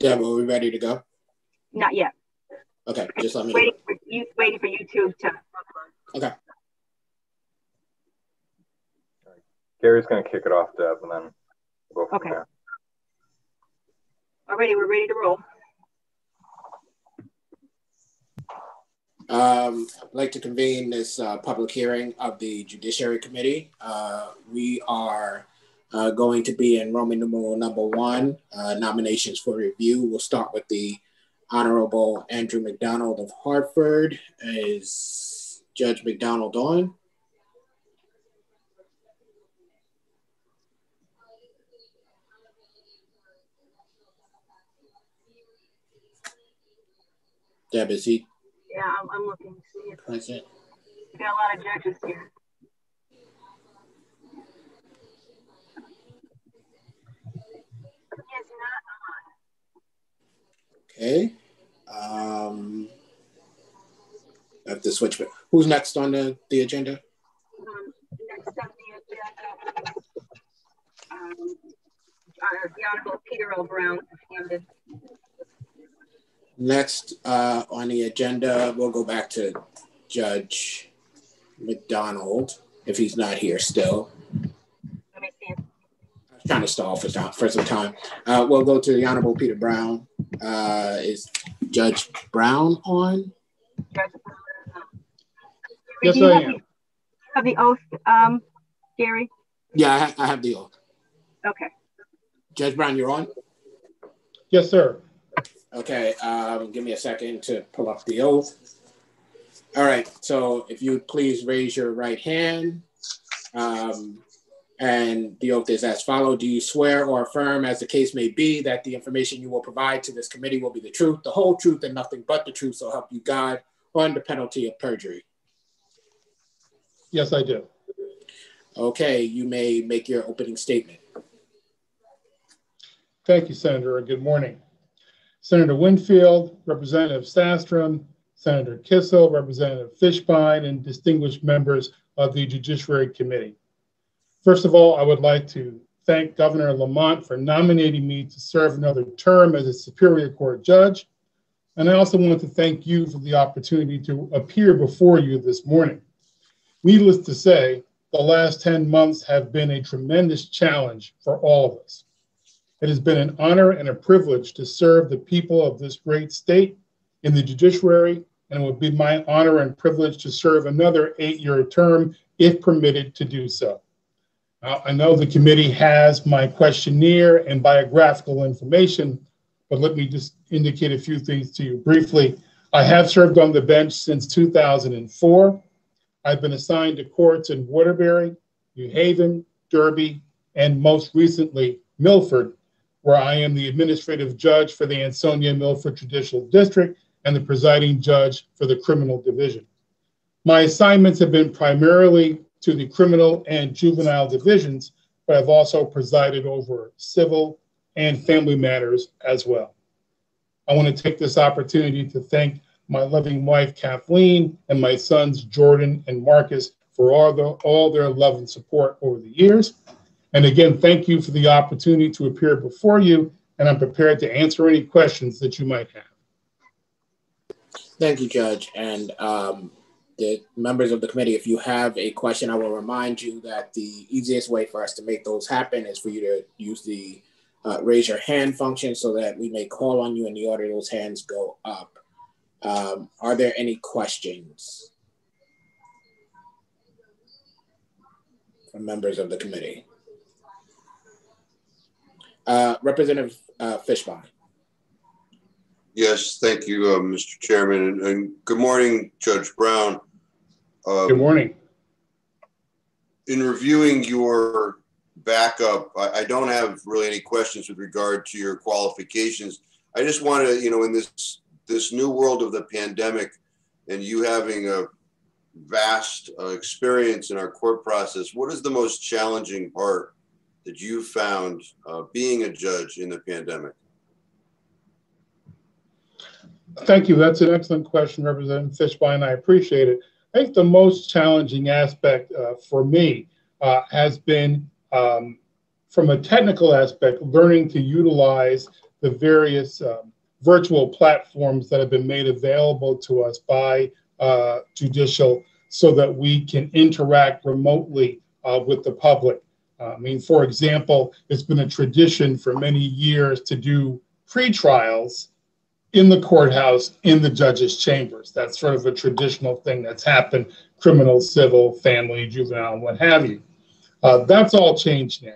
Deb, are we ready to go? Not yet. Okay, just let me know. Waiting for you, waiting for YouTube to. Okay. Gary's going to kick it off, Deb, and then we'll go from Okay. there. Already, we're ready to roll. Um, I'd like to convene this uh, public hearing of the Judiciary Committee. Uh, we are uh, going to be in Roman numeral number one, uh, nominations for review. We'll start with the Honorable Andrew McDonald of Hartford. Is Judge McDonald on? Deb, is he Yeah, I'm, I'm looking to see if present? we got a lot of judges here. He is not Okay. Um, I have to switch. But who's next on the, the agenda? Um, next up the agenda. Um, uh, the Honorable Peter L. Brown, Next uh, on the agenda, we'll go back to Judge McDonald if he's not here still. Let me see. if- I was trying to stall for time for some time. Uh, we'll go to the Honorable Peter Brown. Uh, is Judge Brown on? Judge. Yes, Do you I have am. the- Have the oath, um, Gary? Yeah, I, ha- I have the oath. Okay. Judge Brown, you're on. Yes, sir. Okay, um, give me a second to pull up the oath. All right, so if you would please raise your right hand. Um, and the oath is as follows. Do you swear or affirm, as the case may be, that the information you will provide to this committee will be the truth, the whole truth, and nothing but the truth, so help you God, under penalty of perjury? Yes, I do. Okay, you may make your opening statement. Thank you, Senator, and good morning. Senator Winfield, Representative Stafstrom, Senator Kissel, Representative Fishbein, and distinguished members of the Judiciary Committee. First of all, I would like to thank Governor Lamont for nominating me to serve another term as a Superior Court judge. And I also want to thank you for the opportunity to appear before you this morning. Needless to say, the last 10 months have been a tremendous challenge for all of us. It has been an honor and a privilege to serve the people of this great state in the judiciary, and it would be my honor and privilege to serve another eight-year term if permitted to do so. Now, I know the committee has my questionnaire and biographical information, but let me just indicate a few things to you briefly. I have served on the bench since 2004. I've been assigned to courts in Waterbury, New Haven, Derby, and most recently, Milford, where I am the administrative judge for the Ansonia Milford Judicial District and the presiding judge for the Criminal Division. My assignments have been primarily to the criminal and juvenile divisions, but I've also presided over civil and family matters as well. I want to take this opportunity to thank my loving wife Kathleen and my sons Jordan and Marcus for all, the, all their love and support over the years. And again, thank you for the opportunity to appear before you, and I'm prepared to answer any questions that you might have. Thank you, Judge. And um, the members of the committee, if you have a question, I will remind you that the easiest way for us to make those happen is for you to use the uh, raise your hand function so that we may call on you in the order those hands go up. Um, are there any questions from members of the committee? Uh, Representative uh, Fishbein. Yes, thank you, uh, Mr. Chairman, and, and good morning, Judge Brown. Uh, Good morning. in reviewing your backup, I, I don't have really any questions with regard to your qualifications. I just want to, you know, in this this new world of the pandemic, and you having a vast uh, experience in our court process, what is the most challenging part that you found uh, being a judge in the pandemic? Thank you. That's an excellent question, Representative Fishbein. I appreciate it. I think the most challenging aspect uh, for me uh, has been, um, from a technical aspect, learning to utilize the various um, virtual platforms that have been made available to us by uh, judicial so that we can interact remotely uh, with the public. Uh, I mean, for example, it's been a tradition for many years to do pre-trials in the courthouse in the judge's chambers. That's sort of a traditional thing that's happened criminal, civil, family, juvenile, what have you. Uh, that's all changed now.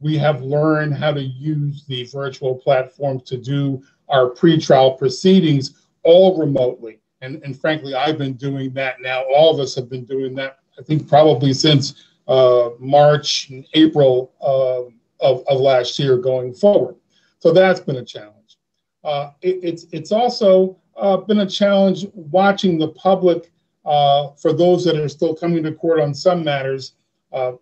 We have learned how to use the virtual platforms to do our pre-trial proceedings all remotely. And, and frankly, I've been doing that now. All of us have been doing that, I think, probably since uh, March and April uh, of, of last year going forward. So that's been a challenge. Uh, it, it's, it's also uh, been a challenge watching the public, uh, for those that are still coming to court on some matters, uh,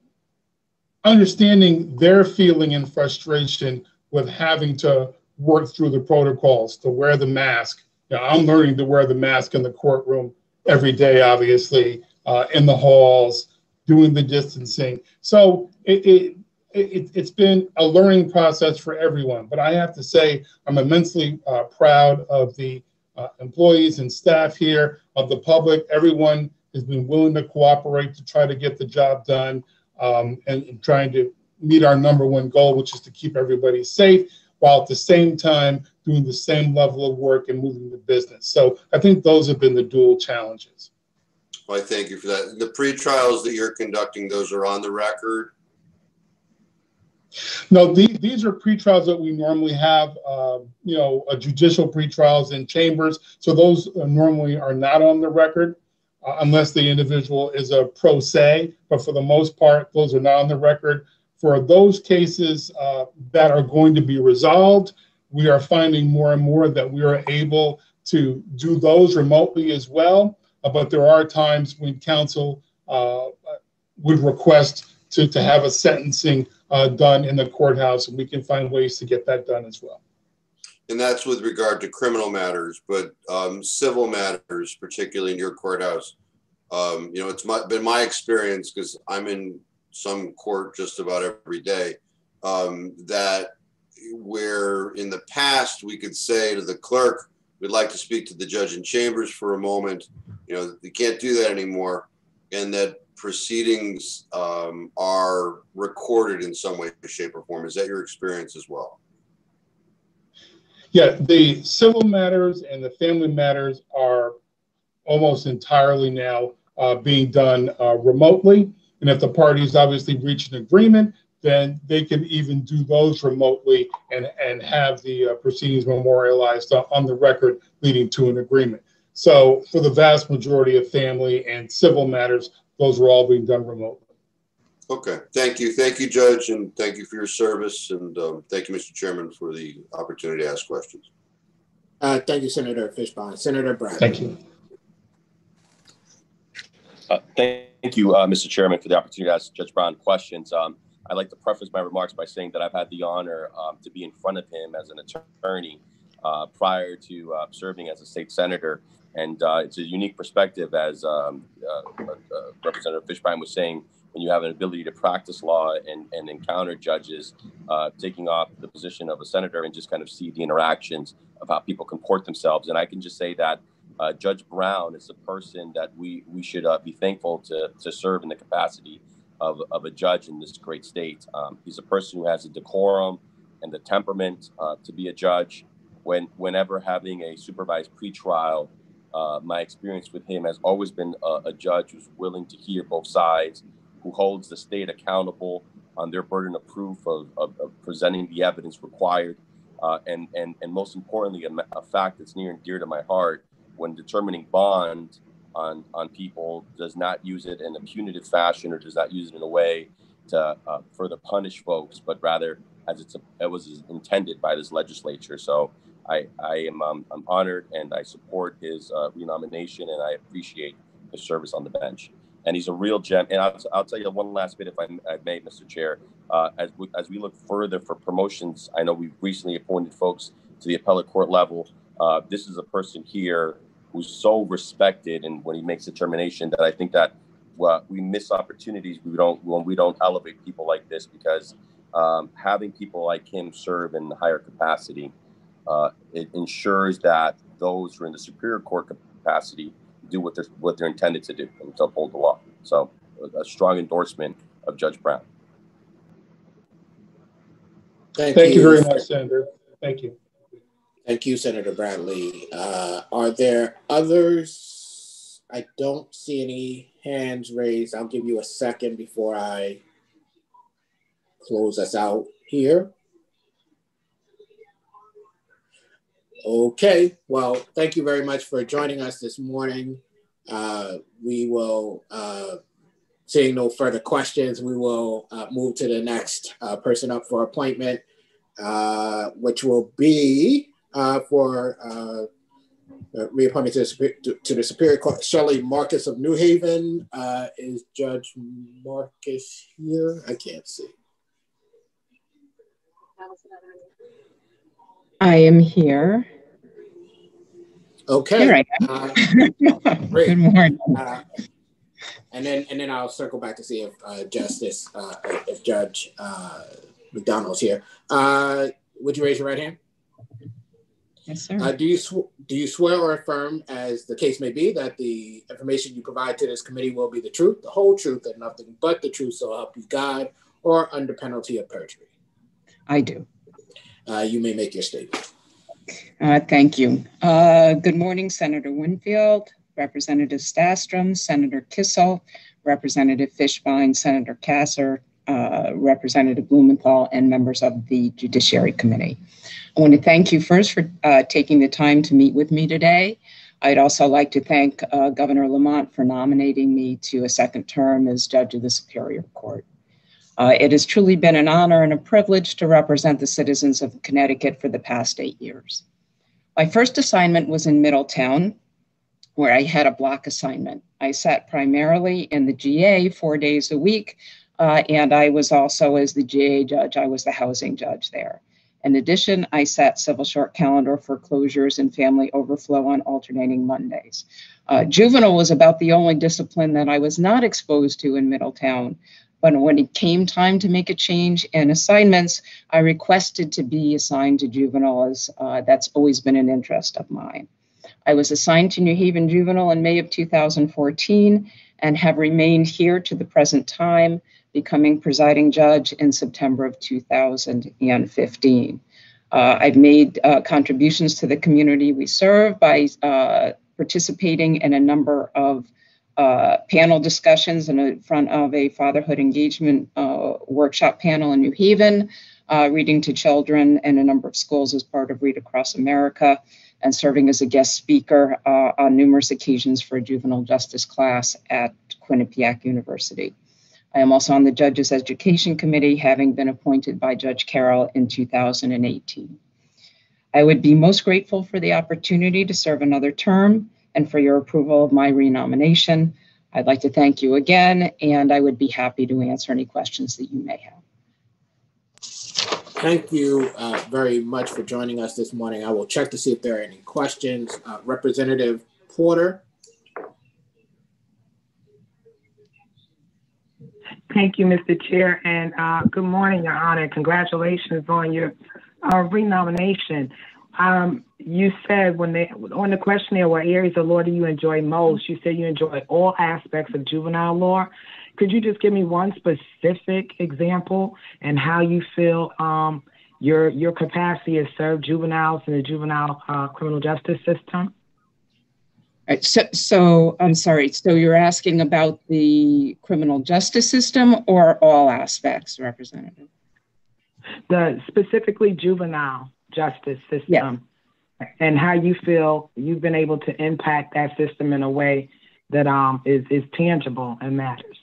understanding their feeling and frustration with having to work through the protocols, to wear the mask. Know, I'm learning to wear the mask in the courtroom every day, obviously, uh, in the halls, doing the distancing. So it, it, it, has been a learning process for everyone. But I have to say, I'm immensely uh, proud of the uh, employees and staff here, of the public. Everyone has been willing to cooperate to try to get the job done um, and, trying to meet our number one goal, which is to keep everybody safe while at the same time doing the same level of work and moving the business. So I think those have been the dual challenges. Well, I thank you for that. The pre-trials that you're conducting, those are on the record? No, these, these are pre-trials that we normally have, uh, you know, judicial pre-trials in chambers. So those uh, normally are not on the record uh, unless the individual is a pro se. But for the most part, those are not on the record. For those cases uh, that are going to be resolved, we are finding more and more that we are able to do those remotely as well. Uh, but there are times when counsel would request to, to have a sentencing uh, done in the courthouse, and we can find ways to get that done as well. And that's with regard to criminal matters, but um, civil matters, particularly in your courthouse. Um, you know, it's my, been my experience because I'm in some court just about every day um, that where in the past we could say to the clerk, we'd like to speak to the judge in chambers for a moment. You know, you can't do that anymore. And that proceedings um, are recorded in some way, shape, or form. Is that your experience as well? Yeah, the civil matters and the family matters are almost entirely now uh, being done uh, remotely. And if the parties obviously reach an agreement, then they can even do those remotely and, and have the uh, proceedings memorialized on the record leading to an agreement. So for the vast majority of family and civil matters, those are all being done remotely. Okay, thank you. Thank you, Judge, and thank you for your service. And um, thank you, Mr. Chairman, for the opportunity to ask questions. Uh, thank you, Senator Fishbein. Senator Brown. Thank you. Uh, thank you, uh, Mr. Chairman, for the opportunity to ask Judge Brown questions. Um, I'd like to preface my remarks by saying that I've had the honor um, to be in front of him as an attorney uh, prior to uh, serving as a state senator. And uh, it's a unique perspective, as um, uh, uh, Representative Fishbein was saying, when you have an ability to practice law and, and encounter judges uh, taking off the position of a senator and just kind of see the interactions of how people comport themselves. And I can just say that uh, Judge Brown is a person that we, we should uh, be thankful to, to serve in the capacity of, of a judge in this great state. Um, he's a person who has a decorum and the temperament to be a judge. When, whenever having a supervised pretrial uh, my experience with him has always been a, a, judge who's willing to hear both sides, who holds the state accountable on their burden of proof of, of, of presenting the evidence required, uh, and, and, and most importantly, a, a, fact that's near and dear to my heart when determining bond on, on people does not use it in a punitive fashion or does not use it in a way to uh, further punish folks, but rather as it's it was intended by this legislature. So I, I am um, I'm honored and I support his uh, renomination and I appreciate his service on the bench. And he's a real gem. And I'll, I'll tell you one last bit, if I, I may, Mr. Chair. Uh, as, we, as we look further for promotions, I know we've recently appointed folks to the appellate court level. Uh, this is a person here who's so respected, and when he makes a determination, that I think that we miss opportunities we don't when we don't elevate people like this because um, having people like him serve in higher capacity uh, it ensures that those who are in the superior court capacity do what they're what they're intended to do and to uphold the law. So, a strong endorsement of Judge Brown. Thank, Thank you. you very much, Senator. Thank you. Thank you, Senator Bradley. Uh, are there others? I don't see any hands raised. I'll give you a second before I close us out here. Okay, well, thank you very much for joining us this morning. Uh, we will, uh, seeing no further questions, we will uh, move to the next uh, person up for appointment, uh, which will be uh, for reappointment to the, to, the Superior Court. Shelley Marcus of New Haven. is Judge Marcus here? I can't see. I am here. Okay. Here. Uh, great. Good morning. Uh, and then and then I'll circle back to see if uh, Justice, uh, if Judge uh, McDonald's here. Uh, would you raise your right hand? Yes, sir. do you do you swear or affirm, as the case may be, that the information you provide to this committee will be the truth, the whole truth, and nothing but the truth, so help you God, or under penalty of perjury? I do. Uh, you may make your statement. Uh, thank you. Uh, good morning, Senator Winfield, Representative Stafstrom, Senator Kissel, Representative Fishbein, Senator Kasser, uh, Representative Blumenthal, and members of the Judiciary Committee. I want to thank you first for uh, taking the time to meet with me today. I'd also like to thank uh, Governor Lamont for nominating me to a second term as judge of the Superior Court. Uh, it has truly been an honor and a privilege to represent the citizens of Connecticut for the past eight years. My first assignment was in Middletown, where I had a block assignment. I sat primarily in the GA four days a week, uh, and I was also, as the GA judge, I was the housing judge there. In addition, I sat civil short calendar foreclosures and family overflow on alternating Mondays. Uh, juvenile was about the only discipline that I was not exposed to in Middletown, but when it came time to make a change in assignments, I requested to be assigned to juveniles. Uh, that's always been an interest of mine. I was assigned to New Haven Juvenile in May of 2014 and have remained here to the present time, becoming presiding judge in September of 2015. Uh, I've made uh, contributions to the community we serve by uh, participating in a number of uh, panel discussions in front of a fatherhood engagement uh, workshop panel in New Haven, uh, reading to children in a number of schools as part of Read Across America, and serving as a guest speaker uh, on numerous occasions for a juvenile justice class at Quinnipiac University. I am also on the Judges Education Committee, having been appointed by Judge Carroll in 2018. I would be most grateful for the opportunity to serve another term and for your approval of my renomination. I'd like to thank you again, and I would be happy to answer any questions that you may have. Thank you uh, very much for joining us this morning. I will check to see if there are any questions. Uh, Representative Porter. Thank you, Mr. Chair, and uh, good morning, Your Honor. Congratulations on your uh, renomination. Um, you said when they on the questionnaire, what areas of law do you enjoy most? You said you enjoy all aspects of juvenile law. Could you just give me one specific example and how you feel um, your your capacity to serve juveniles in the juvenile uh, criminal justice system? Right, so, so I'm sorry. So you're asking about the criminal justice system or all aspects, Representative? The specifically juvenile justice system and how you feel you've been able to impact that system in a way that um, is, is tangible and matters.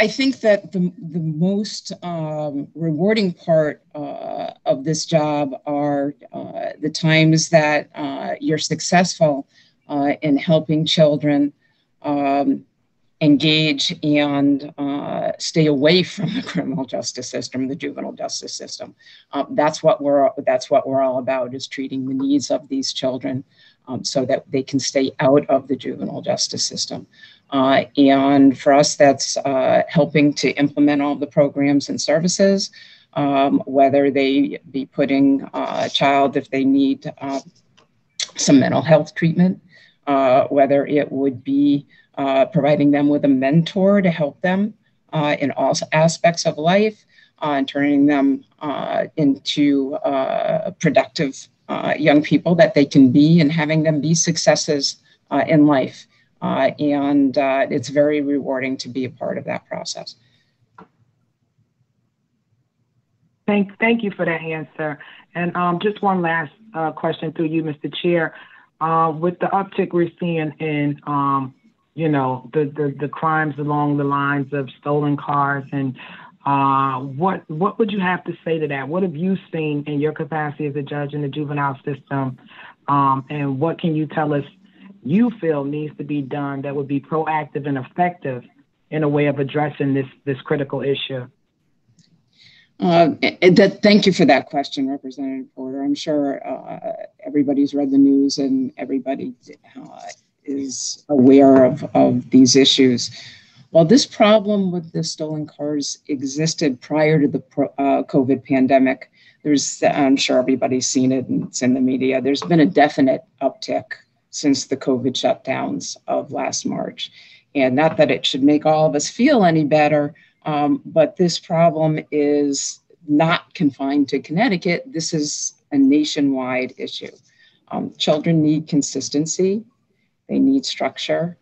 I think that the, the most um, rewarding part uh, of this job are uh, the times that uh, you're successful uh, in helping children um, engage and uh, stay away from the criminal justice system, the juvenile justice system. Um, that's what we're that's what we're all about is treating the needs of these children um, so that they can stay out of the juvenile justice system. Uh, and for us, that's uh, helping to implement all the programs and services. um, whether they be putting uh, a child if they need uh, some mental health treatment, uh, whether it would be uh, providing them with a mentor to help them uh, in all aspects of life and turning them into productive young people that they can be and having them be successes in life. and it's very rewarding to be a part of that process. Thank, thank you for that answer. And um, just one last uh, question through you, Mr. Chair. Uh, with the uptick we're seeing in, um, you know, the, the, the crimes along the lines of stolen cars and uh, what what would you have to say to that? What have you seen in your capacity as a judge in the juvenile system, um, and what can you tell us you feel needs to be done that would be proactive and effective in a way of addressing this this critical issue? Uh, that, thank you for that question, Representative Porter. I'm sure uh, everybody's read the news and everybody uh, is aware of, of these issues. While this problem with the stolen cars existed prior to the uh, COVID pandemic, there's, I'm sure everybody's seen it and it's in the media, there's been a definite uptick since the COVID shutdowns of last March. And not that it should make all of us feel any better, um, but this problem is not confined to Connecticut. This is a nationwide issue. Um, children need consistency, they need structure,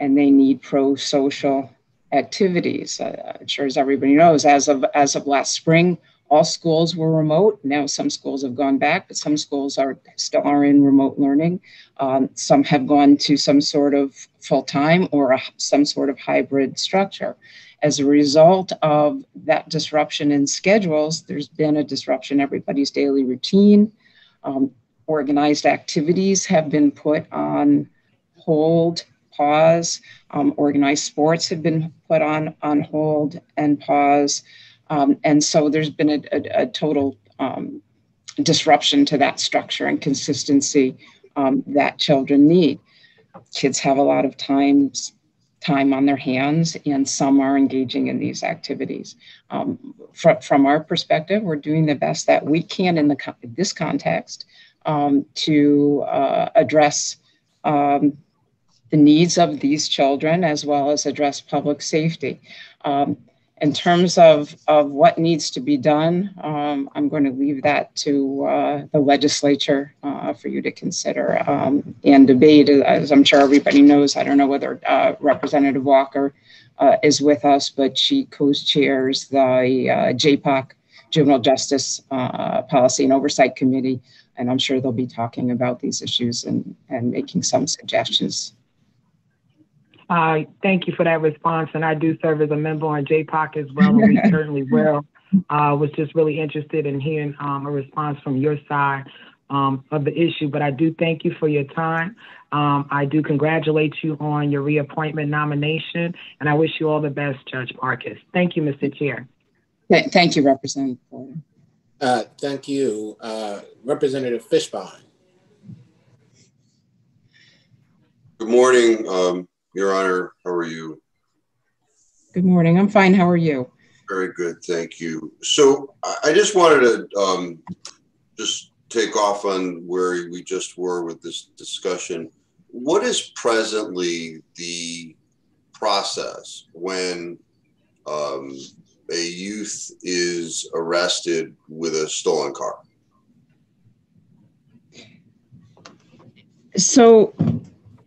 and they need pro-social activities. Uh, I'm sure as everybody knows, as of as of last spring, all schools were remote. Now some schools have gone back, but some schools are still are in remote learning. Um, some have gone to some sort of full time or a, some sort of hybrid structure as a result of that disruption in schedules, there's been a disruption in everybody's daily routine. Um, organized activities have been put on hold, pause. Um, organized sports have been put on, on hold and pause. Um, and so there's been a, a, a total um, disruption to that structure and consistency um, that children need. Kids have a lot of times time on their hands, and some are engaging in these activities. Um, fr- from our perspective, we're doing the best that we can in the this context um, to uh, address um, the needs of these children as well as address public safety. Um, in terms of, of what needs to be done, um, I'm going to leave that to uh, the legislature uh, for you to consider um, and debate. As I'm sure everybody knows, I don't know whether uh, Representative Walker uh, is with us, but she co-chairs the uh, JPOC, Juvenile Justice uh, Policy and Oversight Committee, and I'm sure they'll be talking about these issues and, and making some suggestions uh, thank you for that response. And I do serve as a member on JPOC as well, and we certainly will. Uh, was just really interested in hearing um, a response from your side um, of the issue. But I do thank you for your time. Um, I do congratulate you on your reappointment nomination, and I wish you all the best, Judge Marcus. Thank you, Mr. Chair. Thank you, Representative Porter. Uh, thank you, uh, Representative Fishbein. Good morning, um, your Honor, how are you? Good morning. I'm fine. How are you? Very good, thank you. So I just wanted to um, just take off on where we just were with this discussion. What is presently the process when um, a youth is arrested with a stolen car? So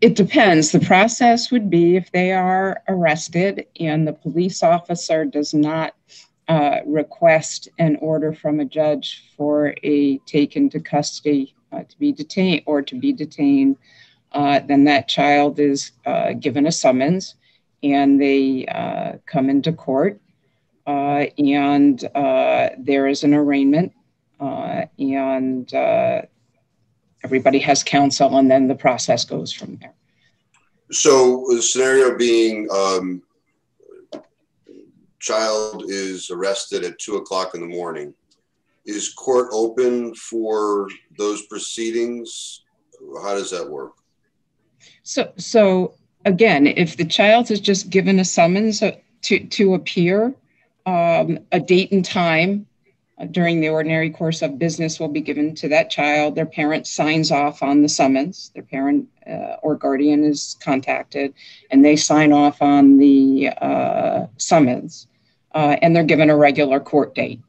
it depends. The process would be if they are arrested and the police officer does not uh, request an order from a judge for a taken to custody uh, to be detained or to be detained, uh, then that child is uh, given a summons and they uh, come into court uh, and there is an arraignment and everybody has counsel and then the process goes from there. So the scenario being um, child is arrested at two o'clock in the morning. Is court open for those proceedings? How does that work? So, so again, if the child is just given a summons to, to appear, um, a date and time during the ordinary course of business will be given to that child. Their parent signs off on the summons. Their parent uh, or guardian is contacted, and they sign off on the uh, summons, uh, and they're given a regular court date.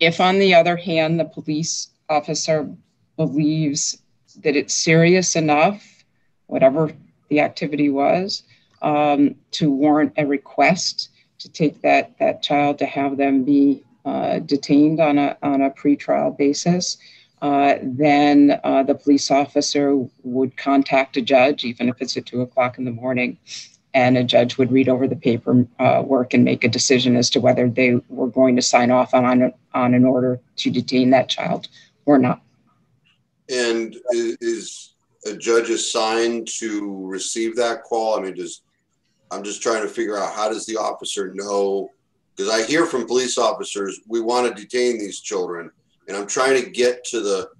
If, on the other hand, the police officer believes that it's serious enough, whatever the activity was, um, to warrant a request to take that that child to have them be detained on a, on a pretrial basis, uh, then uh, the police officer would contact a judge, even if it's at two o'clock in the morning, and a judge would read over the paperwork and make a decision as to whether they were going to sign off on, a, on an order to detain that child or not. And is a judge assigned to receive that call? I mean, does I'm just trying to figure out how does the officer know because I hear from police officers, we want to detain these children. And I'm trying to get to the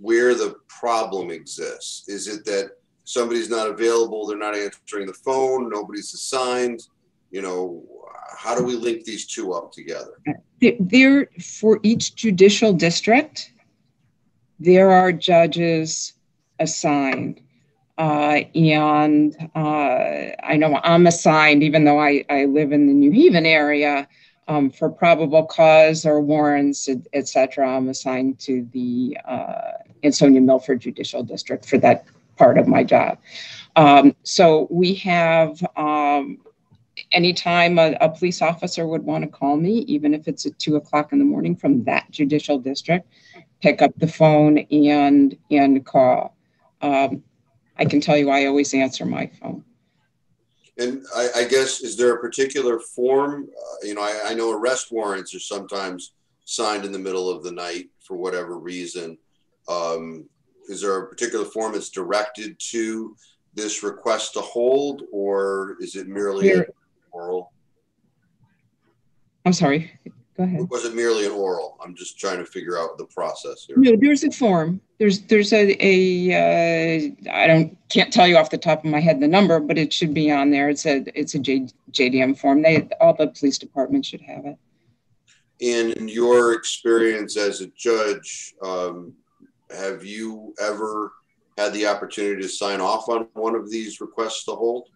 where the problem exists. Is it that somebody's not available, they're not answering the phone, nobody's assigned? You know, how do we link these two up together? There, for each judicial district, there are judges assigned. Uh, and uh, I know I'm assigned, even though I, I live in the New Haven area, um, for probable cause or warrants, etc. I'm assigned to the uh, Ansonia Milford Judicial District for that part of my job. Um, so we have um, anytime a, a police officer would want to call me, even if it's at two o'clock in the morning from that judicial district, pick up the phone and and call. Um, I can tell you I always answer my phone. And I, I guess, is there a particular form? Uh, you know, I, I, know arrest warrants are sometimes signed in the middle of the night for whatever reason. Um, is there a particular form that's directed to this request to hold, or is it merely an oral? I'm sorry. Go ahead. Was it merely an oral? I'm just trying to figure out the process here. No, there's a form. There's there's a, a uh, I don't can't tell you off the top of my head the number, but it should be on there. It's a it's a J, JDM form. They all the police departments should have it. In your experience as a judge, um, have you ever had the opportunity to sign off on one of these requests to hold?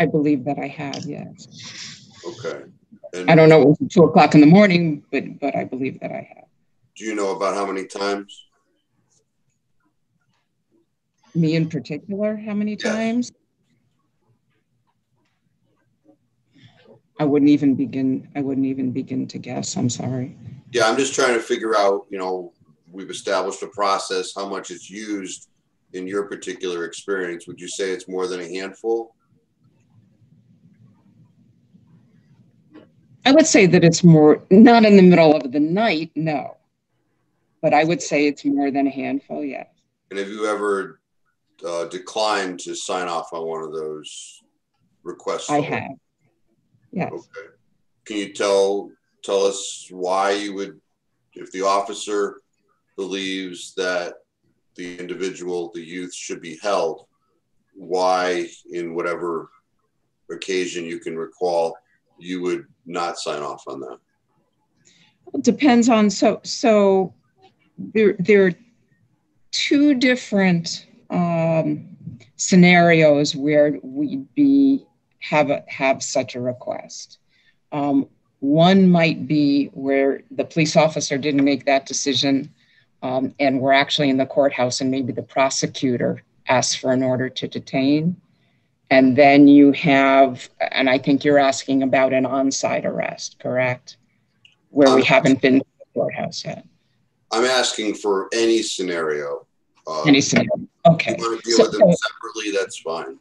I believe that I have, yes. Okay. And I don't know, it was two o'clock in the morning, but, but I believe that I have. Do you know about how many times? Me in particular, how many times? I wouldn't even begin, I wouldn't even begin to guess, I'm sorry. Yeah, I'm just trying to figure out, you know, we've established a process, how much it's used in your particular experience. Would you say it's more than a handful? I would say that it's more, not in the middle of the night, no. But I would say it's more than a handful, yes. And have you ever uh, declined to sign off on one of those requests? I have. Yes. Okay. Can you tell tell us why you would, if the officer believes that the individual, the youth, should be held, why, in whatever occasion you can recall, you would not sign off on that? It depends on so so there there are two different um, scenarios where we'd be have a, have such a request. Um, one might be where the police officer didn't make that decision, um, and we're actually in the courthouse, and maybe the prosecutor asked for an order to detain. And then you have, and I think you're asking about an on-site arrest, correct? Where we haven't been to the courthouse yet. I'm asking for any scenario. Um, any scenario. Okay. you want to deal so, with them separately, that's fine.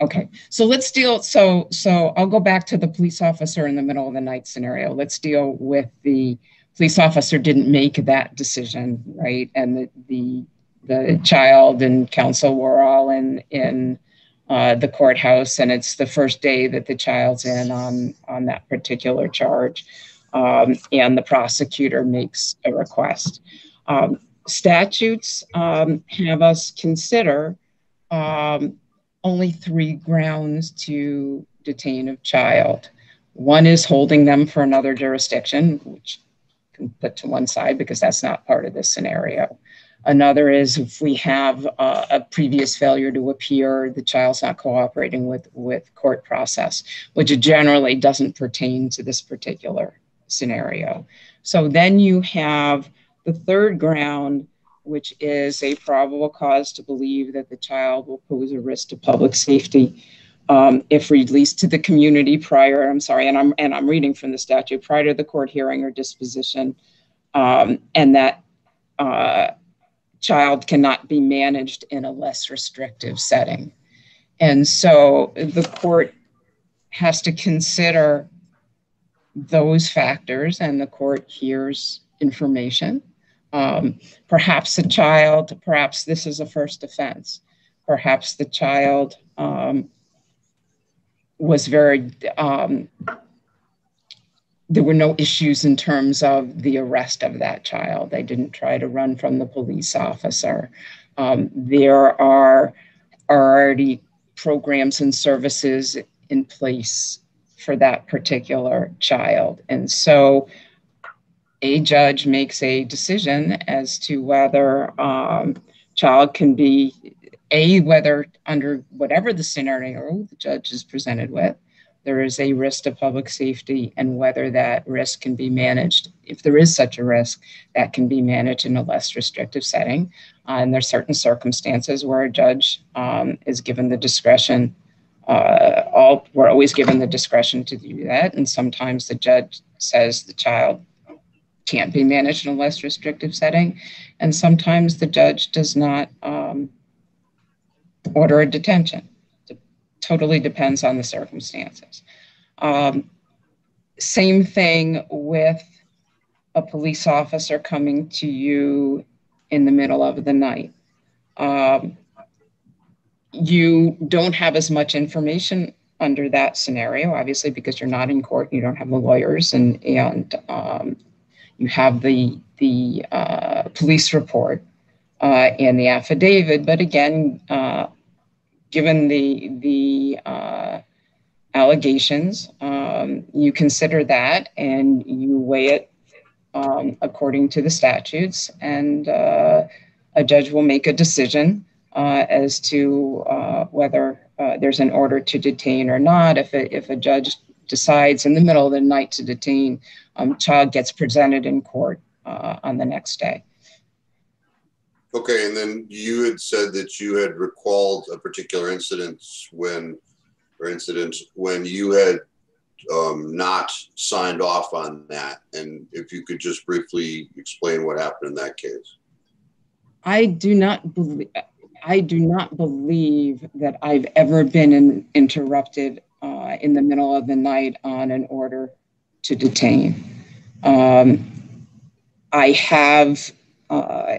Okay. So let's deal. So so I'll go back to the police officer in the middle of the night scenario. Let's deal with the police officer didn't make that decision, right? And the the the child and counsel were all in in uh, the courthouse, and it's the first day that the child's in on on that particular charge, um, and the prosecutor makes a request. Um, statutes um, have us consider um, only three grounds to detain a child. One is holding them for another jurisdiction, which can put to one side because that's not part of this scenario. Another is if we have uh, a previous failure to appear, the child's not cooperating with, with court process, which generally doesn't pertain to this particular scenario. So then you have the third ground, which is a probable cause to believe that the child will pose a risk to public safety um, if released to the community prior, I'm sorry, and I'm, and I'm reading from the statute, prior to the court hearing or disposition, um, and that uh, child cannot be managed in a less restrictive setting. And so the court has to consider those factors, and the court hears information. Um, perhaps the child, perhaps this is a first offense. Perhaps the child um, was very, um, there were no issues in terms of the arrest of that child. They didn't try to run from the police officer. Um, there are already programs and services in place for that particular child. And so a judge makes a decision as to whether um, child can be a whether under whatever the scenario the judge is presented with there is a risk to public safety and whether that risk can be managed if there is such a risk that can be managed in a less restrictive setting uh, and there are certain circumstances where a judge um, is given the discretion uh, all we're always given the discretion to do that and sometimes the judge says the child can't be managed in a less restrictive setting and sometimes the judge does not um, order a detention. It totally depends on the circumstances. Um, same thing with a police officer coming to you in the middle of the night. Um, you don't have as much information under that scenario, obviously, because you're not in court, you don't have the lawyers, and and um, you have the the uh, police report uh, and the affidavit. But again, uh, given the the uh, allegations, um, you consider that and you weigh it um, according to the statutes, and uh, a judge will make a decision as to uh, whether uh, there's an order to detain or not. If a, if a judge decides in the middle of the night to detain, um, child gets presented in court uh, on the next day. Okay, and then you had said that you had recalled a particular incident when, or incident when you had um, not signed off on that, and if you could just briefly explain what happened in that case. I do not believe. I do not believe that I've ever been in, interrupted uh, in the middle of the night on an order to detain. Um, I have uh,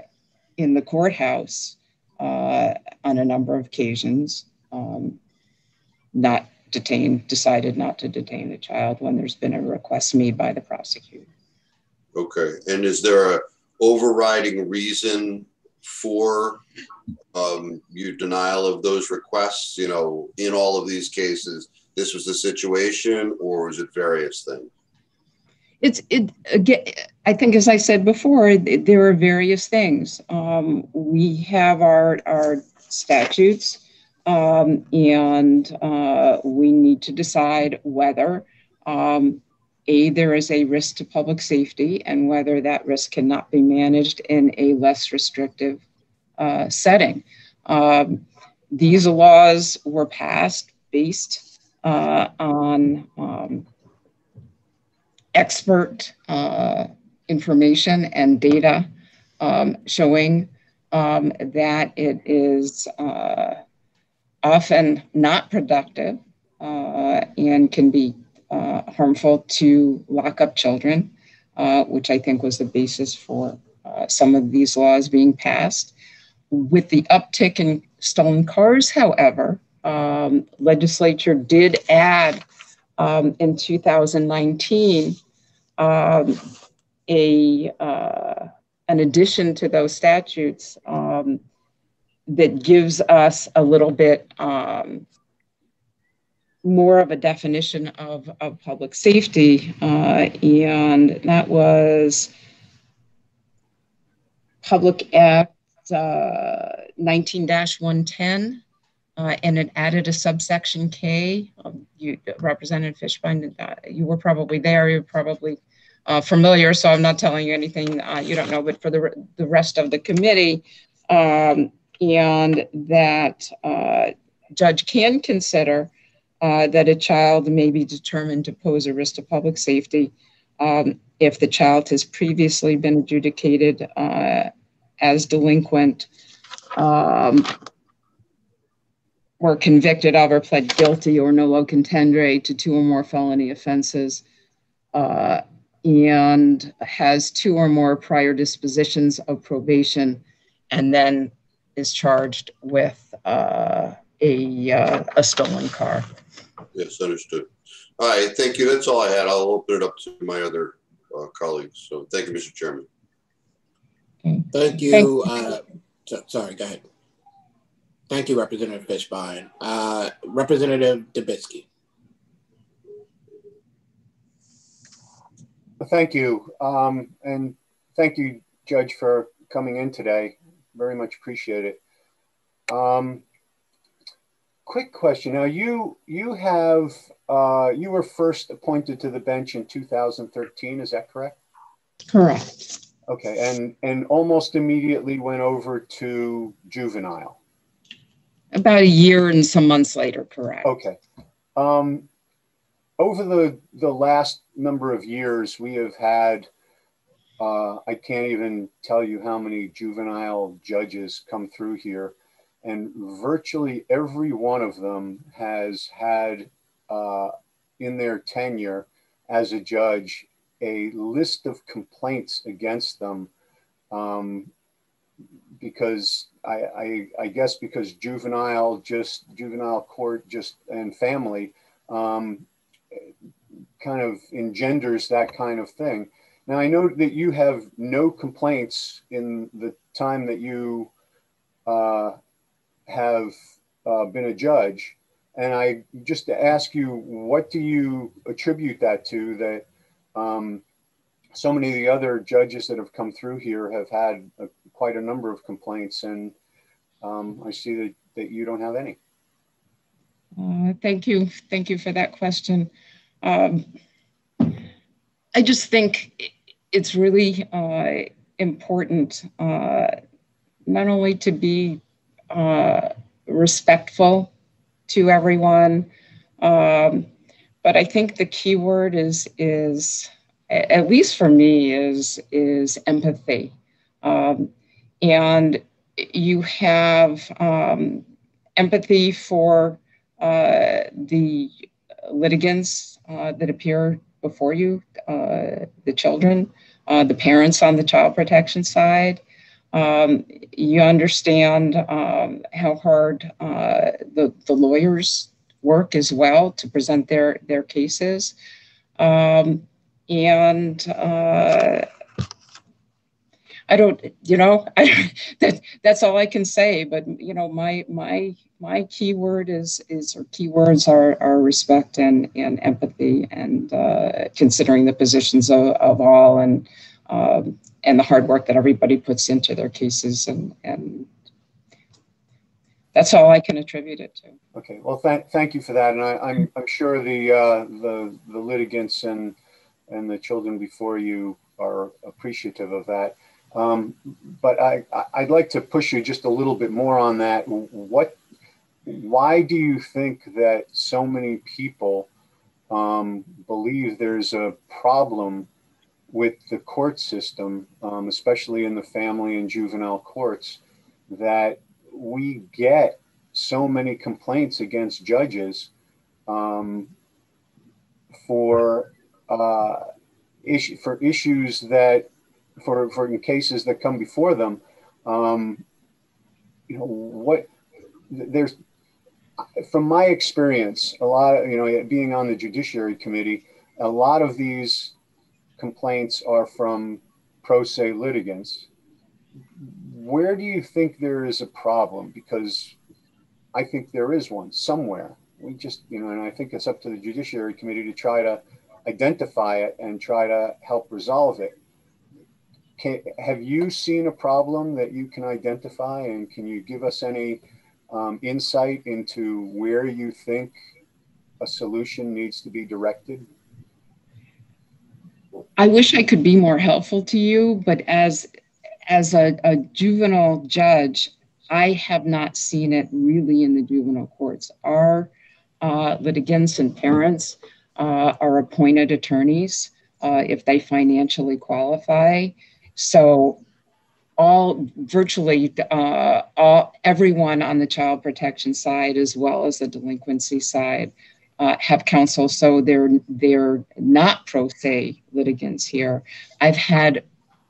in the courthouse uh, on a number of occasions, um, not detained, decided not to detain a child when there's been a request made by the prosecutor. Okay, and is there a overriding reason for um, your denial of those requests? You know, in all of these cases, this was the situation, or was it various things? it's it again i think as i said before it, there are various things um, we have our our statutes um, and uh, we need to decide whether um, a there is a risk to public safety and whether that risk cannot be managed in a less restrictive uh, setting. Um, these laws were passed based uh, on um, expert uh, information and data um, showing um, that it is uh, often not productive uh, and can be uh, harmful to lock up children, uh, which I think was the basis for uh, some of these laws being passed. With the uptick in stolen cars, however, um, legislature did add um, in 2019 um, a uh, an addition to those statutes um, that gives us a little bit um, more of a definition of, of public safety, uh, and that was Public Act uh, 19-110, uh, and it added a subsection K. Um, you, Representative Fishbein, uh, you were probably there. You're probably uh, familiar, so I'm not telling you anything uh, you don't know. But for the the rest of the committee, um, and that uh, judge can consider uh, that a child may be determined to pose a risk to public safety um, if the child has previously been adjudicated uh, as delinquent um, or convicted of or pled guilty or nolo contendere to two or more felony offenses uh, and has two or more prior dispositions of probation and then is charged with uh, a, uh, a stolen car. Yes, understood. All right, thank you. That's all I had. I'll open it up to my other uh, colleagues. So thank you, Mr. Chairman. Thank you. Uh, so, sorry, go ahead. Thank you, Representative Fishbein. Uh, Representative Dubitsky. Thank you. Um, and thank you, Judge, for coming in today. Very much appreciate it. Um, quick question. Now, you you have uh, you were first appointed to the bench in 2013. Is that correct? Correct. Okay, and and almost immediately went over to juvenile. About a year and some months later, correct. Okay. Um, over the the last number of years, we have had. Uh, I can't even tell you how many juvenile judges come through here and virtually every one of them has had uh, in their tenure as a judge a list of complaints against them um, because I, I, I, guess because juvenile just juvenile court just and family um, kind of engenders that kind of thing. Now I know that you have no complaints in the time that you uh, have uh, been a judge. And I just to ask you, what do you attribute that to that um, so many of the other judges that have come through here have had a, quite a number of complaints, and um, I see that, that you don't have any. Uh, thank you. Thank you for that question. Um, I just think it's really uh, important uh, not only to be uh, respectful to everyone. Um, but I think the key word is is at least for me is is empathy, um, and you have um, empathy for uh, the litigants uh, that appear before you, uh, the children, uh, the parents on the child protection side, um, you understand um, how hard uh, the, the lawyers work as well to present their, their cases. Um, and uh, I don't, you know, I, that that's all I can say. But you know, my my my keyword is is or keywords are are respect and and empathy and uh, considering the positions of, of all and um, and the hard work that everybody puts into their cases and and that's all I can attribute it to. Okay, well, thank thank you for that, and I, am I'm, I'm sure the uh, the the litigants and and the children before you are appreciative of that. Um, but I I'd like to push you just a little bit more on that. What, why do you think that so many people um, believe there's a problem with the court system, um, especially in the family and juvenile courts, that we get so many complaints against judges um, for uh, issue for issues that for for cases that come before them. Um, you know what? There's from my experience, a lot of you know being on the judiciary committee, a lot of these complaints are from pro se litigants. Where do you think there is a problem? Because I think there is one somewhere. we just, you know, and I think it's up to the Judiciary Committee to try to identify it and try to help resolve it. Can, have you seen a problem that you can identify, and can you give us any um, insight into where you think a solution needs to be directed? I wish I could be more helpful to you, but as as a, a juvenile judge, I have not seen it really in the juvenile courts. Our uh, litigants and parents uh, are appointed attorneys uh, if they financially qualify. So all virtually uh, all everyone on the child protection side as well as the delinquency side uh, have counsel so they're they're not pro se litigants here i've had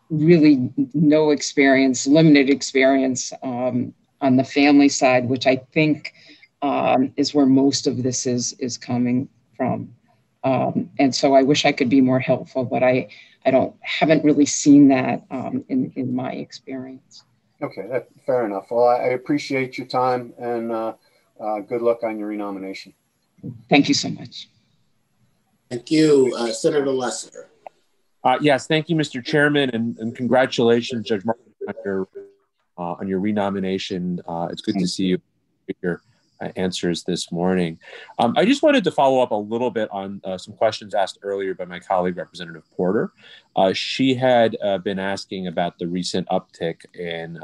really no experience limited experience um, on the family side which i think um, is where most of this is is coming from um, and so i wish i could be more helpful but i I don't haven't really seen that um, in in my experience. Okay, that, fair enough. Well, I, I appreciate your time and uh, uh, good luck on your renomination. Thank you so much. Thank you, uh, Senator Lesser. Uh, yes, thank you, Mr. Chairman, and, and congratulations, Judge Martin, on your uh, on your renomination. Uh, it's good to see you here uh, answers this morning. Um, I just wanted to follow up a little bit on uh, some questions asked earlier by my colleague, Representative Porter. Uh, she had uh, been asking about the recent uptick in,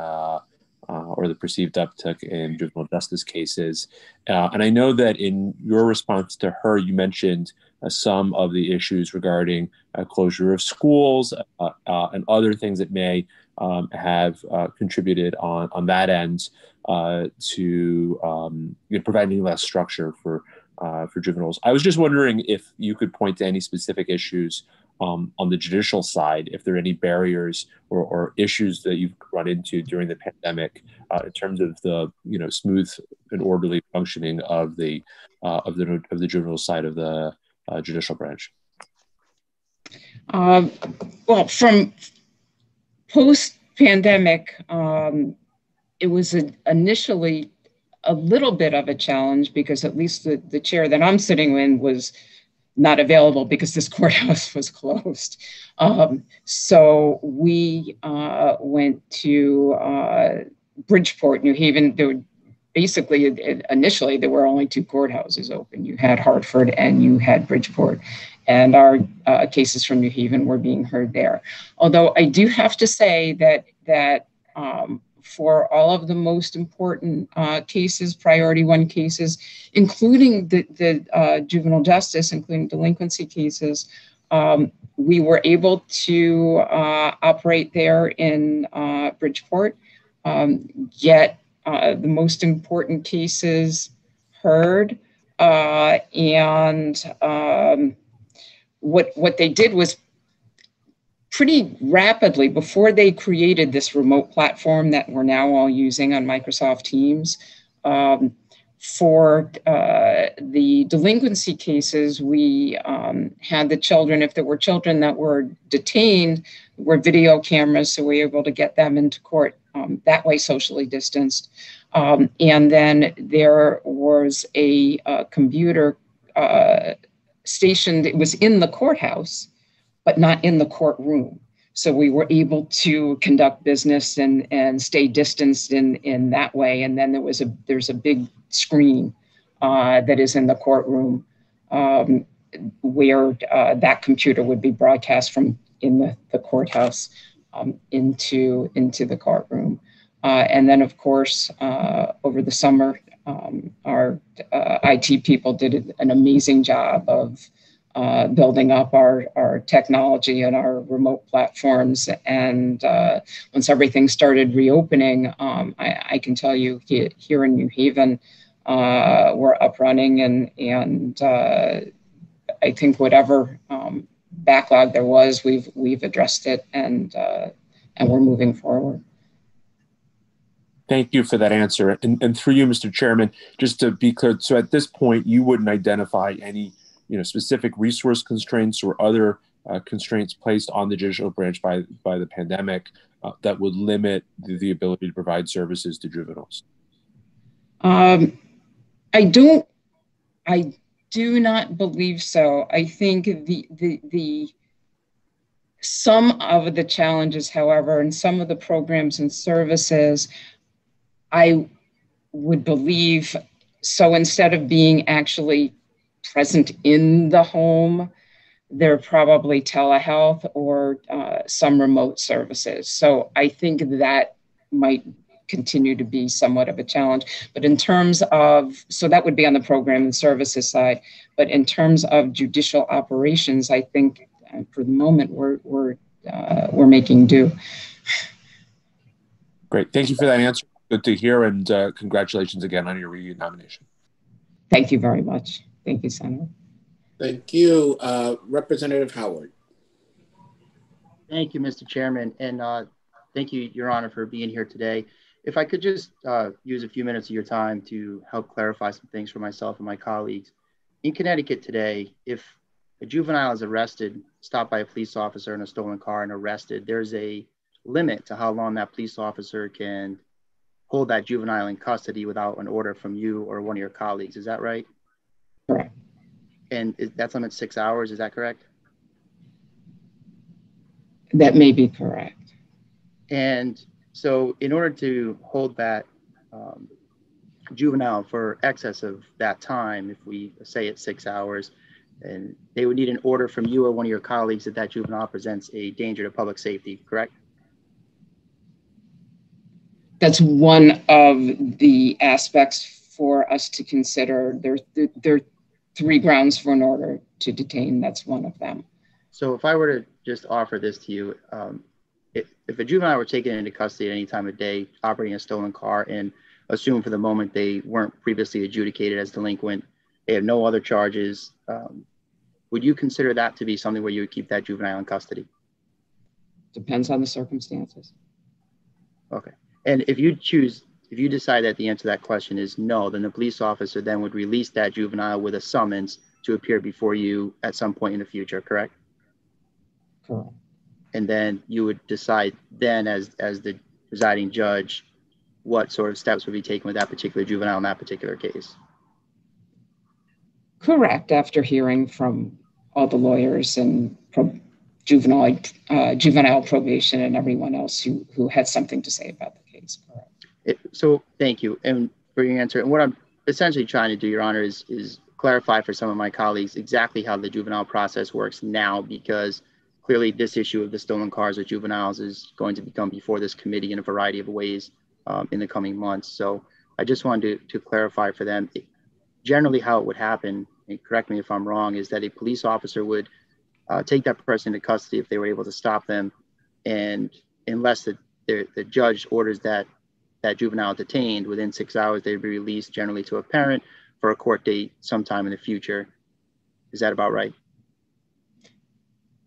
uh, uh, or the perceived uptick in juvenile justice cases. and I know that in your response to her, you mentioned some of the issues regarding closure of schools and other things that may um, have contributed on, on that end uh, to um, you know, providing less structure for uh, for juveniles. I was just wondering if you could point to any specific issues um, on the judicial side, if there are any barriers or, or issues that you've run into during the pandemic uh, in terms of the you know smooth and orderly functioning of the uh, of the of the juvenile side of the uh, judicial branch. Um, well, from post pandemic, um, it was a, initially a little bit of a challenge because at least the, the chair that I'm sitting in was not available because this courthouse was closed. Um, so we uh, went to uh, Bridgeport, New Haven. There were basically initially there were only two courthouses open. You had Hartford and you had Bridgeport, and our uh, cases from New Haven were being heard there. Although I do have to say that that um, for all of the most important uh, cases, priority one cases, including the, the uh, juvenile justice, including delinquency cases. Um, we were able to uh, operate there in uh, Bridgeport, um, get uh, the most important cases heard, uh, and um, what what they did was pretty rapidly before they created this remote platform that we're now all using on Microsoft Teams. Um, for uh, the delinquency cases, we um, had the children, if there were children that were detained, were video cameras, so we were able to get them into court um, that way, socially distanced. Um, and then there was a, computer uh, stationed, it was in the courthouse but not in the courtroom. So we were able to conduct business and, and stay distanced in, in that way. And then there was a there's a big screen uh, that is in the courtroom um, where uh, that computer would be broadcast from in the, the courthouse um, into into the courtroom. Uh, and then, of course, uh, over the summer, um, our uh, IT people did an amazing job of uh, building up our, our technology and our remote platforms. And uh, once everything started reopening, um, I, I, can tell you here in New Haven, uh, we're up running and, and uh, I think whatever um, backlog there was, we've, we've addressed it and, uh, and we're moving forward. Thank you for that answer. And, and through you, Mr. Chairman, just to be clear, so at this point, you wouldn't identify any you know, specific resource constraints or other uh, constraints placed on the judicial branch by, by the pandemic uh, that would limit the, the, ability to provide services to juveniles? Um, I don't I do not believe so. I think the the the some of the challenges, however, and some of the programs and services, I would believe so instead of being actually present in the home, they're probably telehealth or uh, some remote services. So I think that might continue to be somewhat of a challenge. But in terms of, so that would be on the program and services side. But in terms of judicial operations, I think uh, for the moment we're we're uh, we're making do. Great, thank you for that answer. Good to hear, and uh, congratulations again on your re-nomination. Thank you very much. Thank you, Senator. Thank you, uh, Representative Howard. Thank you, Mr. Chairman, and uh, thank you, Your Honor, for being here today. If I could just uh, use a few minutes of your time to help clarify some things for myself and my colleagues. In Connecticut today, if a juvenile is arrested, stopped by a police officer in a stolen car and arrested, there's a limit to how long that police officer can hold that juvenile in custody without an order from you or one of your colleagues. Is that right? Correct. And is, that's limit six hours. Is that correct? That may be correct. And so, in order to hold that um, juvenile for excess of that time, if we say it's six hours, and they would need an order from you or one of your colleagues that that juvenile presents a danger to public safety, correct? That's one of the aspects for us to consider. There, there are three grounds for an order to detain. That's one of them. So if I were to just offer this to you, um, if, if a juvenile were taken into custody at any time of day, operating a stolen car, and assume for the moment they weren't previously adjudicated as delinquent, they have no other charges, um, would you consider that to be something where you would keep that juvenile in custody? Depends on the circumstances. Okay. And if you choose, if you decide that the answer to that question is no, then the police officer then would release that juvenile with a summons to appear before you at some point in the future, correct? Correct. And then you would decide then as as the presiding judge what sort of steps would be taken with that particular juvenile in that particular case. Correct. After hearing from all the lawyers and pro- juvenile uh, juvenile probation and everyone else who who had something to say about the case. Correct. It, so thank you and for your answer. And what I'm essentially trying to do, Your Honor, is is clarify for some of my colleagues exactly how the juvenile process works now, because clearly this issue of the stolen cars with juveniles is going to become before this committee in a variety of ways um, in the coming months. So I just wanted to, to clarify for them. Generally, how it would happen, and correct me if I'm wrong, is that a police officer would uh, take that person into custody if they were able to stop them, and unless the, the, the judge orders that that juvenile detained within six hours, they'd be released generally to a parent for a court date sometime in the future. Is that about right?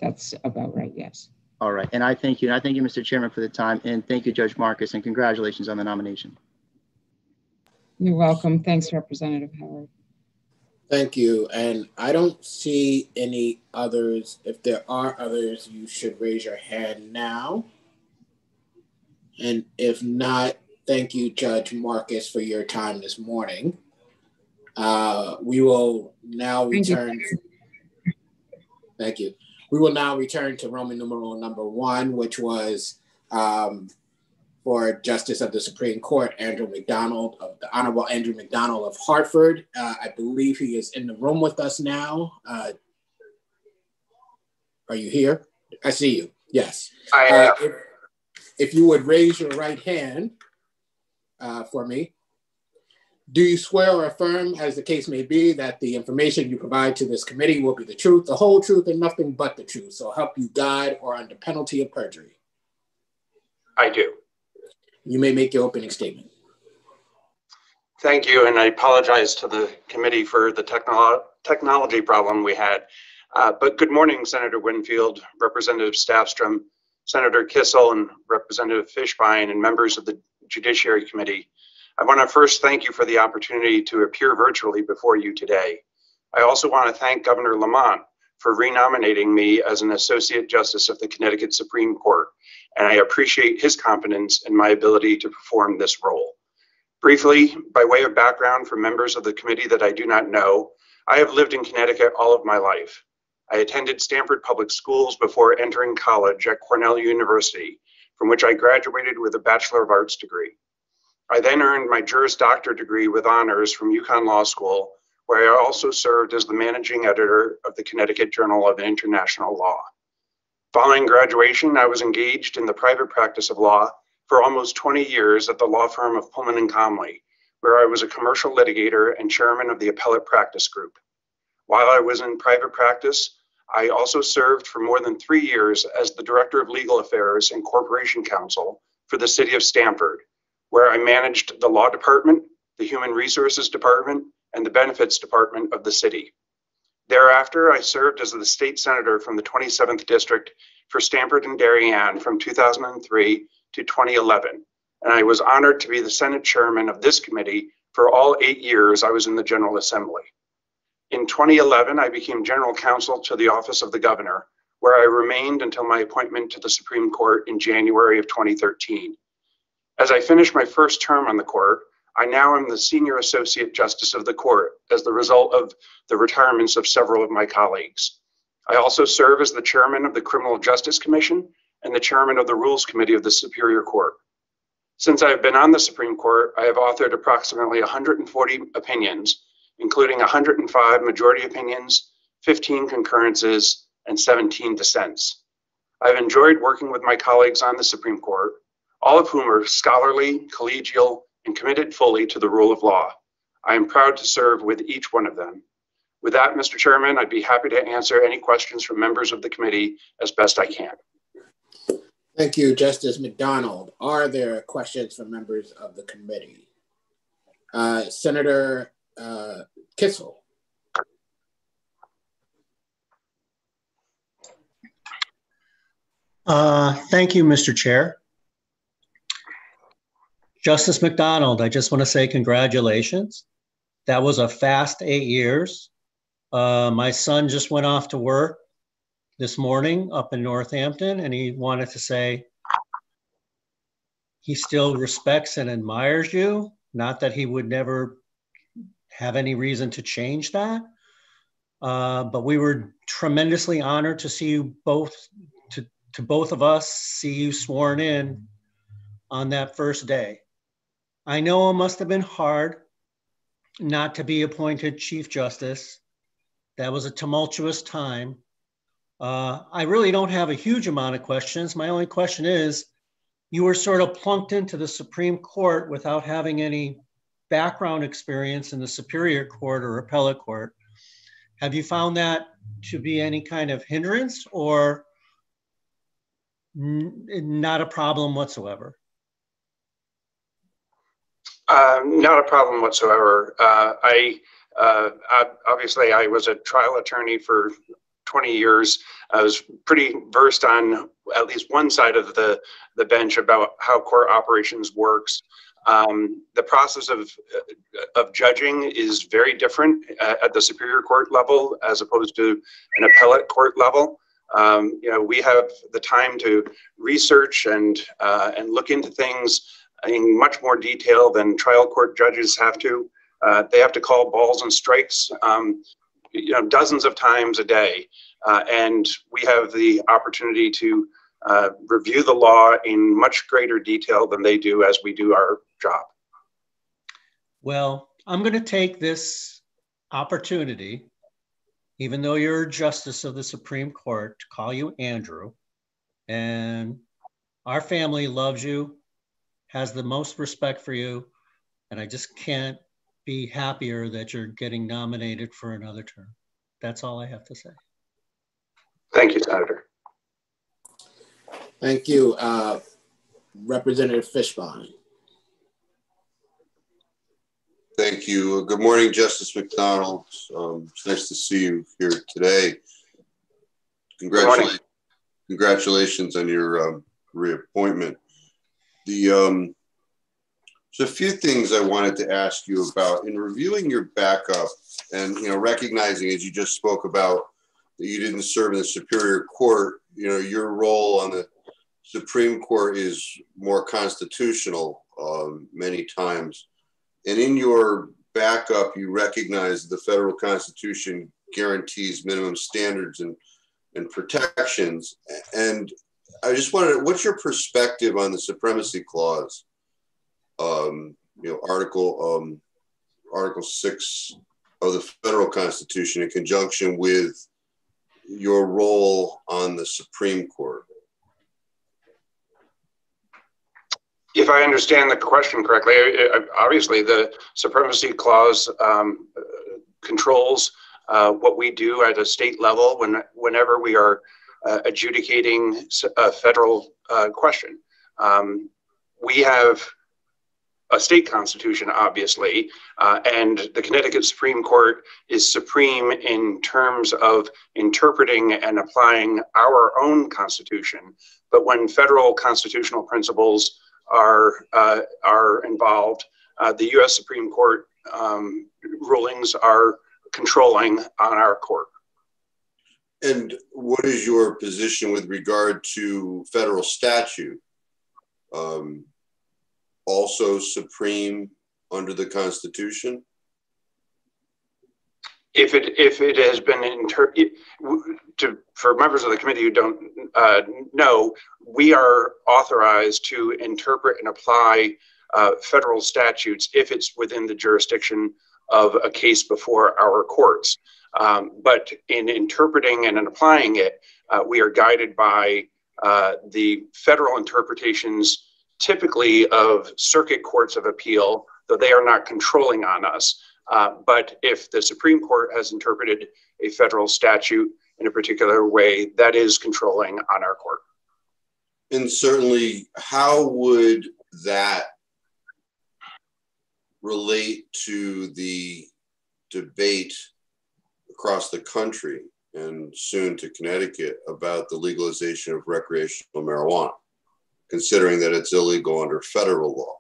That's about right, yes. All right. And I thank you. And I thank you, Mr. Chairman, for the time. And thank you, Judge Marcus, and congratulations on the nomination. You're welcome. Thanks, Representative Howard. Thank you. And I don't see any others. If there are others, you should raise your hand now. And if not, thank you, Judge Marcus, for your time this morning. Uh, we will now return. Thank you. Thank you. We will now return to Roman numeral number one, which was um, for Justice of the Supreme Court, Andrew McDonald, of the Honorable Andrew McDonald of Hartford. Uh, I believe he is in the room with us now. Uh, are you here? I see you. Yes. I am. Uh, if, if, you would raise your right hand uh, for me. Do you swear or affirm, as the case may be, that the information you provide to this committee will be the truth, the whole truth, and nothing but the truth? So help you God or under penalty of perjury? I do. You may make your opening statement. Thank you, and I apologize to the committee for the technolo technology problem we had. Uh, but good morning, Senator Winfield, Representative Stafstrom, Senator Kissel, and Representative Fishbein, and members of the Judiciary Committee. I want to first thank you for the opportunity to appear virtually before you today. I also want to thank Governor Lamont for renominating me as an Associate Justice of the Connecticut Supreme Court, and I appreciate his confidence in my ability to perform this role. Briefly, by way of background for members of the committee that I do not know, I have lived in Connecticut all of my life. I attended Stamford Public Schools before entering college at Cornell University, from which I graduated with a Bachelor of Arts degree. I then earned my Juris Doctor degree with honors from UConn Law School, where I also served as the managing editor of the Connecticut Journal of International Law. Following graduation, I was engaged in the private practice of law for almost 20 years at the law firm of Pullman and Comley, where I was a commercial litigator and chairman of the appellate practice group. While I was in private practice, I also served for more than three years as the director of legal affairs and corporation counsel for the city of Stamford, where I managed the law department, the human resources department, and the benefits department of the city. Thereafter, I served as the state senator from the 27th district for Stamford and Darien from 2003 to 2011, and I was honored to be the Senate chairman of this committee for all eight years I was in the General Assembly. In 2011, I became general counsel to the office of the governor, where I remained until my appointment to the Supreme Court in January of 2013. As I finished my first term on the court, I now am the Senior Associate Justice of the Court as the result of the retirements of several of my colleagues. I also serve as the Chairman of the Criminal Justice Commission and the Chairman of the Rules Committee of the Superior Court. Since I have been on the Supreme Court, I have authored approximately 140 opinions, including 105 majority opinions, 15 concurrences, and 17 dissents. I've enjoyed working with my colleagues on the Supreme Court, all of whom are scholarly, collegial, and committed fully to the rule of law. I am proud to serve with each one of them. With that, Mr. Chairman, I'd be happy to answer any questions from members of the committee as best I can. Thank you, Justice McDonald. Are there questions from members of the committee? Uh, Senator uh, Kissel. Uh, thank you, Mr. Chair. Justice McDonald, I just want to say congratulations. That was a fast eight years. Uh, my son just went off to work this morning up in Northampton, and he wanted to say he still respects and admires you. Not that he would never have any reason to change that. Uh, but we were tremendously honored to see you both, to, to both of us, see you sworn in on that first day. I know it must have been hard not to be appointed Chief Justice. That was a tumultuous time. Uh, I really don't have a huge amount of questions. My only question is you were sort of plunked into the Supreme Court without having any background experience in the Superior Court or Appellate Court. Have you found that to be any kind of hindrance or not a problem whatsoever? Um, not a problem whatsoever. Uh, I, uh, obviously I was a trial attorney for 20 years. I was pretty versed on at least one side of the, the bench about how court operations works. Um, the process of, of judging is very different uh, at the Superior Court level as opposed to an appellate court level. Um, you know, we have the time to research and, uh, and look into things in much more detail than trial court judges have to. Uh, they have to call balls and strikes, um, you know, dozens of times a day, uh, and we have the opportunity to uh, review the law in much greater detail than they do as we do our job. Well, I'm going to take this opportunity, even though you're a justice of the Supreme Court, to call you Andrew. And our family loves you has the most respect for you. And I just can't be happier that you're getting nominated for another term. That's all I have to say. Thank you, Senator. Thank you, uh, Representative Fishbein. Thank you. Good morning, Justice McDonald. Um, it's nice to see you here today. Congratulations, congratulations on your um, reappointment. The um, there's a few things I wanted to ask you about in reviewing your backup, and you know, recognizing as you just spoke about that you didn't serve in the Superior Court. You know, your role on the Supreme Court is more constitutional um, many times, and in your backup, you recognize the federal constitution guarantees minimum standards and, and protections. And I just wanted, what's your perspective on the supremacy clause? Um, you know, article um, Article Six of the federal constitution in conjunction with your role on the Supreme Court. If I understand the question correctly, obviously the supremacy clause um, controls uh, what we do at a state level when whenever we are uh, adjudicating a federal uh, question. Um, we have a state constitution, obviously, uh, and the Connecticut Supreme Court is supreme in terms of interpreting and applying our own constitution. But when federal constitutional principles are uh, are involved, uh, the U.S. Supreme Court um, rulings are controlling on our court. And what is your position with regard to federal statute? Um, also supreme under the Constitution? If it if it has been inter to for members of the committee who don't uh, know, we are authorized to interpret and apply uh, federal statutes if it's within the jurisdiction of a case before our courts. Um, but in interpreting and in applying it, uh, we are guided by uh, the federal interpretations typically of circuit courts of appeal, though they are not controlling on us. Uh, but if the Supreme Court has interpreted a federal statute in a particular way, that is controlling on our court. And certainly, how would that relate to the debate across the country and soon to Connecticut about the legalization of recreational marijuana? considering that it's illegal under federal law?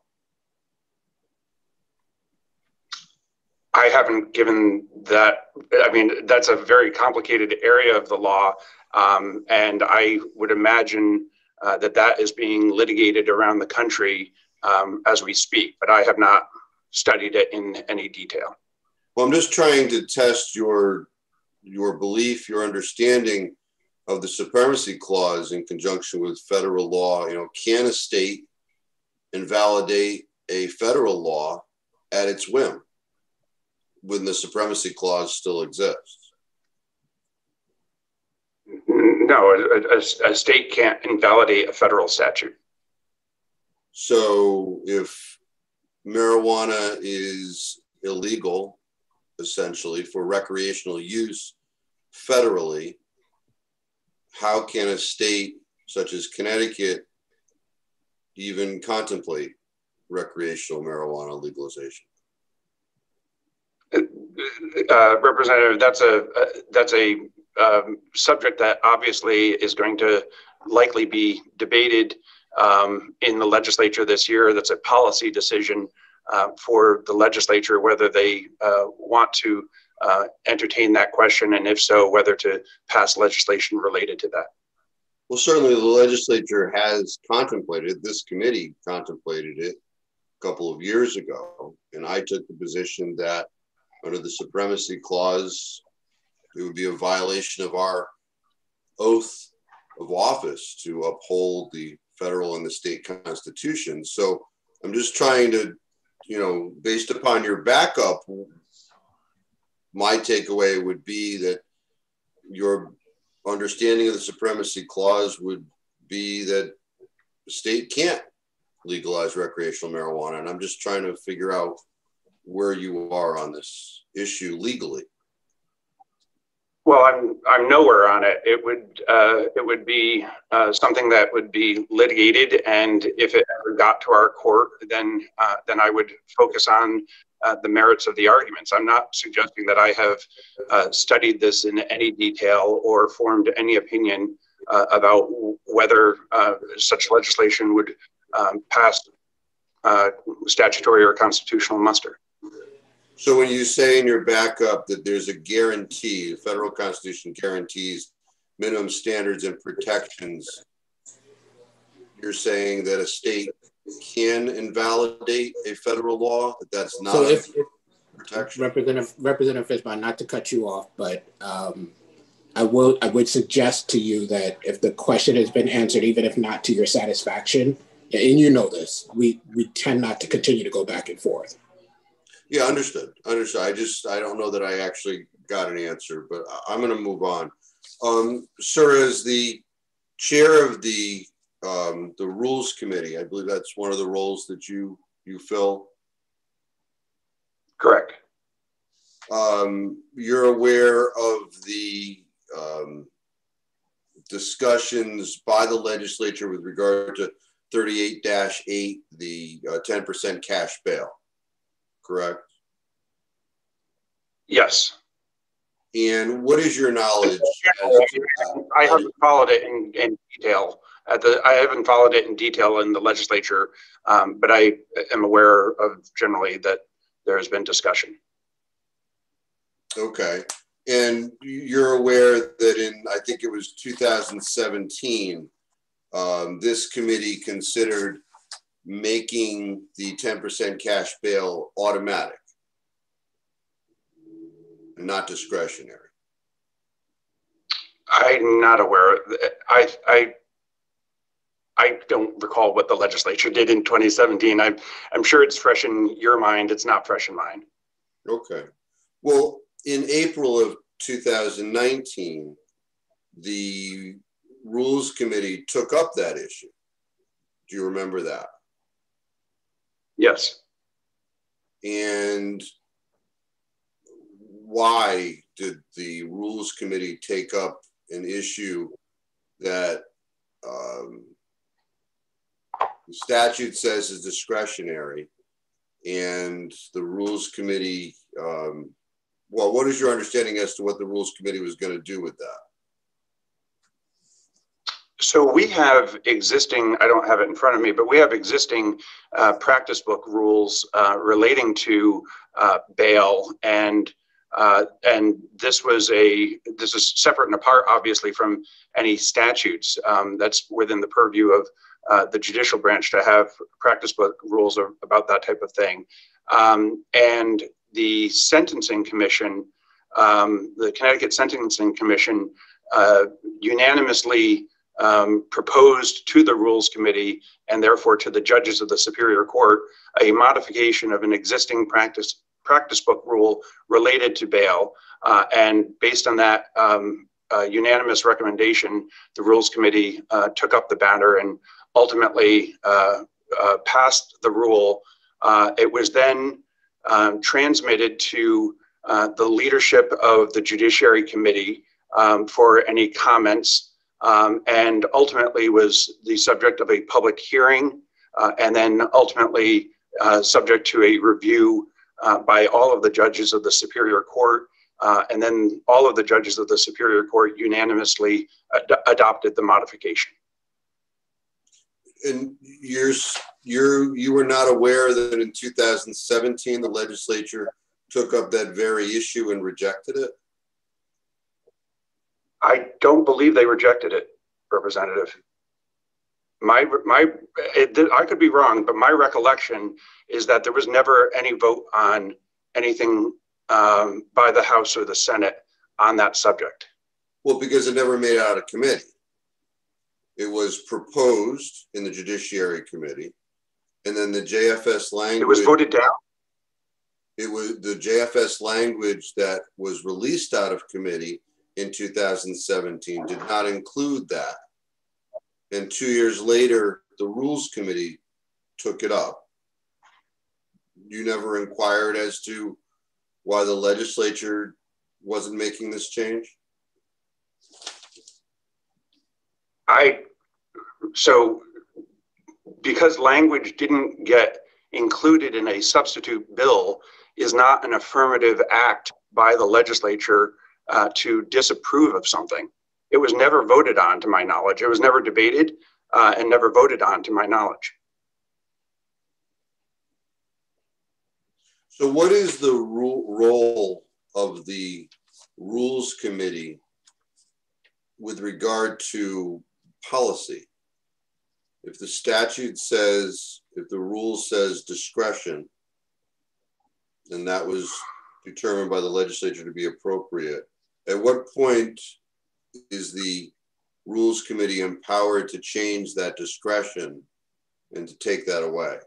I haven't given that. I mean, that's a very complicated area of the law. Um, and I would imagine uh, that that is being litigated around the country um, as we speak, but I have not studied it in any detail. Well, I'm just trying to test your your belief, your understanding of the supremacy clause in conjunction with federal law, you know, can a state invalidate a federal law at its whim when the supremacy clause still exists? No, a, a, a state can't invalidate a federal statute. So if marijuana is illegal, essentially, for recreational use federally, how can a state such as Connecticut even contemplate recreational marijuana legalization? Uh, Representative, that's a uh, that's a um, subject that obviously is going to likely be debated um, in the legislature this year. That's a policy decision uh, for the legislature whether they uh, want to uh, entertain that question, and if so, whether to pass legislation related to that? Well, certainly the legislature has contemplated, this committee contemplated it a couple of years ago. And I took the position that under the supremacy clause, it would be a violation of our oath of office to uphold the federal and the state constitution. So I'm just trying to, you know, based upon your backup, my takeaway would be that your understanding of the supremacy clause would be that the state can't legalize recreational marijuana. And I'm just trying to figure out where you are on this issue legally. Well, I'm I'm nowhere on it. It would uh, it would be uh, something that would be litigated, and if it ever got to our court, then uh, then I would focus on uh, the merits of the arguments. I'm not suggesting that I have uh, studied this in any detail or formed any opinion uh, about whether such legislation would um, pass statutory or constitutional muster. So when you say in your backup that there's a guarantee, the federal constitution guarantees minimum standards and protections, you're saying that a state can invalidate a federal law, that that's not So if, protection. Representative Representative Fishbein, not to cut you off, but um, I will. I would suggest to you that if the question has been answered, even if not to your satisfaction, and you know this, we we tend not to continue to go back and forth. Yeah, understood. Understood. I just I don't know that I actually got an answer, but I'm going to move on. Um, sir, as the chair of the um, the rules committee, I believe that's one of the roles that you you fill. Correct. Um, you're aware of the um, discussions by the legislature with regard to 38-8, the 10% uh, cash bail, correct? Yes. And what is your knowledge? I haven't followed it in, in detail. At the, I haven't followed it in detail in the legislature, um, but I am aware of generally that there has been discussion. Okay. And you're aware that in, I think it was 2017, um, this committee considered making the 10% cash bail automatic and not discretionary. I'm not aware. I, I, I don't recall what the legislature did in 2017. I'm, I'm sure it's fresh in your mind. It's not fresh in mine. Okay. Well, in April of 2019, the Rules Committee took up that issue. Do you remember that? Yes. And why did the Rules Committee take up an issue that um, the statute says is discretionary and the Rules Committee um, well, what is your understanding as to what the Rules Committee was going to do with that? So we have existing, I don't have it in front of me, but we have existing uh, practice book rules uh, relating to uh, bail and uh, and this was a this is separate and apart obviously from any statutes um, that's within the purview of uh, the judicial branch to have practice book rules about that type of thing. Um, and the Sentencing Commission, um, the Connecticut Sentencing Commission, uh, unanimously um, proposed to the Rules Committee and therefore to the judges of the Superior Court a modification of an existing practice practice book rule related to bail. Uh, and based on that um, uh, unanimous recommendation, the Rules Committee uh, took up the banner and ultimately uh, uh, passed the rule. it was then um, transmitted to uh, the leadership of the Judiciary Committee um, for any comments, um, and ultimately was the subject of a public hearing, uh, and then ultimately uh, subject to a review uh, by all of the judges of the Superior Court. Uh, and then all of the judges of the Superior Court unanimously ad adopted the modification. And yours you're you were not aware that in 2017 the legislature took up that very issue and rejected it? I don't believe they rejected it, Representative. My my it, I could be wrong, but my recollection is that there was never any vote on anything um, by the House or the Senate on that subject. Well, because it never made out of committee. It was proposed in the Judiciary Committee and then the JFS language. It was voted down. It was the JFS language that was released out of committee in 2017 did not include that. And two years later, the Rules Committee took it up. You never inquired as to why the legislature wasn't making this change? I, so because language didn't get included in a substitute bill is not an affirmative act by the legislature uh, to disapprove of something. It was never voted on, to my knowledge. It was never debated uh, and never voted on, to my knowledge. So, what is the ro role of the Rules Committee with regard to policy? if the statute says, if the rule says discretion, then that was determined by the legislature to be appropriate. At what point is the Rules Committee empowered to change that discretion and to take that away?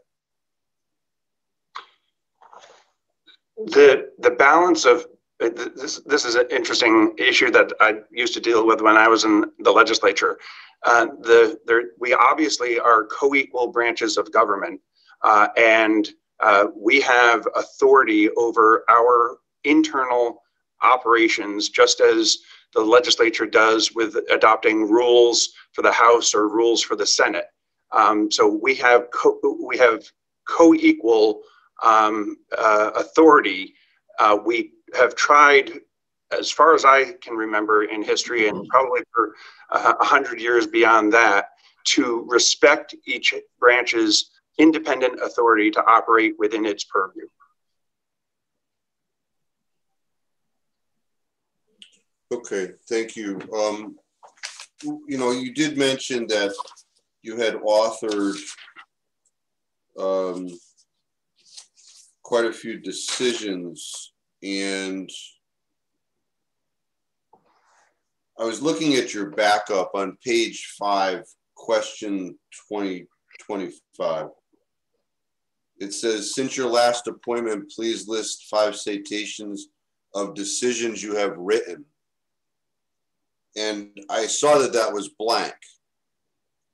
The the balance of this this is an interesting issue that I used to deal with when I was in the legislature. Uh, the there, we obviously are co-equal branches of government, uh, and uh, we have authority over our internal operations, just as the legislature does with adopting rules for the House or rules for the Senate. Um, so we have co- we have co-equal um, uh, authority. Uh, we have tried, as far as I can remember in history, and probably for a hundred years beyond that, to respect each branch's independent authority to operate within its purview. Okay, thank you. Um, you know, you did mention that you had authored um, quite a few decisions, and I was looking at your backup on page five, question 2025. It says, since your last appointment, please list five citations of decisions you have written and I saw that that was blank.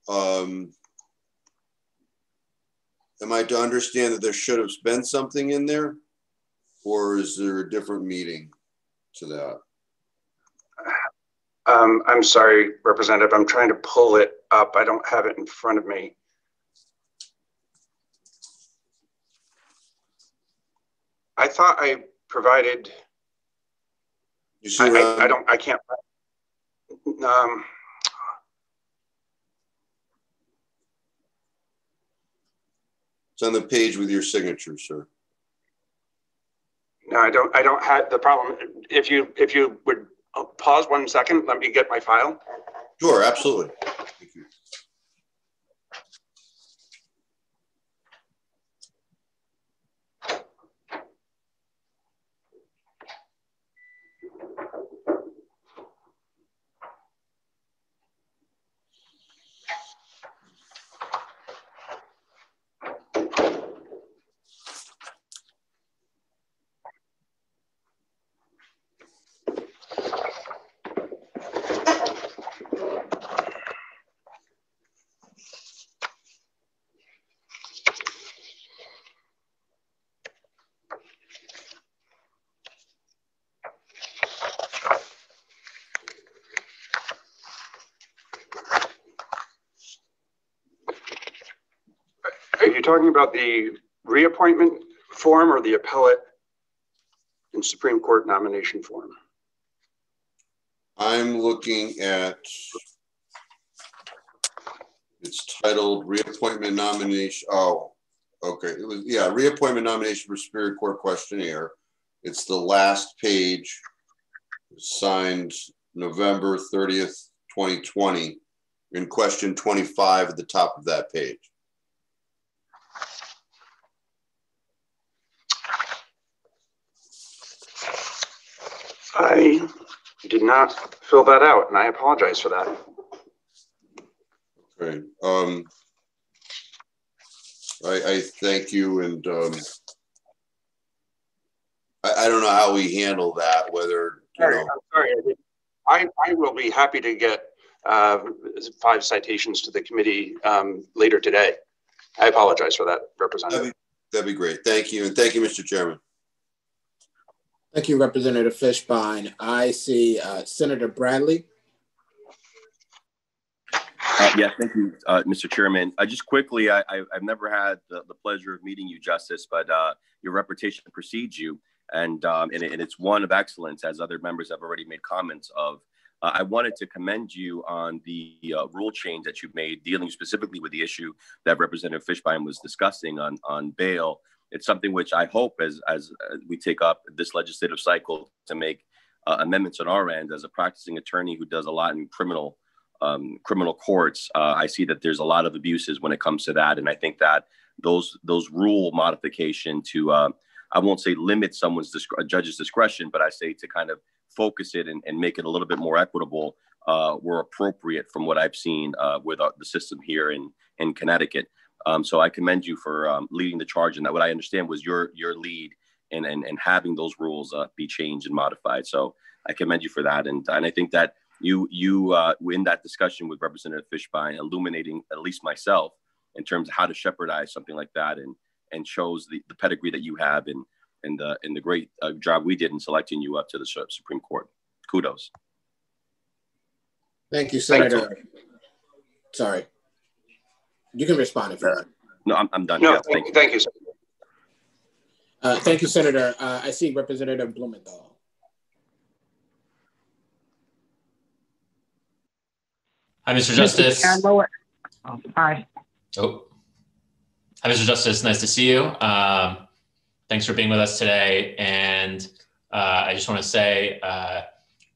Um, am I to understand that there should have been something in there, or is there a different meaning to that? Um, I'm sorry, Representative. I'm trying to pull it up. I don't have it in front of me. I thought I provided. You see, I, I, I don't. I can't um, it's on the page with your signature, sir. No, I don't. I don't have the problem. If you if you would pause one second, let me get my file. Sure, absolutely. Talking about the reappointment form or the appellate and Supreme Court nomination form? I'm looking at, it's titled reappointment nomination. Oh, okay. It was, yeah, reappointment nomination for Superior Court questionnaire. It's the last page, signed November 30th, 2020, in question 25 at the top of that page. I did not fill that out, and I apologize for that. Okay. Um, I, I thank you, and um, I, I don't know how we handle that. Whether you sorry, know, I'm sorry. I, I will be happy to get uh, five citations to the committee um, later today. I apologize for that, Representative. That'd be, that'd be great. Thank you, and thank you, Mr. Chairman. Thank you, Representative Fishbein. I see uh, Senator Bradley. Uh, yeah, thank you, uh, Mr. Chairman. Uh, just quickly, I, have never had the, the, pleasure of meeting you, Justice, but uh, your reputation precedes you, and, um, and, and, it's one of excellence, as other members have already made comments of. Uh, I wanted to commend you on the rule change that you've made, dealing specifically with the issue that Representative Fishbein was discussing on, on bail it's something which I hope as as we take up this legislative cycle to make uh, amendments on our end as a practicing attorney who does a lot in criminal um, criminal courts. Uh, I see that there's a lot of abuses when it comes to that, and I think that those those rule modification to uh, I won't say limit someone's a judge's discretion, but I say to kind of focus it and, and make it a little bit more equitable uh, were appropriate from what I've seen uh, with uh, the system here in in Connecticut. Um, so I commend you for um, leading the charge, and that what I understand was your your lead and and, and having those rules uh, be changed and modified. So I commend you for that, and and I think that you you uh, in that discussion with Representative Fishbein, illuminating at least myself in terms of how to shepherdize something like that, and and shows the, the pedigree that you have and and the and the great uh, job we did in selecting you up to the Supreme Court. Kudos. Thank you, Senator. Thank you. Sorry. You can respond if you want. No, I'm, I'm done. No, yeah, thank, you. Thank you. Uh, thank you, Senator. Uh, I see Representative Blumenthal. Hi, Mr. Justice. Oh, hi. Oh. Hi, Mr. Justice. Nice to see you. Um, thanks for being with us today. And uh, I just want to say uh,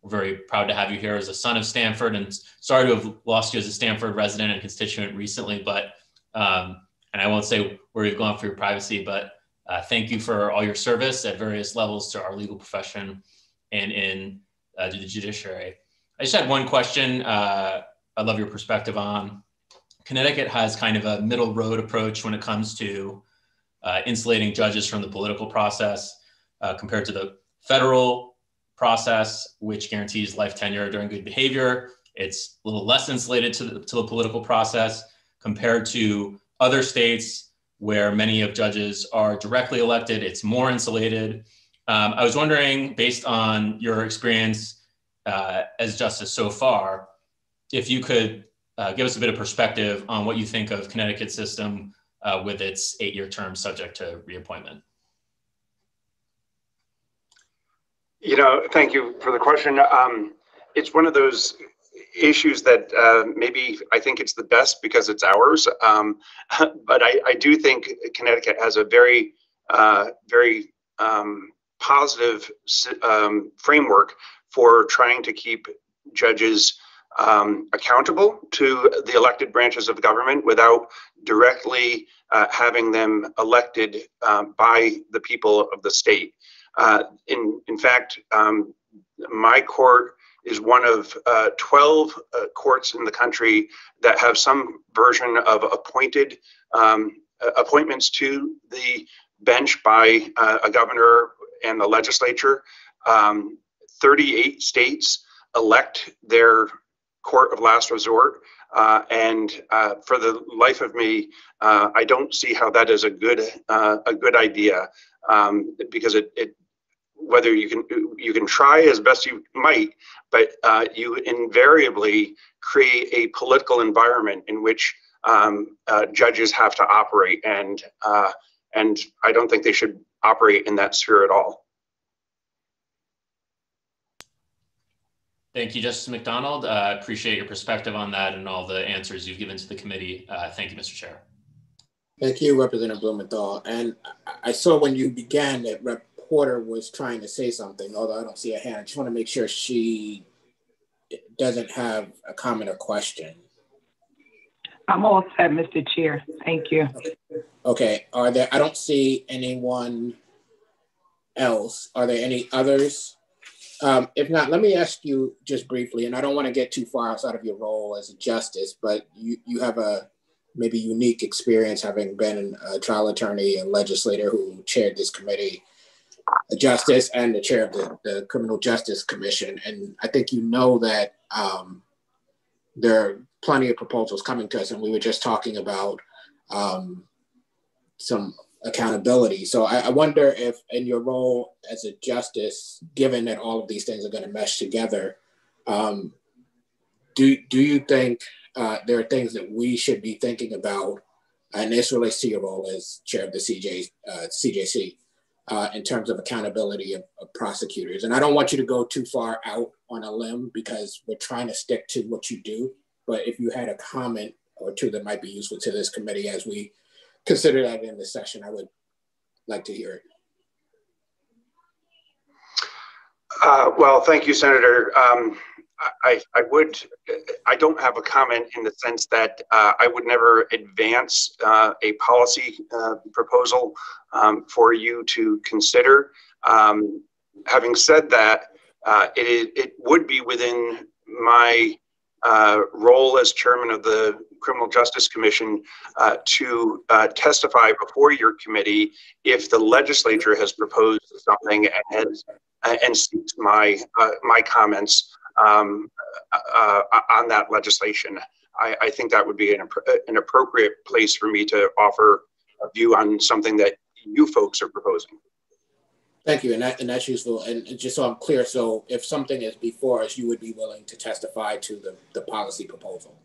we're very proud to have you here as a son of Stamford, and sorry to have lost you as a Stamford resident and constituent recently. But um, and I won't say where you've gone for your privacy, but uh, thank you for all your service at various levels to our legal profession and in uh, the judiciary. I just had one question. Uh, I'd love your perspective on. Connecticut has kind of a middle road approach when it comes to uh, insulating judges from the political process uh, compared to the federal process, which guarantees life tenure during good behavior. It's a little less insulated to the, to the political process compared to other states where many of judges are directly elected. It's more insulated. Um, I was wondering, based on your experience uh, as justice so far, if you could uh, give us a bit of perspective on what you think of Connecticut system uh, with its eight-year term subject to reappointment. You know, thank you for the question. Um, it's one of those issues that uh, maybe I think it's the best because it's ours. Um, but I, I, do think Connecticut has a very, uh, very um, positive um, framework for trying to keep judges um, accountable to the elected branches of government without directly uh, having them elected uh, by the people of the state. Uh, in, in fact, um, my court is one of uh, 12 uh, courts in the country that have some version of appointed um, appointments to the bench by uh, a governor and the legislature. Um, 38 states elect their court of last resort. Uh, and uh, for the life of me, uh, I don't see how that is a good uh, a good idea um, because it, it whether you can you can try as best you might, but uh, you invariably create a political environment in which um, uh, judges have to operate, and and I don't think they should operate in that sphere at all. Thank you, Justice McDonald. Uh, appreciate your perspective on that and all the answers you've given to the committee. Uh, thank you, Mr. Chair. Thank you, Representative Blumenthal. And I saw when you began that Rep Porter was trying to say something, although I don't see a hand. I just want to make sure she doesn't have a comment or question. I'm all set, Mr. Chair. Thank you. Okay. okay. Are there, I don't see anyone else. Are there any others? Um, if not, let me ask you just briefly, and I don't want to get too far outside of your role as a justice, but you, you have a maybe unique experience having been a trial attorney and legislator who chaired this committee, justice and the chair of the, the Criminal Justice Commission. And I think you know that um, there are plenty of proposals coming to us, and we were just talking about um, some accountability. So I, I, wonder if, in your role as a justice, given that all of these things are going to mesh together, um, do do you think uh, there are things that we should be thinking about? And this relates to your role as chair of the CJ uh, CJC uh, in terms of accountability of, of prosecutors. And I don't want you to go too far out on a limb because we're trying to stick to what you do. But if you had a comment or two that might be useful to this committee as we consider that in the session. I would like to hear it. Uh, well, thank you, Senator. Um, I, I would, I don't have a comment in the sense that uh, I would never advance uh, a policy uh, proposal um, for you to consider. Um, having said that, uh, it, it would be within my uh, role as chairman of the Criminal Justice Commission uh, to testify before your committee if the legislature has proposed something and has, and seeks my my comments um, uh, uh, on that legislation. I, I, think that would be an, an appropriate place for me to offer a view on something that you folks are proposing. Thank you, and that and that's useful. And just so I'm clear, so if something is before us, you would be willing to testify to the, the policy proposal,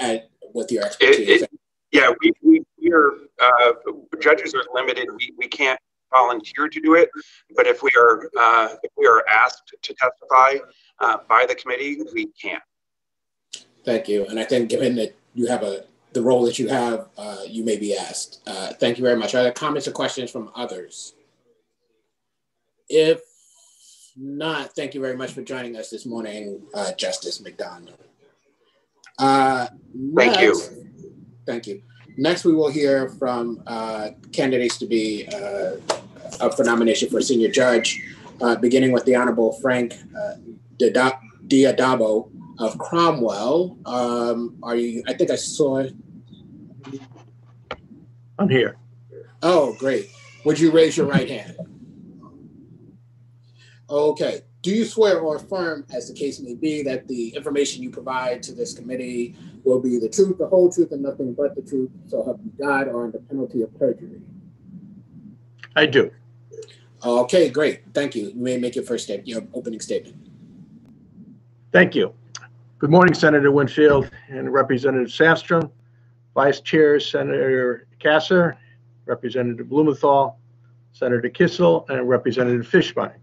and with your expertise. It, it, yeah, we we, we are uh, judges are limited. We we can't volunteer to do it, but if we are uh, if we are asked to testify uh, by the committee, we can. Thank you, and I think given that you have a the role that you have, uh, you may be asked. Uh, thank you very much. Are there comments or questions from others? If not, thank you very much for joining us this morning, uh, Justice McDonald. Uh, thank you. Thank you. Next, we will hear from uh, candidates to be uh, up for nomination for senior judge, uh, beginning with the Honorable Frank uh, D'Addabbo of Cromwell. Um, are you? I think I saw. I'm here. Oh, great. Would you raise your right hand? Okay. Do you swear or affirm, as the case may be, that the information you provide to this committee will be the truth, the whole truth, and nothing but the truth, so help you God, or under penalty of perjury? I do. Okay, great. Thank you. You may make your first statement, your opening statement. Thank you. Good morning, Senator Winfield and Representative Stafstrom, Vice Chair Senator Kasser, Representative Blumenthal, Senator Kissel, and Representative Fishbein.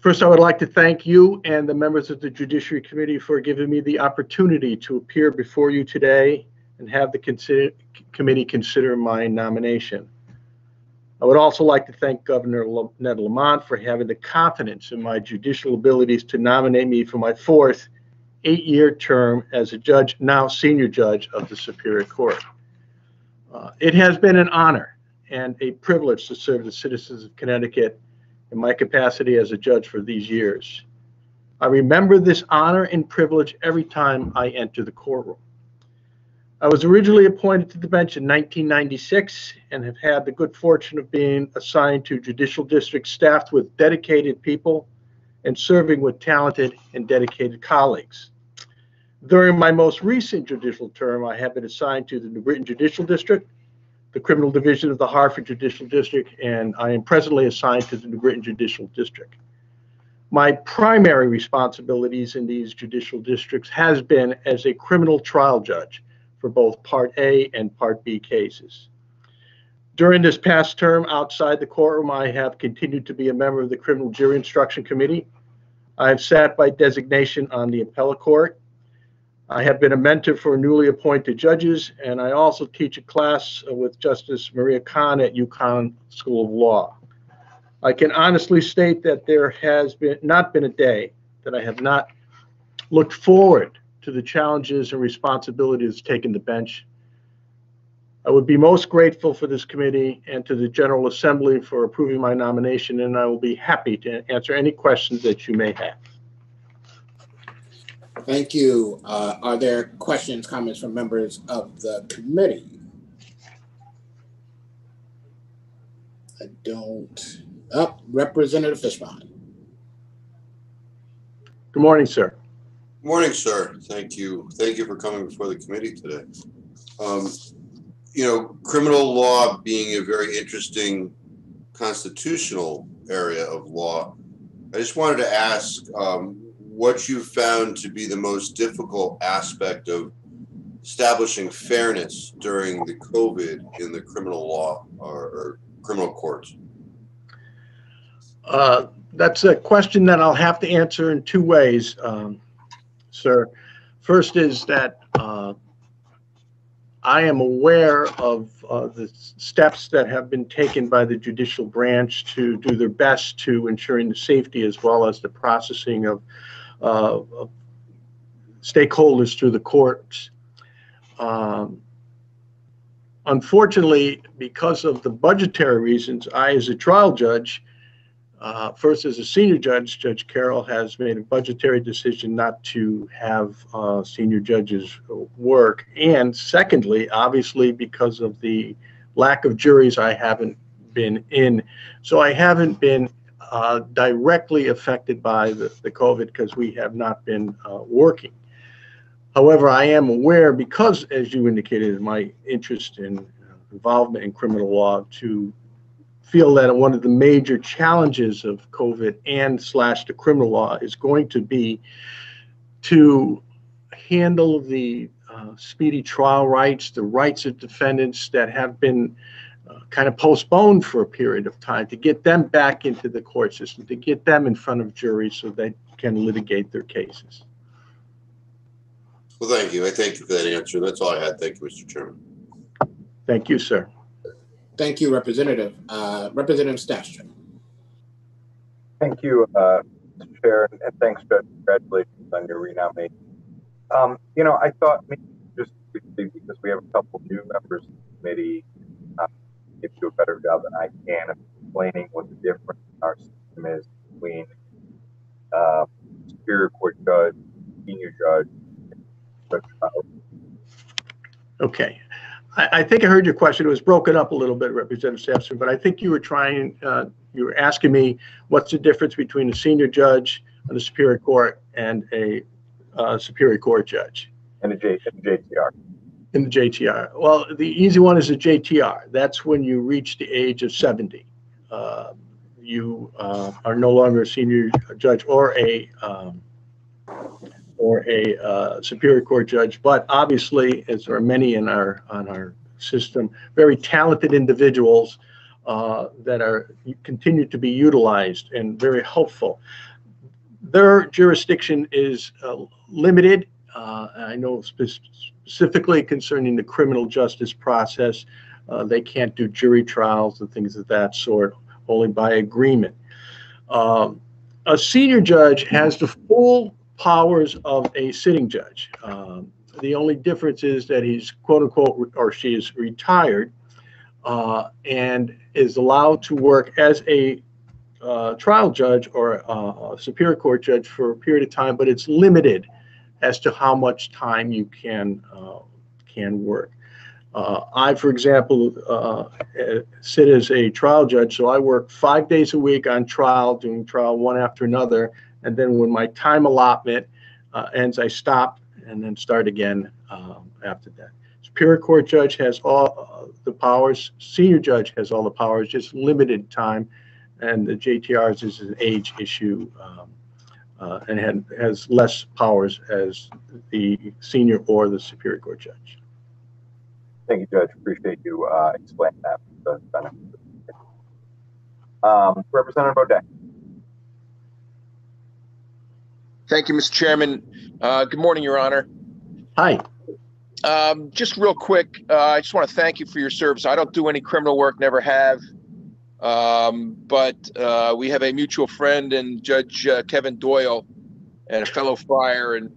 First, I would like to thank you and the members of the Judiciary Committee for giving me the opportunity to appear before you today and have the consider committee consider my nomination. I would also like to thank Governor Ned Lamont for having the confidence in my judicial abilities to nominate me for my fourth eight-year term as a judge, now senior judge of the Superior Court. Uh, it has been an honor and a privilege to serve the citizens of Connecticut in my capacity as a judge for these years. I remember this honor and privilege every time I enter the courtroom. I was originally appointed to the bench in 1996 and have had the good fortune of being assigned to judicial districts staffed with dedicated people and serving with talented and dedicated colleagues. During my most recent judicial term, I have been assigned to the New Britain Judicial District the Criminal Division of the Hartford Judicial District, and I am presently assigned to the New Britain Judicial District. My primary responsibilities in these judicial districts has been as a criminal trial judge for both Part A and Part B cases. During this past term outside the courtroom, I have continued to be a member of the Criminal Jury Instruction Committee. I have sat by designation on the appellate court I have been a mentor for newly appointed judges, and I also teach a class with Justice Maria Kahn at UConn School of Law. I can honestly state that there has been not been a day that I have not looked forward to the challenges and responsibilities taking the bench. I would be most grateful for this committee and to the General Assembly for approving my nomination, and I will be happy to answer any questions that you may have. Thank you. Uh, are there questions, comments from members of the committee? I don't. Up, oh, Representative Fishbein. Good morning, sir. Good morning, sir. Thank you. Thank you for coming before the committee today. Um, you know, criminal law being a very interesting constitutional area of law, I just wanted to ask um, what you found to be the most difficult aspect of establishing fairness during the COVID in the criminal law or, or criminal courts? Uh, that's a question that I'll have to answer in two ways, um, sir. First is that uh, I am aware of uh, the steps that have been taken by the judicial branch to do their best to ensuring the safety as well as the processing of, uh, stakeholders through the courts. Um, unfortunately, because of the budgetary reasons, I, as a trial judge, uh, first, as a senior judge, Judge Carroll has made a budgetary decision not to have uh, senior judges work. And secondly, obviously, because of the lack of juries, I haven't been in. So I haven't been uh, directly affected by the, the COVID because we have not been uh, working. However, I am aware, because as you indicated, my interest in uh, involvement in criminal law to feel that one of the major challenges of COVID and slash the criminal law is going to be to handle the uh, speedy trial rights, the rights of defendants that have been kind of postponed for a period of time, to get them back into the court system, to get them in front of juries so they can litigate their cases. Well, thank you. I thank you for that answer. That's all I had. Thank you, Mr. Chairman. Thank you, sir. Thank you, Representative. Uh, Representative Stafstrom. Thank you, uh, Mr. Chair, and thanks, Judge. Congratulations on your renomination. Um, you know, I thought maybe just because we have a couple new members of the committee, give you a better job than I can of explaining what the difference in our system is between uh, Superior Court judge, senior judge, judge Okay. I, I, think I heard your question. It was broken up a little bit, Representative Sampson, but I think you were trying, uh, you were asking me what's the difference between a senior judge on the Superior Court and a uh, Superior Court judge. And a J, JTR. In the JTR. Well, the easy one is the JTR. That's when you reach the age of 70. Uh, you uh, are no longer a senior judge or a um, or a uh, superior court judge. But obviously, as there are many in our on our system, very talented individuals uh, that are continue to be utilized and very helpful. Their jurisdiction is uh, limited. Uh, I know specifically concerning the criminal justice process, uh, they can't do jury trials and things of that sort, only by agreement. Um, a senior judge has the full powers of a sitting judge. Um, the only difference is that he's quote unquote or she is retired uh, and is allowed to work as a uh, trial judge or uh, a superior court judge for a period of time, but it's limited as to how much time you can uh, can work. Uh, I, for example, uh, sit as a trial judge, so I work five days a week on trial, doing trial one after another, and then when my time allotment uh, ends, I stop and then start again um, after that. Superior Court judge has all uh, the powers. Senior judge has all the powers, just limited time. And the JTRs is an age issue um, uh, and had, has less powers as the senior or the Superior Court judge. Thank you, Judge. Appreciate you uh, explaining that the benefit. Um, Representative O'Dea. Thank you, Mr. Chairman. Uh, good morning, Your Honor. Hi. Um, just real quick, uh, I just want to thank you for your service. I don't do any criminal work, never have. Um, but uh, we have a mutual friend and Judge uh, Kevin Doyle and a fellow friar. And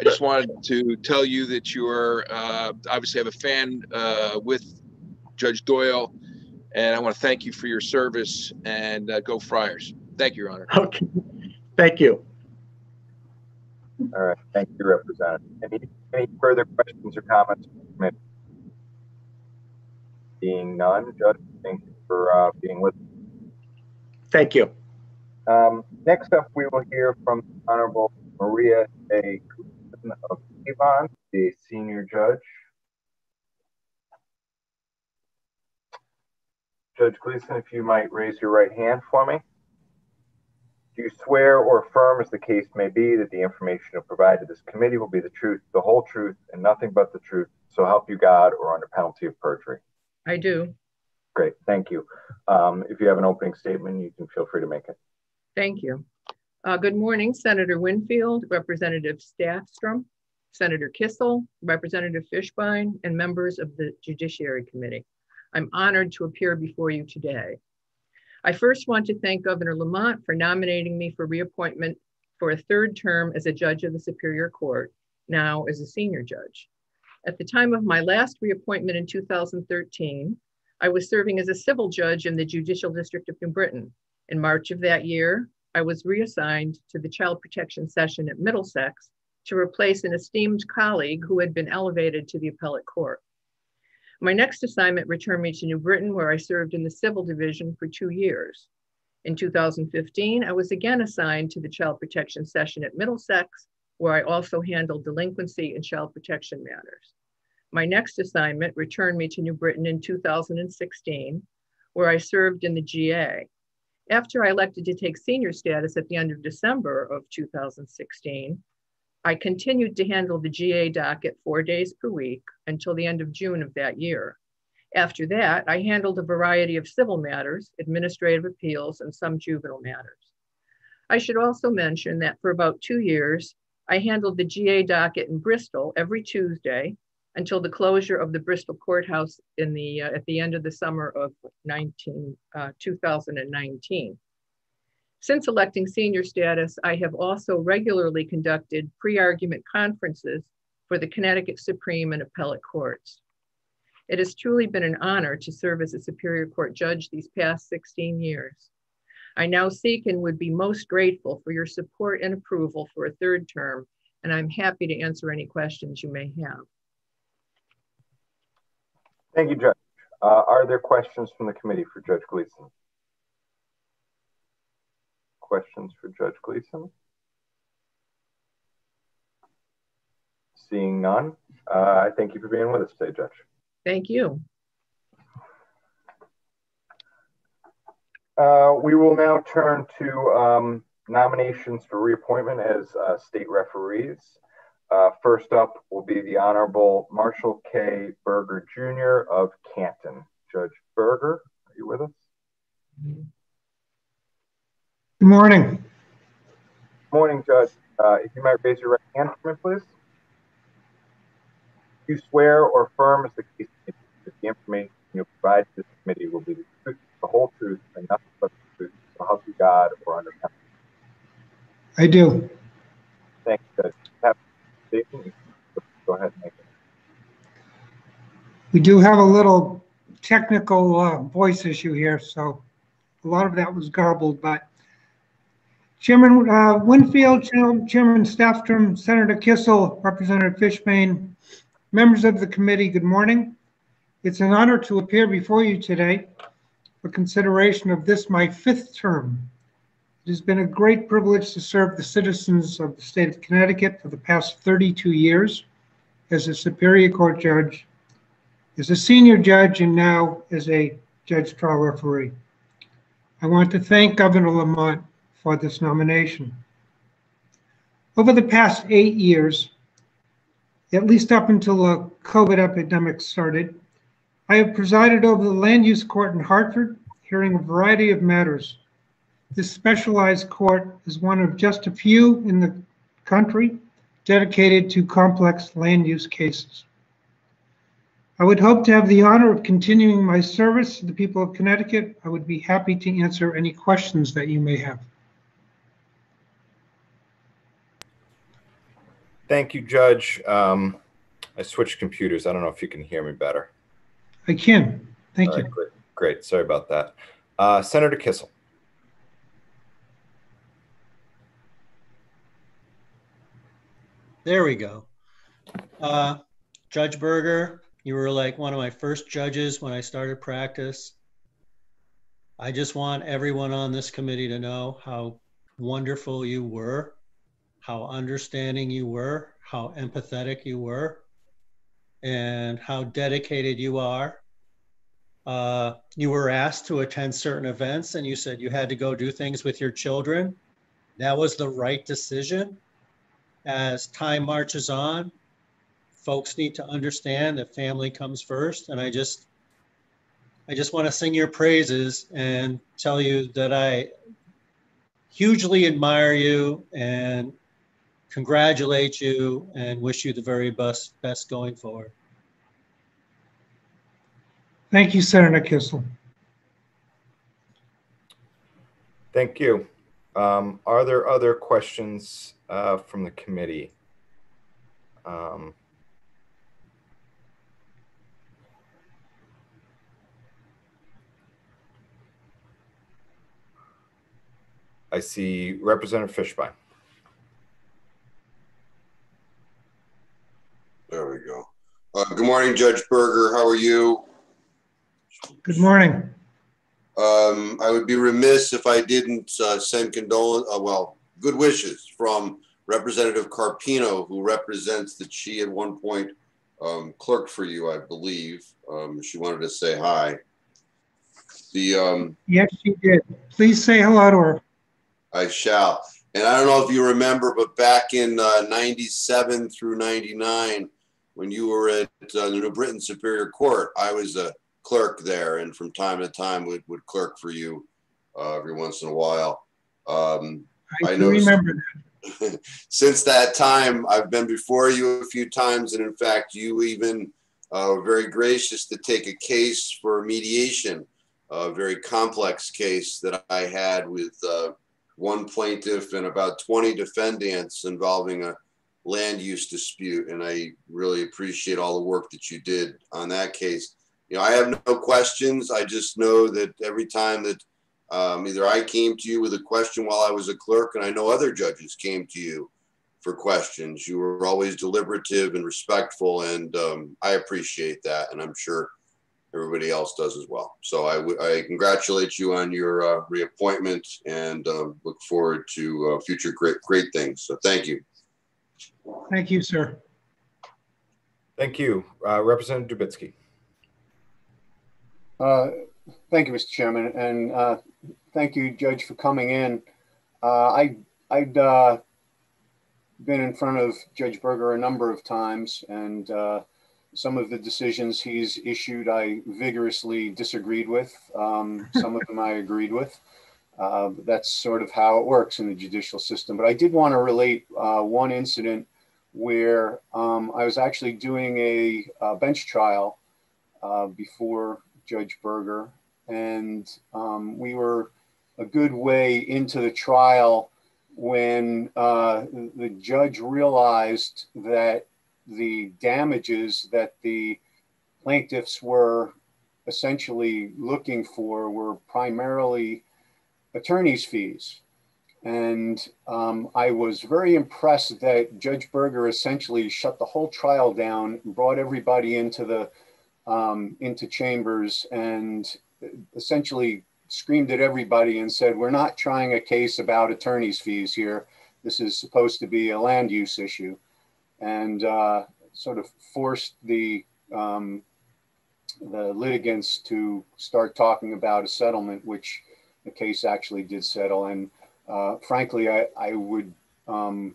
I just wanted to tell you that you are uh, obviously have a fan uh, with Judge Doyle. And I want to thank you for your service and go Friars. Thank you, Your Honor. Okay. Thank you. All right, thank you, Representative. Any, any further questions or comments? Being none, Judge, thank you for uh, being with us. Thank you. Um, next up, we will hear from Honorable Maria A. of Avon, the senior judge. Judge Gleason, if you might raise your right hand for me. Do you swear or affirm, as the case may be, that the information you provide to this committee will be the truth, the whole truth, and nothing but the truth, so help you God, or under penalty of perjury? I do. Great, thank you. Um, if you have an opening statement, you can feel free to make it. Thank you. Uh, good morning, Senator Winfield, Representative Stafstrom, Senator Kissel, Representative Fishbein, and members of the Judiciary Committee. I'm honored to appear before you today. I first want to thank Governor Lamont for nominating me for reappointment for a third term as a judge of the Superior Court, now as a senior judge. At the time of my last reappointment in 2013, I was serving as a civil judge in the Judicial District of New Britain. In March of that year, I was reassigned to the Child Protection Session at Middlesex to replace an esteemed colleague who had been elevated to the appellate court. My next assignment returned me to New Britain, where I served in the civil division for two years. In 2015, I was again assigned to the Child Protection Session at Middlesex, where I also handled delinquency and child protection matters. My next assignment returned me to New Britain in 2016, where I served in the GA. After I elected to take senior status at the end of December of 2016, I continued to handle the GA docket four days per week until the end of June of that year. After that, I handled a variety of civil matters, administrative appeals, and some juvenile matters. I should also mention that for about two years, I handled the GA docket in Bristol every Tuesday until the closure of the Bristol courthouse in the, uh, at the end of the summer of 19, uh, 2019. Since electing senior status, I have also regularly conducted pre-argument conferences for the Connecticut Supreme and Appellate Courts. It has truly been an honor to serve as a Superior Court judge these past 16 years. I now seek and would be most grateful for your support and approval for a third term, and I'm happy to answer any questions you may have. Thank you, Judge. Uh, are there questions from the committee for Judge Gleason? Questions for Judge Gleason? Seeing none, uh, I thank you for being with us today, Judge. Thank you. Uh, we will now turn to um, nominations for reappointment as uh, state referees. Uh, first up will be the Honorable Marshall K. Berger Jr. of Canton. Judge Berger, are you with us? Good morning. Good Morning, Judge. Uh, if you might raise your right hand for me, please. You swear or affirm as the case may be that the information you provide to this committee will be the truth, the whole truth, and nothing but the truth, so help you God or under penalty. I do. Thank you, Judge. Have Go ahead it. We do have a little technical uh, voice issue here, so a lot of that was garbled, but Chairman uh, Winfield, Chairman Stafstrom, Senator Kissel, Representative Fishbein, members of the committee, good morning. It's an honor to appear before you today for consideration of this, my fifth term. It has been a great privilege to serve the citizens of the state of Connecticut for the past 32 years as a Superior Court judge, as a senior judge, and now as a judge trial referee. I want to thank Governor Lamont for this nomination. Over the past eight years, at least up until the COVID epidemic started, I have presided over the land use court in Hartford, hearing a variety of matters. This specialized court is one of just a few in the country dedicated to complex land use cases. I would hope to have the honor of continuing my service to the people of Connecticut. I would be happy to answer any questions that you may have. Thank you, Judge. Um, I switched computers. I don't know if you can hear me better. I can. Thank you. great. great. Sorry about that. Uh, Senator Kissel. There we go. Uh, Judge Berger, you were like one of my first judges when I started practice. I just want everyone on this committee to know how wonderful you were, how understanding you were, how empathetic you were, and how dedicated you are. Uh, you were asked to attend certain events and you said you had to go do things with your children. That was the right decision. As time marches on, folks need to understand that family comes first. And I just, I just want to sing your praises and tell you that I hugely admire you and congratulate you and wish you the very best, best going forward. Thank you, Senator Kissel. Thank you. Um, are there other questions uh, from the committee? Um, I see Representative Fishbein. There we go. Uh, good morning, Judge Berger. How are you? Good morning. Um, I would be remiss if I didn't uh, send condolence, uh, well, good wishes from Representative Carpino, who represents that she at one point um, clerked for you, I believe. Um, she wanted to say hi. The um, Yes, she did. Please say hello to her. I shall. And I don't know if you remember, but back in uh, 97 through 99, when you were at uh, the New Britain Superior Court, I was a clerk there and from time to time would, would clerk for you uh, every once in a while. Um, I, I noticed- remember that. since that time, I've been before you a few times, and in fact, you even uh, were very gracious to take a case for mediation, a very complex case that I had with uh, one plaintiff and about 20 defendants involving a land use dispute. And I really appreciate all the work that you did on that case. You know, I have no questions. I just know that every time that um, either I came to you with a question while I was a clerk, and I know other judges came to you for questions. You were always deliberative and respectful, and um, I appreciate that, and I'm sure everybody else does as well. So I, w- I congratulate you on your uh, reappointment and uh, look forward to uh, future great great things. So thank you. Thank you, sir. Thank you. Uh, Representative Dubitzky. Uh, Thank you, Mr. Chairman, and uh, thank you, Judge, for coming in. Uh, I, I'd uh, been in front of Judge Berger a number of times, and uh, some of the decisions he's issued I vigorously disagreed with. Um, Some of them I agreed with. Uh, That's sort of how it works in the judicial system. But I did want to relate one incident where um, I was actually doing a uh, bench trial before Judge Berger, and um, we were a good way into the trial when uh, the judge realized that the damages that the plaintiffs were essentially looking for were primarily attorney's fees. And um, I was very impressed that Judge Berger essentially shut the whole trial down, and brought everybody into the um, into chambers, and essentially screamed at everybody and said, "We're not trying a case about attorney's fees here. This is supposed to be a land use issue," and uh, sort of forced the um, the litigants to start talking about a settlement, which the case actually did settle. And uh, frankly, I, I would um,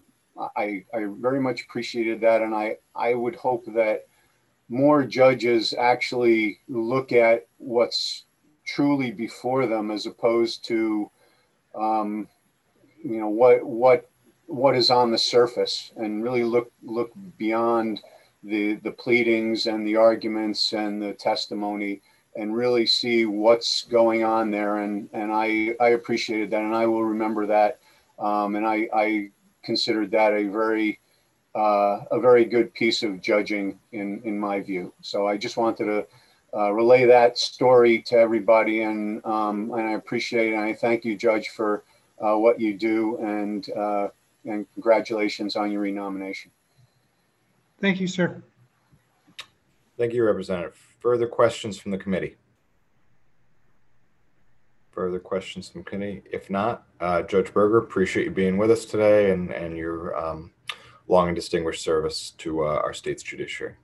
I, I very much appreciated that, and I I would hope that more judges actually look at what's truly before them as opposed to um, you know what what what is on the surface and really look look beyond the the pleadings and the arguments and the testimony and really see what's going on there. And and I I appreciated that and I will remember that. Um, and I I considered that a very uh, a very good piece of judging in in my view. So I just wanted to uh, relay that story to everybody, and um, and I appreciate it. And I thank you, Judge, for uh, what you do, and uh, and congratulations on your renomination. Thank you, sir. Thank you, Representative. Further questions from the committee? Further questions from committee? If not, uh, Judge Berger, appreciate you being with us today and, and your um, long and distinguished service to uh, our state's judiciary.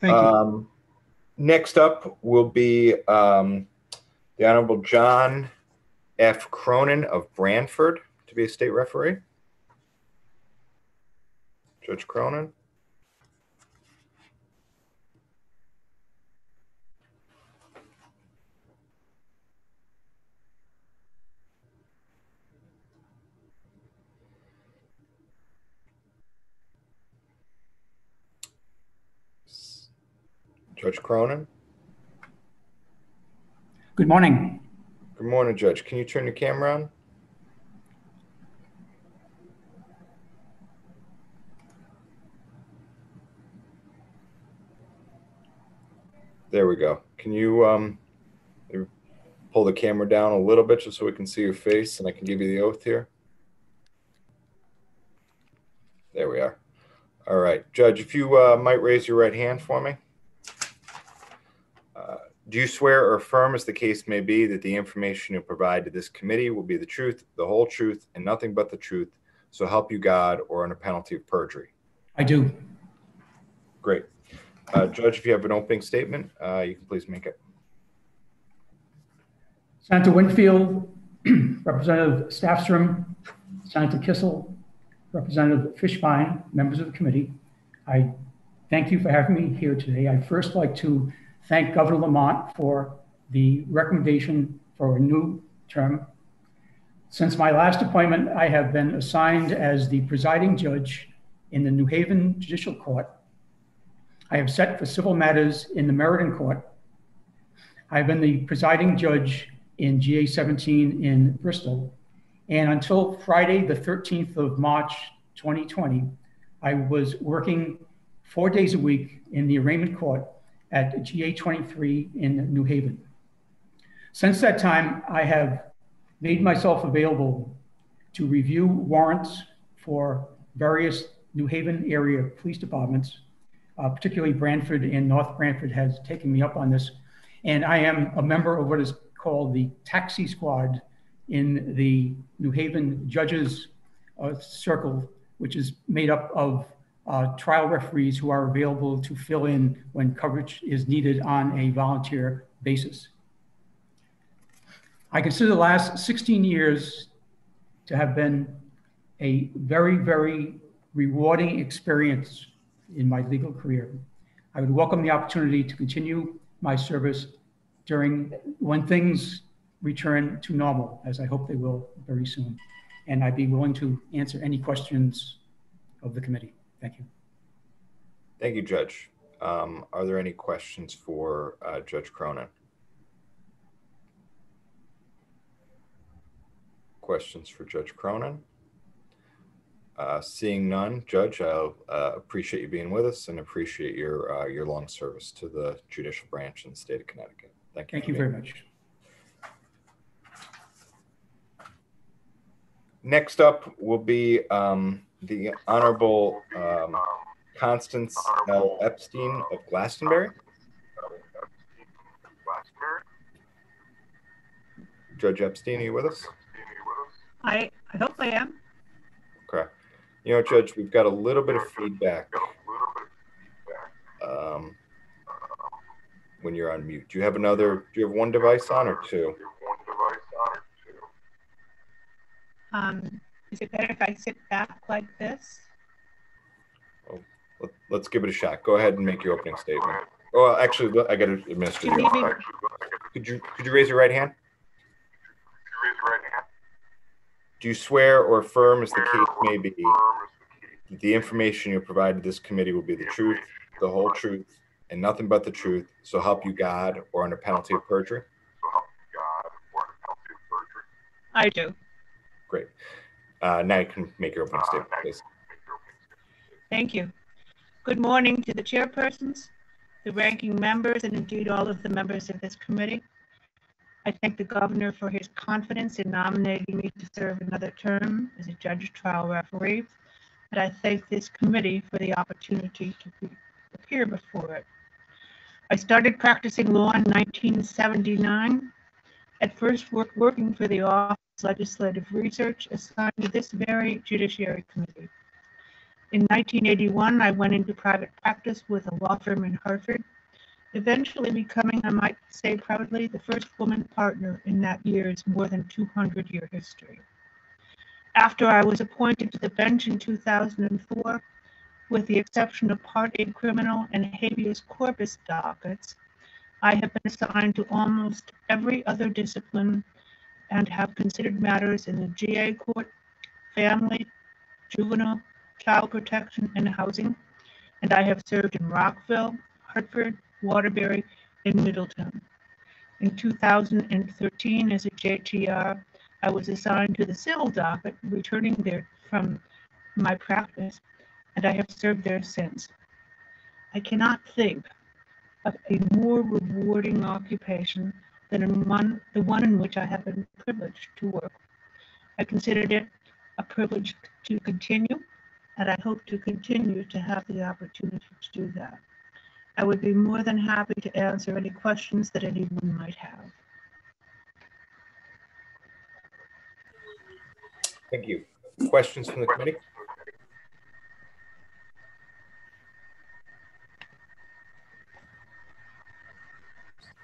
Thank you. Um, next up will be um, the Honorable John F. Cronin of Branford to be a state referee. Judge Cronin. Judge Cronin. Good morning. Good morning, Judge. Can you turn your camera on? There we go. Can you um, pull the camera down a little bit just so we can see your face and I can give you the oath here? There we are. All right. Judge, if you uh, might raise your right hand for me. Do you swear or affirm, as the case may be, that the information you provide to this committee will be the truth, the whole truth, and nothing but the truth, so help you God, or under penalty of perjury? I do. Great. Uh, Judge, if you have an opening statement, uh, you can please make it. Senator Winfield, Representative Stafstrom, Senator Kissel, Representative Fishbein, members of the committee, I thank you for having me here today. I'd first like to thank Governor Lamont for the recommendation for a new term. Since my last appointment, I have been assigned as the presiding judge in the New Haven Judicial Court. I have sat for civil matters in the Meriden Court. I've been the presiding judge in GA 17 in Bristol. And until Friday, the 13th of March, 2020, I was working four days a week in the arraignment court at GA 23 in New Haven. Since that time, I have made myself available to review warrants for various New Haven area police departments, uh, particularly Branford and North Branford has taken me up on this. And I am a member of what is called the taxi squad in the New Haven Judges uh, Circle, which is made up of uh, trial referees who are available to fill in when coverage is needed on a volunteer basis. I consider the last 16 years to have been a very, very rewarding experience in my legal career. I would welcome the opportunity to continue my service during when things return to normal, as I hope they will very soon. And I'd be willing to answer any questions of the committee. Thank you. Thank you, Judge. Um, are there any questions for uh, Judge Cronin? Questions for Judge Cronin? Uh, seeing none, Judge, I uh, appreciate you being with us and appreciate your uh, your long service to the judicial branch in the state of Connecticut. Thank you. Thank you very much. Next up will be um, the Honorable um, Constance L. Epstein of Glastonbury. Judge Epstein, are you with us? I, I hope I am. Okay. You know, Judge, we've got a little bit of feedback um, when you're on mute. Do you have another, do you have one device on or two? Um, is it better if I sit back like this? Oh, let, let's give it a shot. Go ahead and make your opening statement. Oh, actually, I got to administer Do you the need me- oath. Could you could you raise your right hand? Do you swear or affirm, as the case may be, that the information you provide to this committee will be the truth, the whole truth, and nothing but the truth, so help you God, or under penalty of perjury? I do. Great. Uh, now you can make your opening statement, please. Thank you. Good morning to the chairpersons, the ranking members, and indeed all of the members of this committee. I thank the governor for his confidence in nominating me to serve another term as a judge trial referee. And I thank this committee for the opportunity to be, appear before it. I started practicing law in 1979. At first, work, working for the Office of Legislative Research assigned to this very Judiciary Committee. In 1981, I went into private practice with a law firm in Hartford, eventually becoming, I might say proudly, the first woman partner in that year's more than 200 year history. After I was appointed to the bench in 2004, with the exception of Part A criminal and habeas corpus dockets, I have been assigned to almost every other discipline and have considered matters in the GA court, family, juvenile, child protection, and housing. And I have served in Rockville, Hartford, Waterbury, and Middletown. In 2013, as a JTR, I was assigned to the civil docket, returning there from my practice, and I have served there since. I cannot think of a more rewarding occupation than in one, the one in which I have been privileged to work. I considered it a privilege to continue, and I hope to continue to have the opportunity to do that. I would be more than happy to answer any questions that anyone might have. Thank you. Questions from the committee?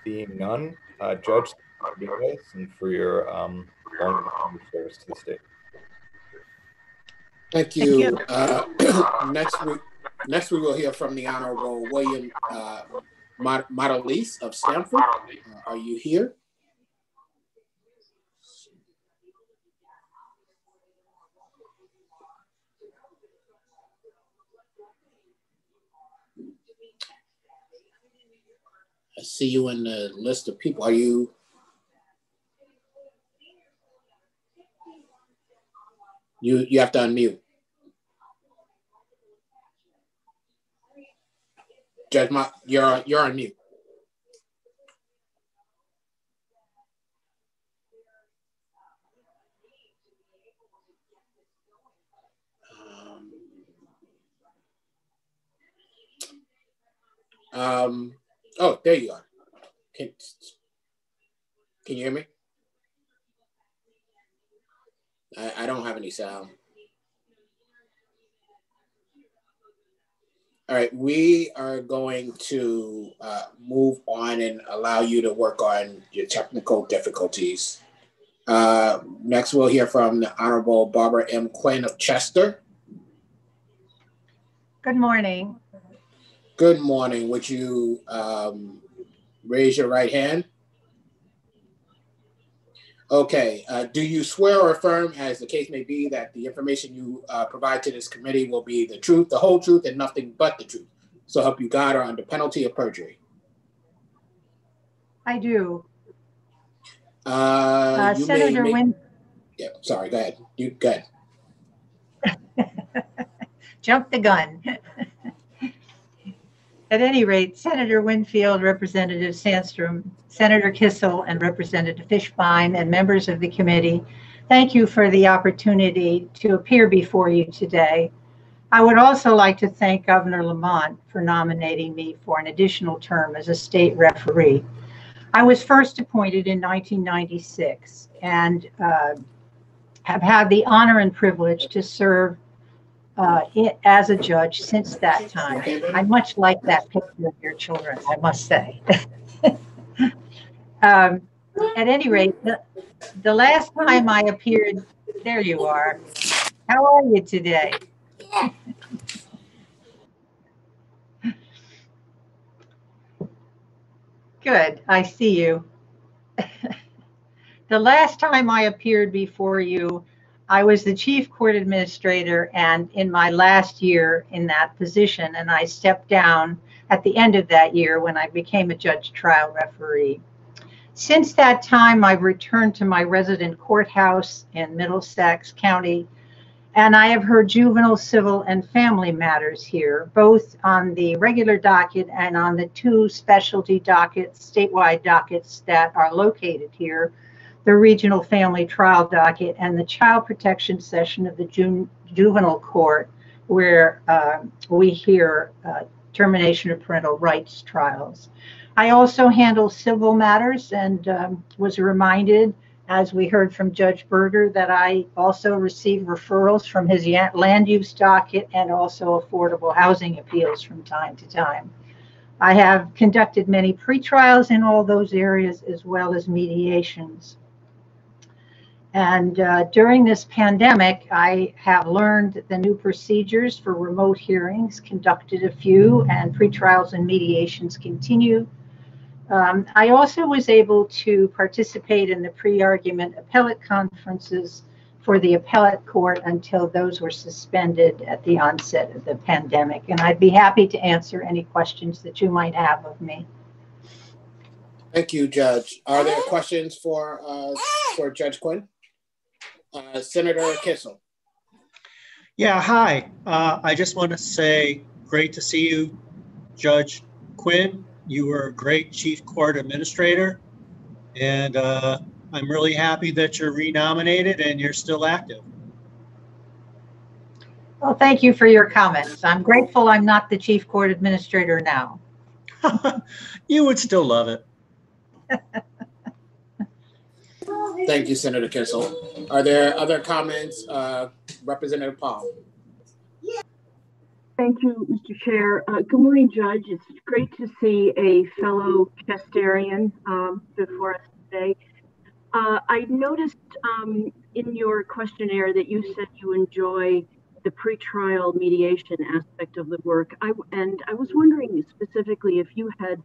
Seeing none, uh, Judge, and for your um, long service to the state. Thank you. Thank you. Uh, next week, next we will hear from the Honorable William uh, Mottolese of Stamford. Uh, are you here? See you in the list of people. Are you? You you have to unmute. Judge, my, you're you're on mute. Um, um Oh, there you are. Can, can you hear me? I, I don't have any sound. All right, we are going to uh, move on and allow you to work on your technical difficulties. Uh, next, we'll hear from the Honorable Barbara M. Quinn of Chester. Good morning. Good morning. Would you um, raise your right hand? Okay. Uh, do you swear or affirm, as the case may be, that the information you uh, provide to this committee will be the truth, the whole truth, and nothing but the truth? So help you God or under penalty of perjury? I do. Uh, uh, Senator may, Win. Yeah, sorry. Go ahead. You go ahead. Jump the gun. At any rate, Senator Winfield, Representative Stafstrom, Senator Kissel, and Representative Fishbein, and members of the committee, thank you for the opportunity to appear before you today. I would also like to thank Governor Lamont for nominating me for an additional term as a state referee. I was first appointed in 1996 and uh, have had the honor and privilege to serve uh, it, as a judge since that time. I much like that picture of your children, I must say. um, at any rate, the, the last time I appeared, there you are. How are you today? Good, I see you. the last time I appeared before you, I was the chief court administrator and in my last year in that position, and I stepped down at the end of that year when I became a judge trial referee. Since that time, I've returned to my resident courthouse in Middlesex County, and I have heard juvenile, civil, and family matters here, both on the regular docket and on the two specialty dockets, statewide dockets that are located here the regional family trial docket and the child protection session of the juvenile court where uh, we hear uh, termination of parental rights trials. I also handle civil matters and um, was reminded, as we heard from Judge Berger, that I also receive referrals from his land use docket and also affordable housing appeals from time to time. I have conducted many pretrials in all those areas as well as mediations. And uh, during this pandemic, I have learned the new procedures for remote hearings, conducted a few, and pretrials and mediations continue. Um, I also was able to participate in the pre argument appellate conferences for the appellate court until those were suspended at the onset of the pandemic. And I'd be happy to answer any questions that you might have of me. Thank you, Judge. Are there questions for uh, for Judge Quinn? Uh, Senator Kissel. Yeah, hi. Uh, I just want to say great to see you, Judge Quinn. You were a great Chief Court Administrator. And uh, I'm really happy that you're renominated and you're still active. Well, thank you for your comments. I'm grateful I'm not the Chief Court Administrator now. you would still love it. Thank you, Senator Kissel. Are there other comments? Uh, Representative Palm. Thank you, Mr. Chair. Uh, good morning, Judge. It's great to see a fellow Chesterian um, before us today. Uh, I noticed um, in your questionnaire that you said you enjoy the pretrial mediation aspect of the work. I, and I was wondering specifically if you had,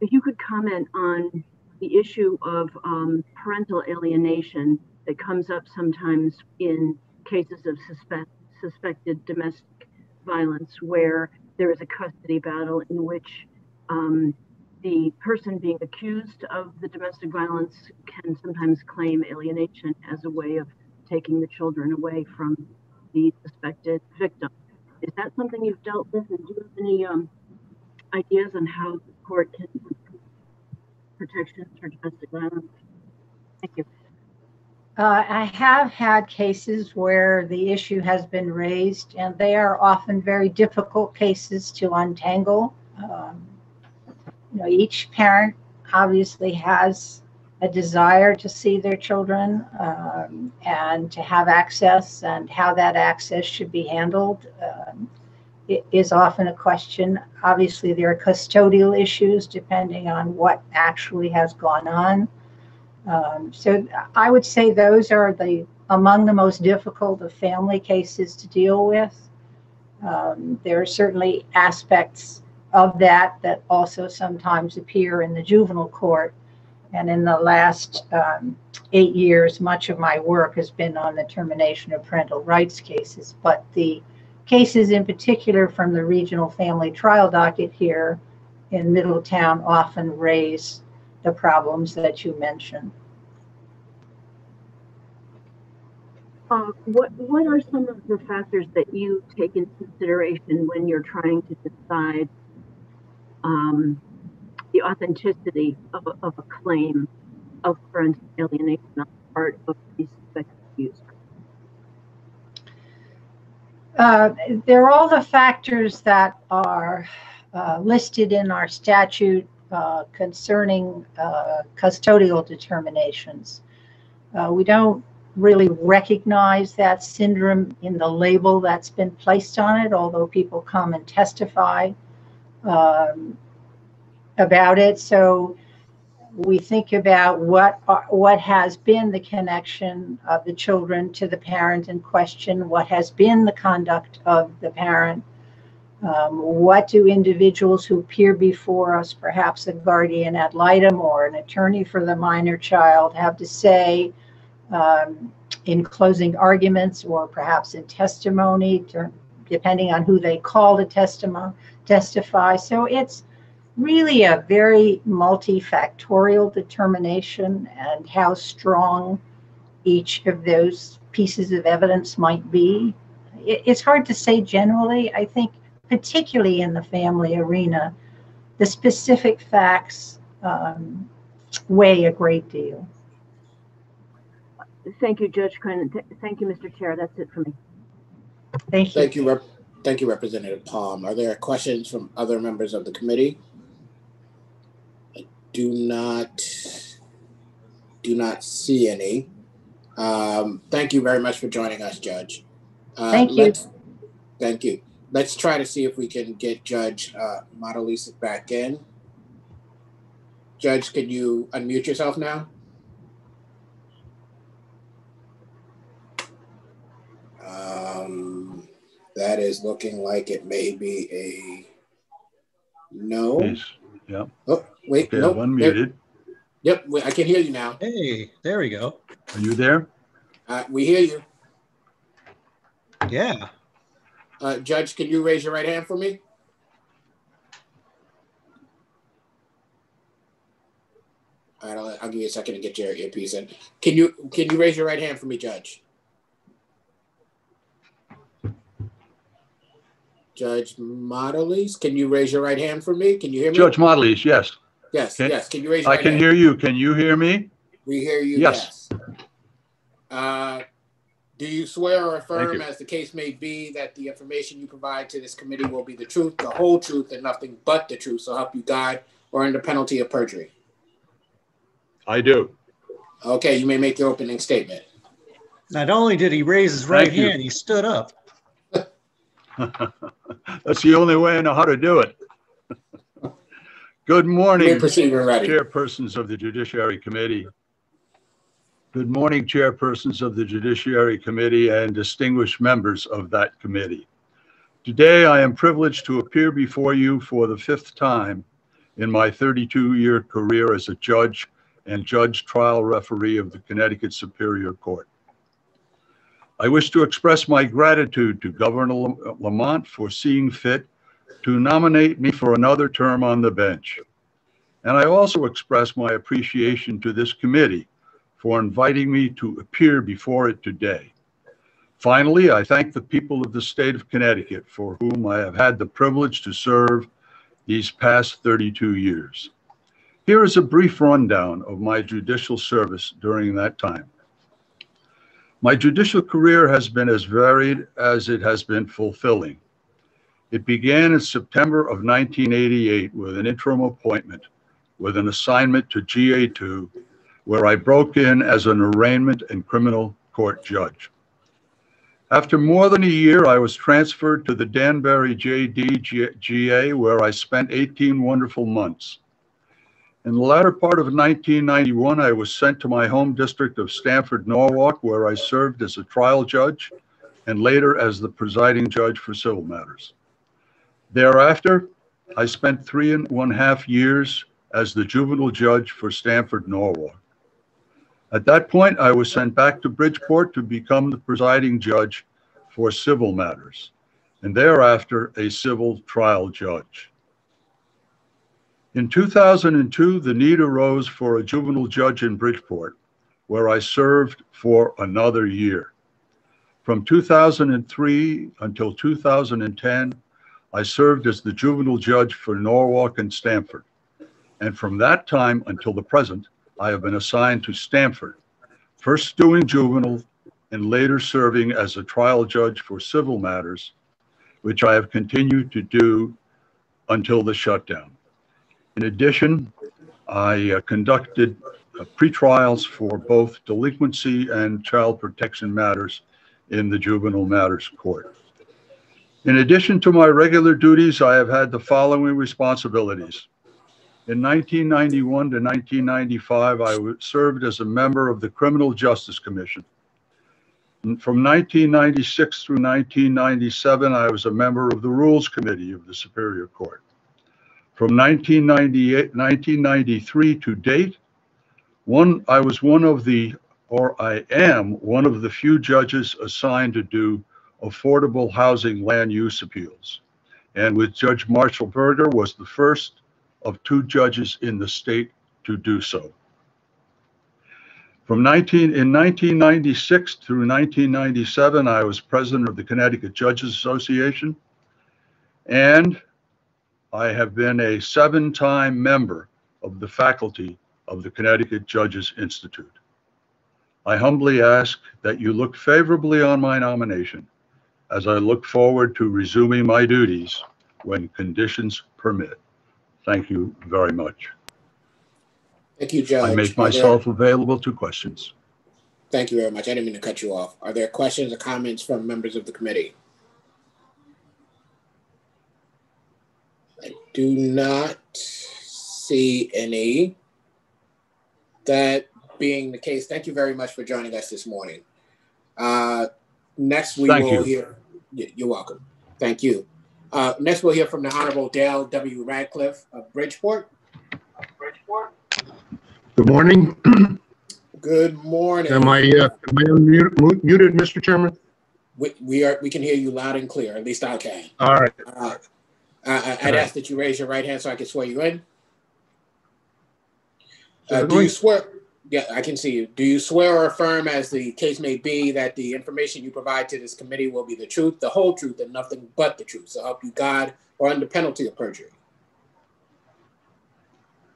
if you could comment on the issue of um, parental alienation that comes up sometimes in cases of suspect, suspected domestic violence where there is a custody battle in which um, the person being accused of the domestic violence can sometimes claim alienation as a way of taking the children away from the suspected victim. Is that something you've dealt with? And do you have any um, ideas on how the court can protections for domestic violence? Thank you. Uh, I have had cases where the issue has been raised, and they are often very difficult cases to untangle. Um, you know, each parent obviously has a desire to see their children um, and to have access, and how that access should be handled um, is often a question. Obviously, there are custodial issues depending on what actually has gone on. Um, so I would say those are the among the most difficult of family cases to deal with. Um, there are certainly aspects of that that also sometimes appear in the juvenile court. And in the last um, eight years, much of my work has been on the termination of parental rights cases. But the cases in particular from the regional family trial docket here in Middletown often raise the problems that you mentioned. Uh, what what are some of the factors that you take into consideration when you're trying to decide um, the authenticity of a, of a claim of parental alienation on the part of the suspected? Uh, they're all the factors that are uh, listed in our statute uh, concerning uh, custodial determinations. Uh, we don't really recognize that syndrome in the label that's been placed on it, although people come and testify um, about it. So we think about what what has been the connection of the children to the parent in question, what has been the conduct of the parent, um, what do individuals who appear before us, perhaps a guardian ad litem or an attorney for the minor child, have to say um, in closing arguments or perhaps in testimony, depending on who they call to testify. So it's really a very multifactorial determination and how strong each of those pieces of evidence might be. It's hard to say generally. I think particularly in the family arena, the specific facts um, weigh a great deal. Thank you, Judge Quinn. Thank you, Mr. Chair. That's it for me. Thank you. Thank you, Rep Thank you, Representative Palm. Are there questions from other members of the committee? I do not do not see any. Um, thank you very much for joining us, Judge. Uh, thank you. Thank you let's try to see if we can get Judge uh, back in. Judge, can you unmute yourself now? Um, that is looking like it may be a no. Yes. Yep. Oh, wait. Okay, nope. unmuted. Yep, I can hear you now. Hey, there we go. Are you there? Uh, we hear you. Yeah. Uh, Judge, can you raise your right hand for me? All right, I'll, I'll give you a second to get your earpiece in. Can you can you raise your right hand for me, Judge? Judge Mottolese, can you raise your right hand for me? Can you hear me? Judge Mottolese, yes. Yes, Can- yes. Can you raise your hand? I right can hand? hear you. Can you hear me? We hear you. Yes. Yes. Uh, do you swear or affirm, you. as the case may be, that the information you provide to this committee will be the truth, the whole truth, and nothing but the truth, so help you God, or under penalty of perjury? I do. Okay, you may make your opening statement. Not only did he raise his right Thank you. hand, he stood up. That's the only way I know how to do it. Good morning. You may proceed when ready. Chairpersons of the Judiciary Committee. Good morning, chairpersons of the Judiciary Committee and distinguished members of that committee. Today, I am privileged to appear before you for the fifth time in my 32-year career as a judge and judge trial referee of the Connecticut Superior Court. I wish to express my gratitude to Governor Lamont for seeing fit to nominate me for another term on the bench. And I also express my appreciation to this committee for inviting me to appear before it today. Finally, I thank the people of the state of Connecticut for whom I have had the privilege to serve these past 32 years. Here is a brief rundown of my judicial service during that time. My judicial career has been as varied as it has been fulfilling. It began in September of 1988 with an interim appointment with an assignment to GA2, where I broke in as an arraignment and criminal court judge. After more than a year, I was transferred to the Danbury JD GA, where I spent 18 wonderful months. In the latter part of 1991, I was sent to my home district of Stamford, Norwalk, where I served as a trial judge and later as the presiding judge for civil matters. Thereafter, I spent three and one half years as the juvenile judge for Stamford, Norwalk. At that point, I was sent back to Bridgeport to become the presiding judge for civil matters, and thereafter a civil trial judge. In 2002, the need arose for a juvenile judge in Bridgeport, where I served for another year. From 2003 until 2010, I served as the juvenile judge for Norwalk and Stamford. And from that time until the present, I have been assigned to Stamford, first doing juvenile and later serving as a trial judge for civil matters, which I have continued to do until the shutdown. In addition, I uh, conducted uh, pretrials for both delinquency and child protection matters in the Juvenile Matters Court. In addition to my regular duties, I have had the following responsibilities. In 1991 to 1995, I served as a member of the Criminal Justice Commission. From 1996 through 1997, I was a member of the Rules Committee of the Superior Court. From 1998, 1993 to date, one, I was one of the, or I am one of the few judges assigned to do affordable housing land use appeals. And with Judge Marshall Berger was the first of two judges in the state to do so. From 19, in 1996 through 1997, I was president of the Connecticut Judges Association. And I have been a seven-time member of the faculty of the Connecticut Judges Institute. I humbly ask that you look favorably on my nomination as I look forward to resuming my duties when conditions permit. Thank you very much. Thank you, Judge. I make Are there- myself available to questions. Thank you very much. I didn't mean to cut you off. Are there questions or comments from members of the committee? I do not see any. That being the case, thank you very much for joining us this morning. Uh, next, we Thank will you. hear. You're welcome. Thank you. Uh, next, we'll hear from the Honorable Dale W. Radcliffe of Bridgeport. Bridgeport. Good morning. Good morning. Am I, uh, am I unmuted, muted, Mr. Chairman? We, we are we can hear you loud and clear. At least I can. All right. Uh, I, I'd ask that you raise your right hand so I can swear you in. Uh, do you swear? Yeah, I can see you. Do you swear or affirm, as the case may be, that the information you provide to this committee will be the truth, the whole truth, and nothing but the truth, so help you God, or under penalty of perjury?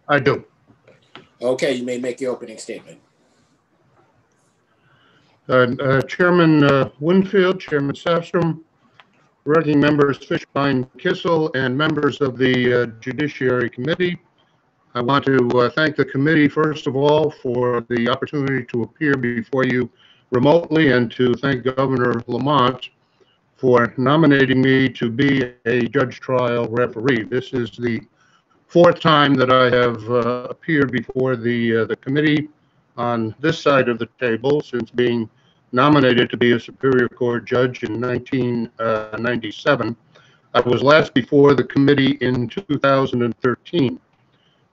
I do. Okay, you may make your opening statement. Uh, uh, Chairman uh, Winfield, Chairman Stafstrom, ranking members Fishbein Kissel, and members of the uh, Judiciary Committee. I want to uh, thank the committee, first of all, for the opportunity to appear before you remotely and to thank Governor Lamont for nominating me to be a judge trial referee. This is the fourth time that I have uh, appeared before the, uh, the committee on this side of the table since being nominated to be a Superior Court judge in 1997. I was last before the committee in 2013.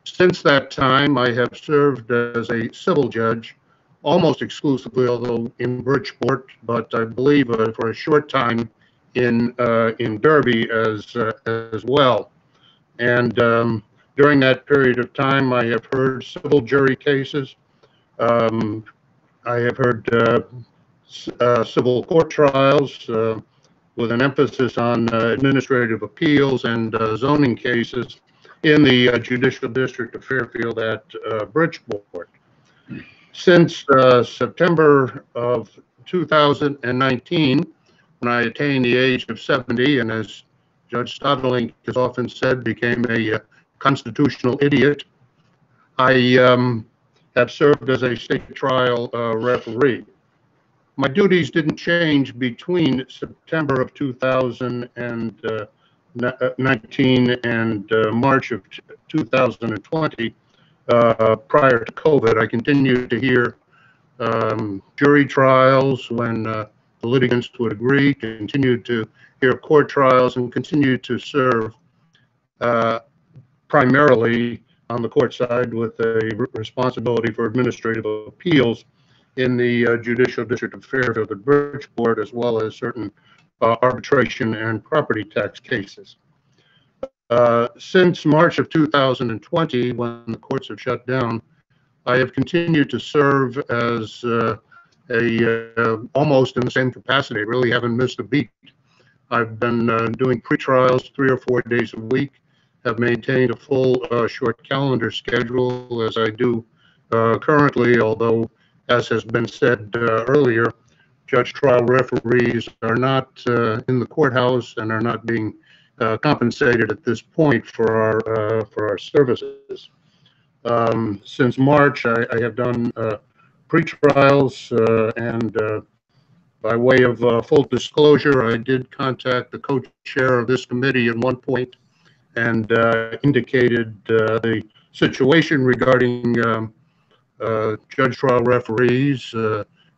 Since that time, I have served as a civil judge, almost exclusively, although in Bridgeport, but I believe uh, for a short time in uh, in Derby as uh, as well. And um, during that period of time, I have heard civil jury cases. Um, I have heard uh, uh, civil court trials uh, with an emphasis on administrative appeals and zoning cases in the uh, Judicial District of Fairfield at uh, Bridgeport. Since uh, September of 2019, when I attained the age of 70, and as Judge Stadling has often said, became a uh, constitutional idiot, I um, have served as a state trial uh, referee. My duties didn't change between September of 2019 and uh, 19 and uh, March of 2020, uh, prior to COVID, I continued to hear um, jury trials when uh, the litigants would agree, continued to hear court trials, and continued to serve uh, primarily on the court side with a responsibility for administrative appeals in the uh, Judicial District of Fairfield at Bridgeport, as well as certain uh, arbitration and property tax cases. Uh, since March of 2020, when the courts have shut down, I have continued to serve as uh, a uh, almost in the same capacity. Really haven't missed a beat. I've been uh, doing pre-trials three or four days a week. Have maintained a full short calendar schedule as I do currently. Although, as has been said earlier, judge trial referees are not uh, in the courthouse and are not being uh, compensated at this point for our uh, for our services. Um, since March, I, I have done uh, pre-trials uh, and uh, by way of full disclosure, I did contact the co-chair of this committee at one point and indicated the situation regarding um, judge trial referees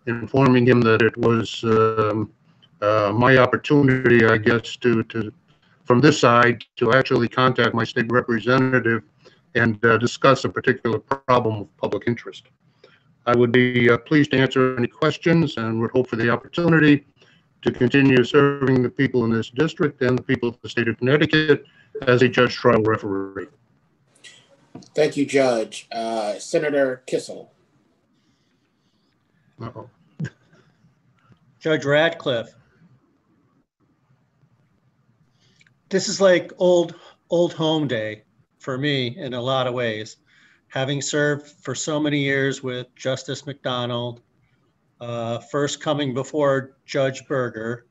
informing him that it was um, uh, my opportunity, I guess, to, to from this side to actually contact my state representative and uh, discuss a particular problem of public interest. I would be uh, pleased to answer any questions and would hope for the opportunity to continue serving the people in this district and the people of the state of Connecticut as a judge trial referee. Thank you, Judge. Uh, Senator Kissel. Uh-oh. Judge Radcliffe. This is like old old home day for me in a lot of ways. Having served for so many years with Justice McDonald, uh, first coming before Judge Berger,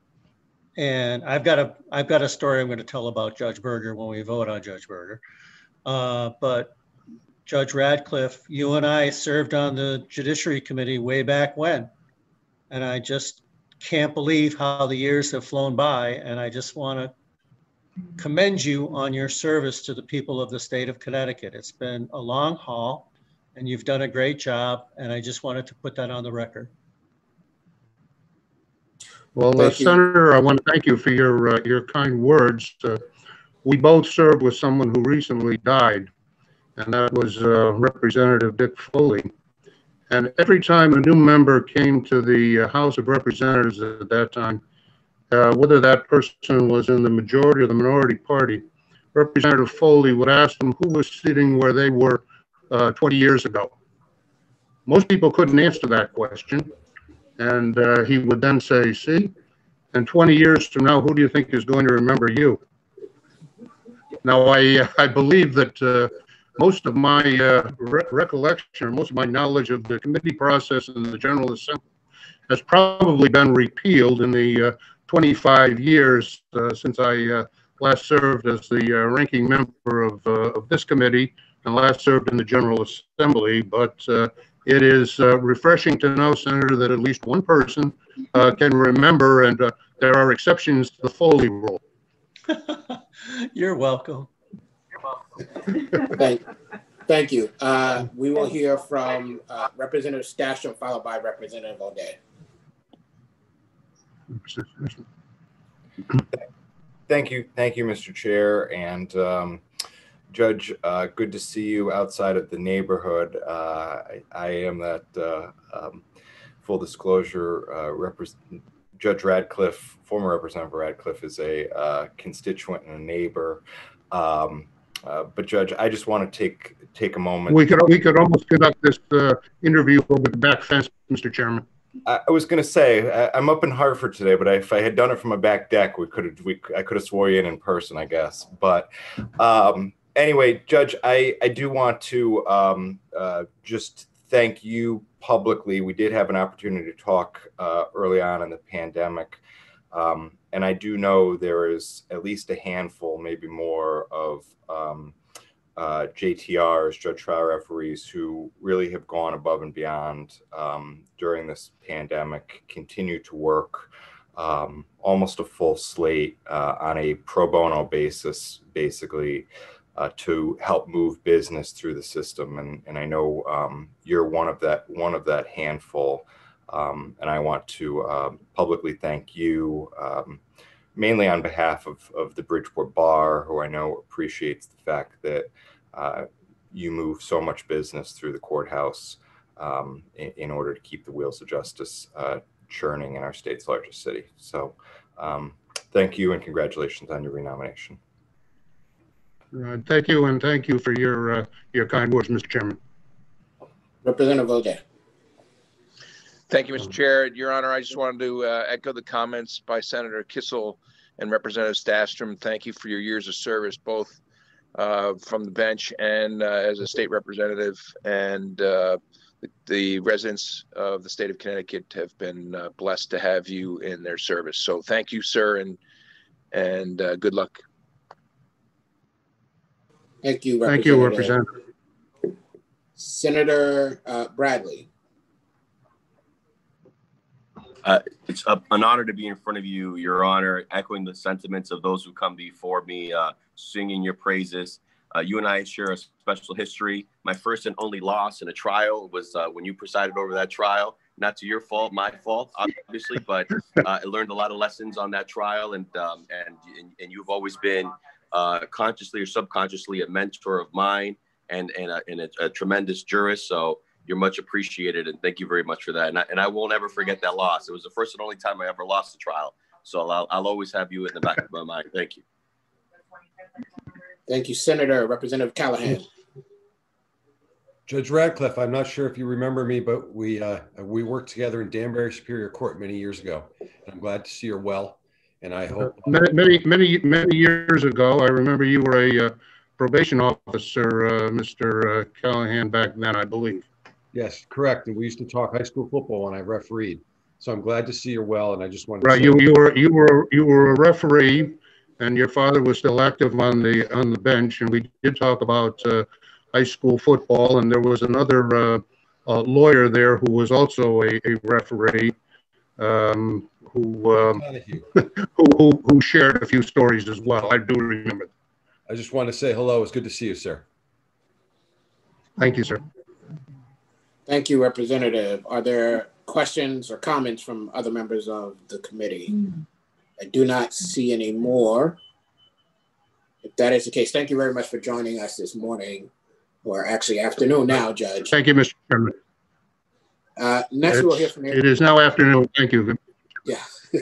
and I've got a I've got a story I'm going to tell about Judge Berger when we vote on Judge Berger. Uh, but Judge Radcliffe, you and I served on the Judiciary Committee way back when. And I just can't believe how the years have flown by. And I just want to commend you on your service to the people of the state of Connecticut. It's been a long haul and you've done a great job. And I just wanted to put that on the record. Well, uh, Senator, I want to thank you for your uh, your kind words. Uh, we both served with someone who recently died and that was uh, Representative Dick Foley. And every time a new member came to the uh, House of Representatives at that time, uh, whether that person was in the majority or the minority party, Representative Foley would ask them who was sitting where they were uh, 20 years ago. Most people couldn't answer that question. And uh, he would then say, see, and 20 years from now, who do you think is going to remember you? Now, I, I believe that uh, most of my uh, re recollection, or most of my knowledge of the committee process and the General Assembly has probably been repealed in the uh, 25 years uh, since I uh, last served as the uh, ranking member of, of this committee and last served in the General Assembly. But it is refreshing to know, Senator, that at least one person can remember, and there are exceptions to the Foley rule. You're welcome. thank, thank you. Uh, we will hear from uh, Representative Stafstrom, followed by Representative O'Dea. Thank you, thank you, Mr. Chair, and um, Judge. Uh, good to see you outside of the neighborhood. Uh, I, I, am that uh, um, full disclosure. Uh, Judge Radcliffe, former Representative Radcliffe, is a uh, constituent and a neighbor. Um, uh, but Judge, I just want to take take a moment. We could we could almost conduct this uh, interview over the back fence, Mr. Chairman. I, I was going to say I, am up in Hartford today, but I, if I had done it from a back deck, we could have we I could have swore you in in person, I guess. But um, anyway, Judge, I I do want to um, uh, just thank you publicly. We did have an opportunity to talk uh, early on in the pandemic. Um, and I do know there is at least a handful, maybe more, of um, uh, JTRs, judge trial referees, who really have gone above and beyond um, during this pandemic, continue to work um, almost a full slate uh, on a pro bono basis, basically. Uh, to help move business through the system, and and I know um, you're one of that one of that handful. Um, and I want to uh, publicly thank you, um, mainly on behalf of, of the Bridgeport Bar, who I know appreciates the fact that uh, you move so much business through the courthouse um, in, in, order to keep the wheels of justice uh, churning in our state's largest city. So um, thank you and congratulations on your renomination. Uh, thank you, and thank you for your uh, your kind words, Mr. Chairman. Representative O'Dea. Thank you, Mr. Chair. Your Honor, I just wanted to uh, echo the comments by Senator Kissel and Representative Stafstrom. Thank you for your years of service, both uh, from the bench and uh, as a state representative. And uh, the, the, residents of the state of Connecticut have been uh, blessed to have you in their service. So thank you, sir, and and uh, good luck. Thank you, Thank you, Representative. Senator Bradley. Uh, it's a, an honor to be in front of you, Your Honor, echoing the sentiments of those who come before me, uh, singing your praises. Uh, you and I share a special history. My first and only loss in a trial was uh, when you presided over that trial. Not to your fault, my fault, obviously, but uh, I learned a lot of lessons on that trial, and um, and, and you've always been uh, consciously or subconsciously a mentor of mine and and a, and a, a tremendous jurist. So you're much appreciated and thank you very much for that. And I, and I won't ever forget that loss. It was the first and only time i ever lost a trial. So I'll, I'll always have you in the back of my mind. Thank you. Thank you senator representative callahan. Judge Radcliffe, I'm not sure if you remember me, but we uh, we worked together in Danbury Superior Court many years ago. And I'm glad to see you're well, and I hope uh, many many many many years ago. I remember you were a uh, probation officer, uh, Mr. Uh, Callahan, back then, I believe. Yes, correct. And we used to talk high school football when I refereed. So I'm glad to see you're well. And I just wanted right. to you you were you were you were a referee, and your father was still active on the on the bench. And we did talk about uh, high school football. And there was another uh, uh, lawyer there who was also a, a referee. Um, who, um, who, who who shared a few stories as well. I do remember. I just want to say hello. It's good to see you, sir. Thank you, sir. Thank you, Representative. Are there questions or comments from other members of the committee? Mm. I do not see any more. If that is the case, thank you very much for joining us this morning, or actually afternoon now, Judge. Thank you, Mr. Chairman. Uh, next, it's, we'll hear from you. It is now afternoon. Thank you. Yeah.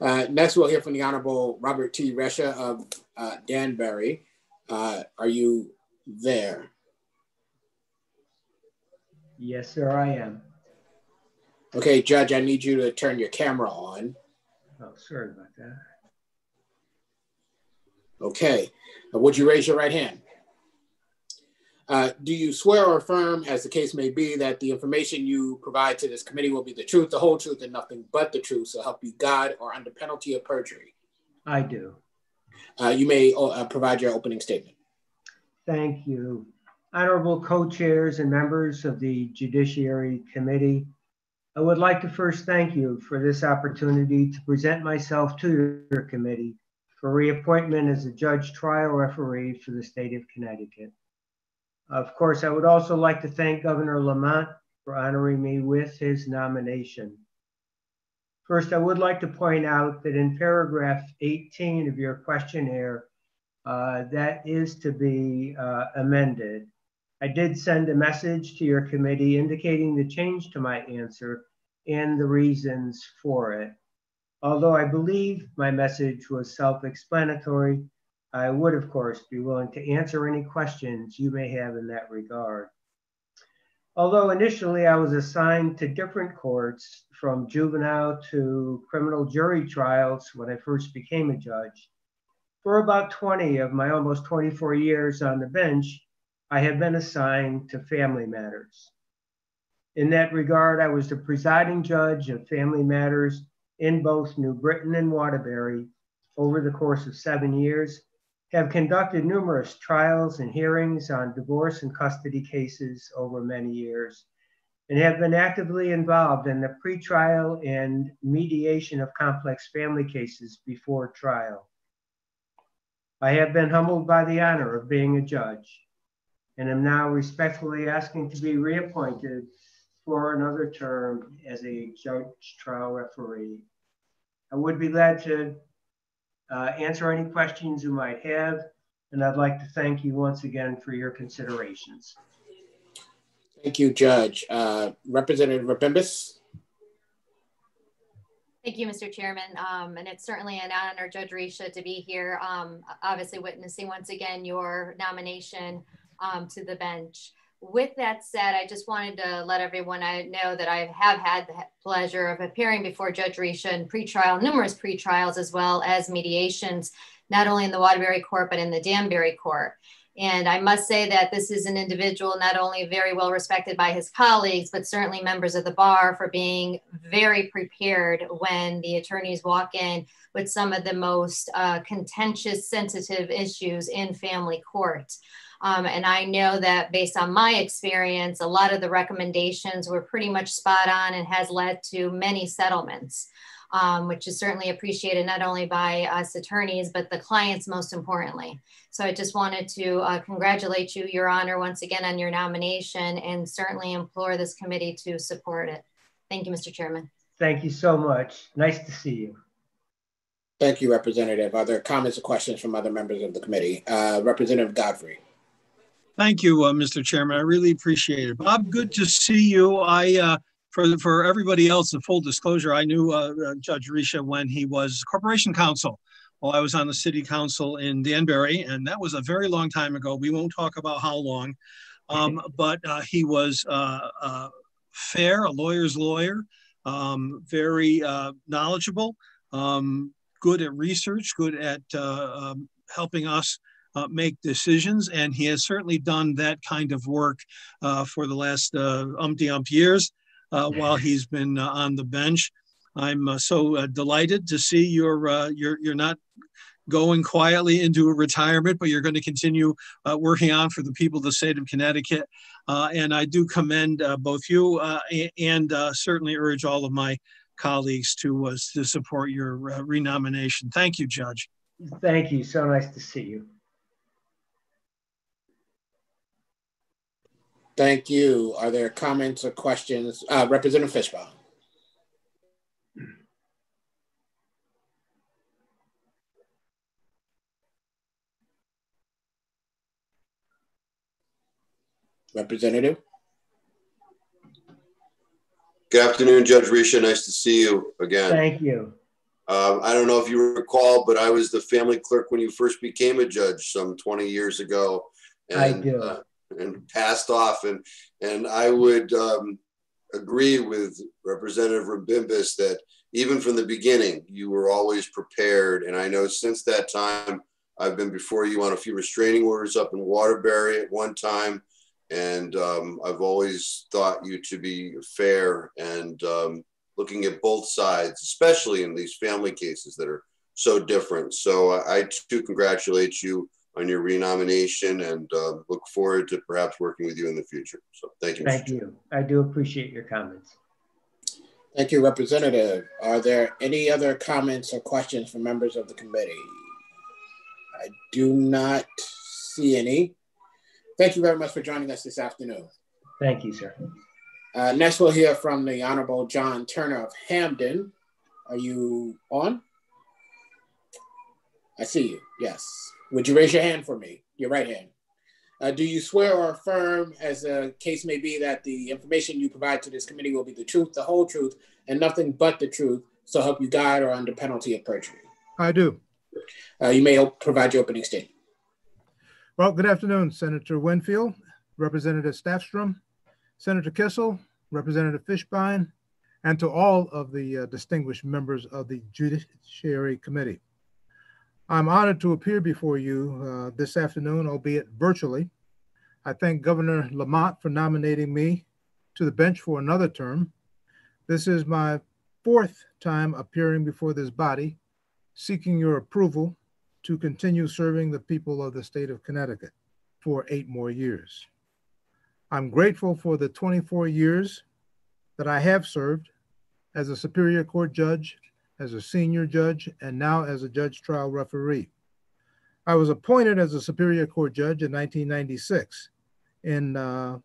Uh, next, we'll hear from the Honorable Robert T. Resha of uh, Danbury. Uh, are you there? Yes, sir, I am. Okay, Judge, I need you to turn your camera on. Oh, sorry about that. Okay. Uh, would you raise your right hand? Uh, do you swear or affirm, as the case may be, that the information you provide to this committee will be the truth, the whole truth, and nothing but the truth, so help you God, or under penalty of perjury? I do. Uh, you may uh, provide your opening statement. Thank you. Honorable co-chairs and members of the Judiciary Committee, I would like to first thank you for this opportunity to present myself to your committee for reappointment as a judge trial referee for the state of Connecticut. Of course, I would also like to thank Governor Lamont for honoring me with his nomination. First, I would like to point out that in paragraph 18 of your questionnaire, uh, that is to be uh, amended. I did send a message to your committee indicating the change to my answer and the reasons for it. Although I believe my message was self-explanatory, I would, of course, be willing to answer any questions you may have in that regard. Although initially I was assigned to different courts from juvenile to criminal jury trials when I first became a judge, for about 20 of my almost 24 years on the bench, I have been assigned to family matters. In that regard, I was the presiding judge of family matters in both New Britain and Waterbury over the course of seven years have conducted numerous trials and hearings on divorce and custody cases over many years, and have been actively involved in the pretrial and mediation of complex family cases before trial. I have been humbled by the honor of being a judge, and am now respectfully asking to be reappointed for another term as a judge trial referee. I would be glad to uh, answer any questions you might have. And I'd like to thank you once again for your considerations. Thank you, Judge. Uh, Representative Rebimbas. Thank you, Mr. Chairman. Um, and it's certainly an honor, Judge Risha, to be here, um, obviously witnessing once again your nomination um, to the bench with that said, I just wanted to let everyone know that I have had the pleasure of appearing before Judge Risha in pretrial, numerous pretrials, as well as mediations, not only in the Waterbury Court, but in the Danbury Court. And I must say that this is an individual not only very well respected by his colleagues, but certainly members of the bar for being very prepared when the attorneys walk in with some of the most uh, contentious, sensitive issues in family court. Um, and I know that based on my experience, a lot of the recommendations were pretty much spot on and has led to many settlements, um, which is certainly appreciated not only by us attorneys, but the clients most importantly. So I just wanted to uh, congratulate you, Your Honor, once again on your nomination and certainly implore this committee to support it. Thank you, Mr. Chairman. Thank you so much. Nice to see you. Thank you, Representative. Are there comments or questions from other members of the committee? Uh, Representative Godfrey. Thank you, uh, Mr. Chairman. I really appreciate it. Bob, good to see you. I, uh, for, for everybody else, in full disclosure, I knew uh, uh, Judge Risha when he was corporation counsel while I was on the city council in Danbury, and that was a very long time ago. We won't talk about how long, um, but uh, he was uh, fair, a lawyer's lawyer, um, very knowledgeable, um, good at research, good at um, helping us uh, make decisions. And he has certainly done that kind of work uh, for the last uh, umpty ump years uh, while he's been uh, on the bench. I'm uh, so delighted to see you're, you're, you're not going quietly into a retirement, but you're going to continue working on for the people of the state of Connecticut. and I do commend both you and certainly urge all of my colleagues to, to support your renomination. Thank you, Judge. Thank you. So nice to see you. Thank you. Are there comments or questions? Uh, Representative Fishbein. Representative. Good afternoon, Judge Risha. Nice to see you again. Thank you. Um, I don't know if you recall, but I was the family clerk when you first became a judge some 20 years ago. And, I do. Uh, and passed off. And, and I would um, agree with Representative Rebimbas that even from the beginning, you were always prepared. And I know since that time, I've been before you on a few restraining orders up in Waterbury at one time. And um, I've always thought you to be fair and um, looking at both sides, especially in these family cases that are so different. So I, I too congratulate you on your renomination and uh, look forward to perhaps working with you in the future. So thank you. Thank you. I do appreciate your comments. Thank you, Representative. Are there any other comments or questions from members of the committee? I do not see any. Thank you very much for joining us this afternoon. Thank you, sir. Uh, next, we'll hear from the Honorable John Turner of Hamden. Are you on? I see you, yes. Would you raise your hand for me, your right hand? Uh, do you swear or affirm, as the case may be, that the information you provide to this committee will be the truth, the whole truth, and nothing but the truth, so help you God or under penalty of perjury? I do. Uh, you may provide your opening statement. Well, good afternoon, Senator Winfield, Representative Stafstrom, Senator Kissel, Representative Fishbein, and to all of the uh, distinguished members of the Judiciary Committee. I'm honored to appear before you uh, this afternoon, albeit virtually. I thank Governor Lamont for nominating me to the bench for another term. This is my fourth time appearing before this body, seeking your approval to continue serving the people of the state of Connecticut for eight more years. I'm grateful for the 24 years that I have served as a Superior Court judge as a senior judge, and now as a judge trial referee. I was appointed as a Superior Court judge in 1996. In uh,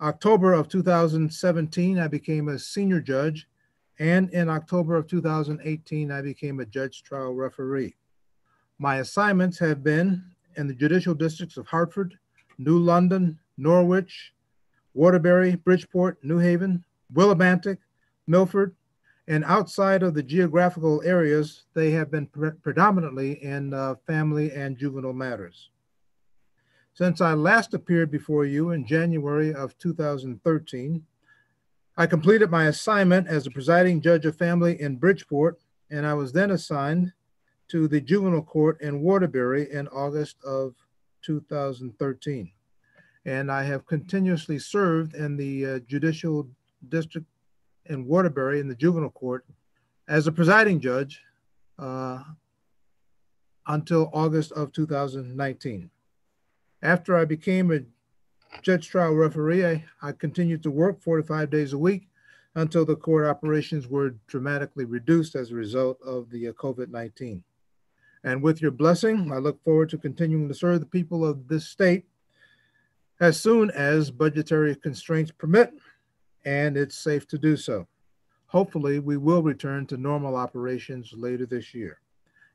October of 2017, I became a senior judge, and in October of 2018, I became a judge trial referee. My assignments have been in the judicial districts of Hartford, New London, Norwich, Waterbury, Bridgeport, New Haven, Willimantic, Milford, and outside of the geographical areas, they have been pre predominantly in uh, family and juvenile matters. Since I last appeared before you in January of 2013, I completed my assignment as a presiding judge of family in Bridgeport, and I was then assigned to the juvenile court in Waterbury in August of 2013. And I have continuously served in the uh, judicial district in Waterbury in the juvenile court as a presiding judge uh, until August of 2019. After I became a judge trial referee, I, I continued to work four to five days a week until the court operations were dramatically reduced as a result of the uh, COVID-19. And with your blessing, I look forward to continuing to serve the people of this state as soon as budgetary constraints permit and it's safe to do so. Hopefully, we will return to normal operations later this year,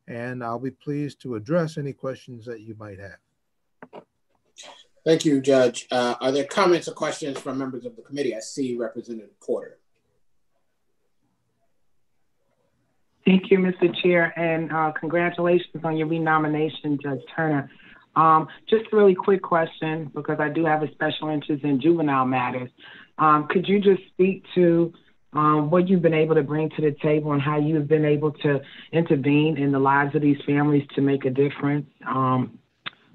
and I'll be pleased to address any questions that you might have. Thank you, Judge. Uh, are there comments or questions from members of the committee? I see Representative Porter. Thank you, Mr. Chair, and uh, congratulations on your renomination, Judge Turner. Um, just a really quick question, because I do have a special interest in juvenile matters. Um, could you just speak to um, what you've been able to bring to the table and how you've been able to intervene in the lives of these families to make a difference, um,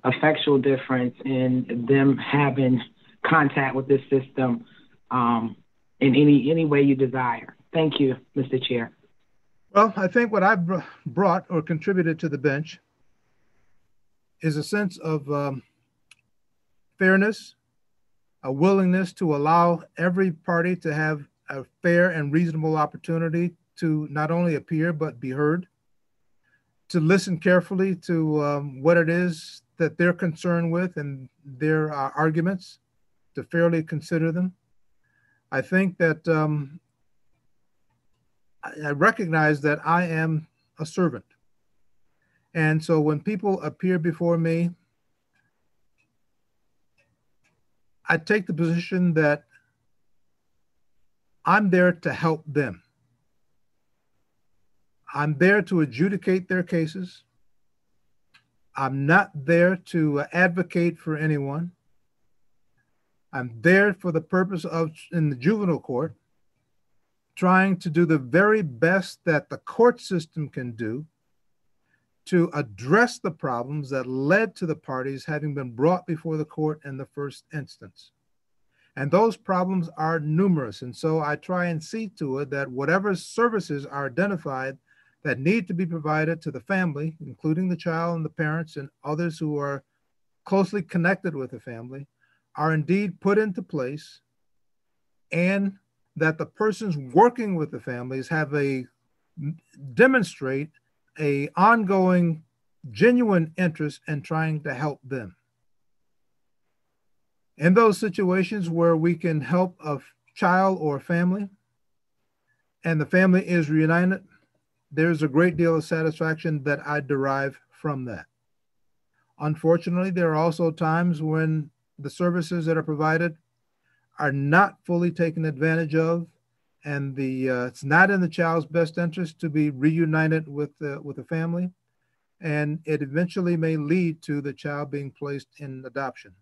effectual difference in them having contact with this system um, in any any way you desire. Thank you, Mr. Chair. Well, I think what I've brought or contributed to the bench is a sense of um, fairness, a willingness to allow every party to have a fair and reasonable opportunity to not only appear but be heard, to listen carefully to um, what it is that they're concerned with and their uh, arguments, to fairly consider them. I think that um, I recognize that I am a servant. And so when people appear before me, I take the position that I'm there to help them. I'm there to adjudicate their cases. I'm not there to uh, advocate for anyone. I'm there for the purpose of, in the juvenile court, trying to do the very best that the court system can do to address the problems that led to the parties having been brought before the court in the first instance. And those problems are numerous. And so I try and see to it that whatever services are identified that need to be provided to the family, including the child and the parents and others who are closely connected with the family, are indeed put into place and that the persons working with the families have a demonstrate a ongoing genuine interest in trying to help them. In those situations where we can help a child or a family and the family is reunited there's a great deal of satisfaction that i derive from that. Unfortunately there are also times when the services that are provided are not fully taken advantage of, and the uh, it's not in the child's best interest to be reunited with the, with the family, and it eventually may lead to the child being placed in adoption.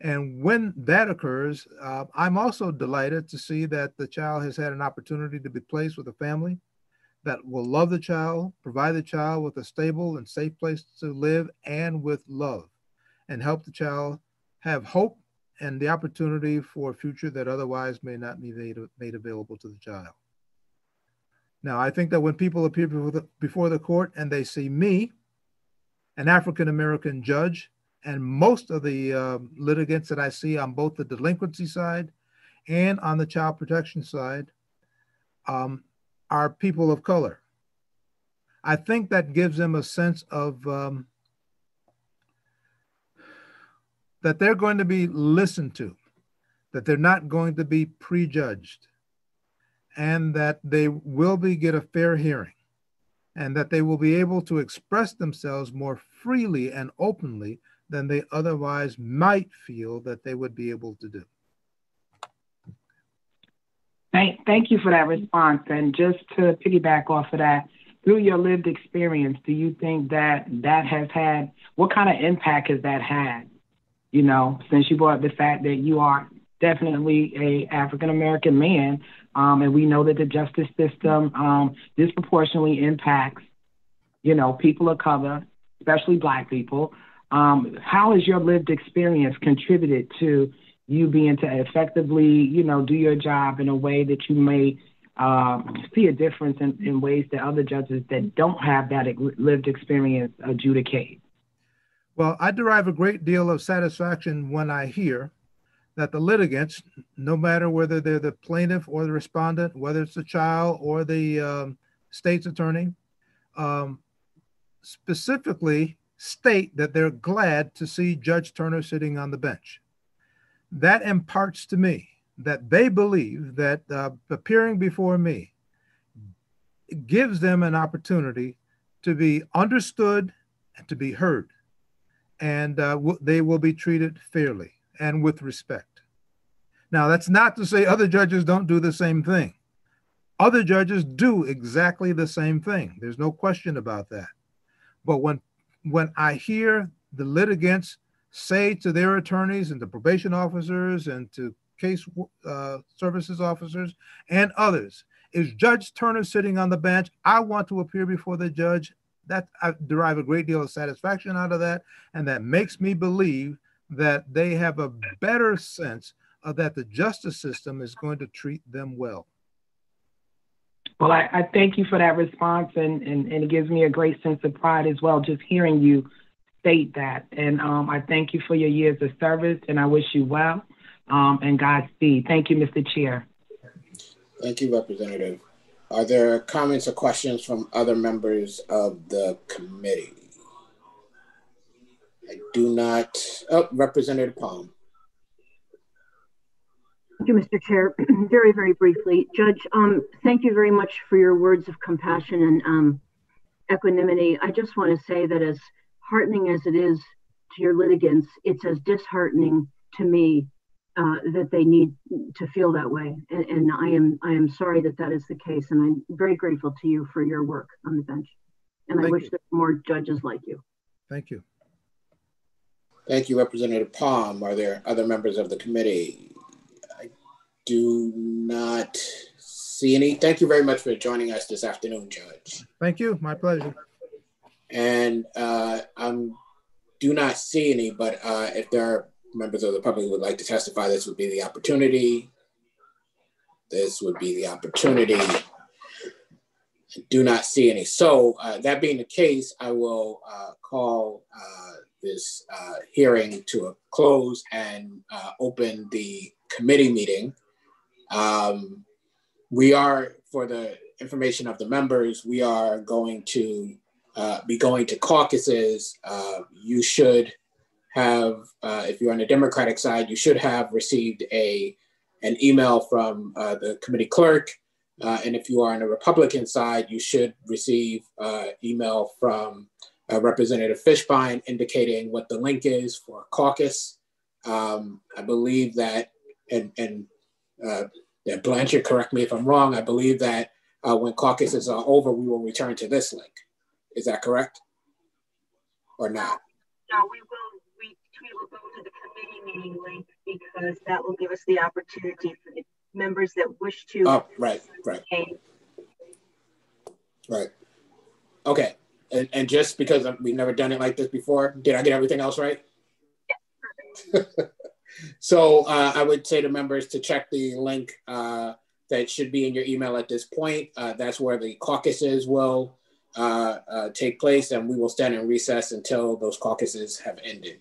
And when that occurs, uh, I'm also delighted to see that the child has had an opportunity to be placed with a family that will love the child, provide the child with a stable and safe place to live and with love, and help the child have hope and the opportunity for a future that otherwise may not be made, made available to the child. Now, I think that when people appear before the, before the court and they see me, an African American judge, and most of the uh, litigants that I see on both the delinquency side and on the child protection side um, are people of color. I think that gives them a sense of um, that they're going to be listened to, that they're not going to be prejudged, and that they will be get a fair hearing, and that they will be able to express themselves more freely and openly than they otherwise might feel that they would be able to do. Thank, thank you for that response. And just to piggyback off of that, through your lived experience, do you think that that has had, what kind of impact has that had you know, since you brought up the fact that you are definitely a African American man, um, and we know that the justice system um, disproportionately impacts, you know, people of color, especially Black people. Um, how has your lived experience contributed to you being to effectively, you know, do your job in a way that you may um, see a difference in, in ways that other judges that don't have that lived experience adjudicate? Well, I derive a great deal of satisfaction when I hear that the litigants, no matter whether they're the plaintiff or the respondent, whether it's the child or the um, state's attorney, um, specifically state that they're glad to see Judge Turner sitting on the bench. That imparts to me that they believe that uh, appearing before me gives them an opportunity to be understood and to be heard and uh, they will be treated fairly and with respect. Now, that's not to say other judges don't do the same thing. Other judges do exactly the same thing. There's no question about that. But when when I hear the litigants say to their attorneys and the probation officers and to case uh, services officers and others, is Judge Turner sitting on the bench? I want to appear before the judge that I derive a great deal of satisfaction out of that, and that makes me believe that they have a better sense of that the justice system is going to treat them well. Well, I, I thank you for that response, and, and, and it gives me a great sense of pride as well, just hearing you state that. And um, I thank you for your years of service, and I wish you well um, and Godspeed. Thank you, Mr. Chair. Thank you, Representative. Are there comments or questions from other members of the committee? I do not. Oh, Representative Palm. Thank you, Mr. Chair. very, very briefly, Judge, um, thank you very much for your words of compassion and um, equanimity. I just want to say that as heartening as it is to your litigants, it's as disheartening to me uh, that they need to feel that way. And, and, I am I am sorry that that is the case. And I'm very grateful to you for your work on the bench. And Thank I wish you. there were more judges like you. Thank you. Thank you, Representative Palm. Are there other members of the committee? I do not see any. Thank you very much for joining us this afternoon, Judge. Thank you. My pleasure. And uh, I do not see any, but uh, if there are members of the public would like to testify, this would be the opportunity. This would be the opportunity. I do not see any. So uh, that being the case, I will uh, call uh, this uh, hearing to a close and uh, open the committee meeting. Um, we are, for the information of the members, we are going to uh, be going to caucuses. You should have, uh, if you're on the Democratic side, you should have received a an email from uh, the committee clerk. and if you are on the Republican side, you should receive email from uh, Representative Fishbein indicating what the link is for caucus. Um, I believe that, and, and uh, yeah, Blanchard, correct me if I'm wrong, I believe that uh, when caucuses are over, we will return to this link. Is that correct? Or not? No, we will, we, we will go to the committee meeting link because that will give us the opportunity for the members that wish to. Oh, right, right. Right. Okay and, and just because we've never done it like this before, did I get everything else right? so uh, I would say to members to check the link uh, that should be in your email at this point. Uh, that's where the caucuses will uh, uh, take place, and we will stand in recess until those caucuses have ended.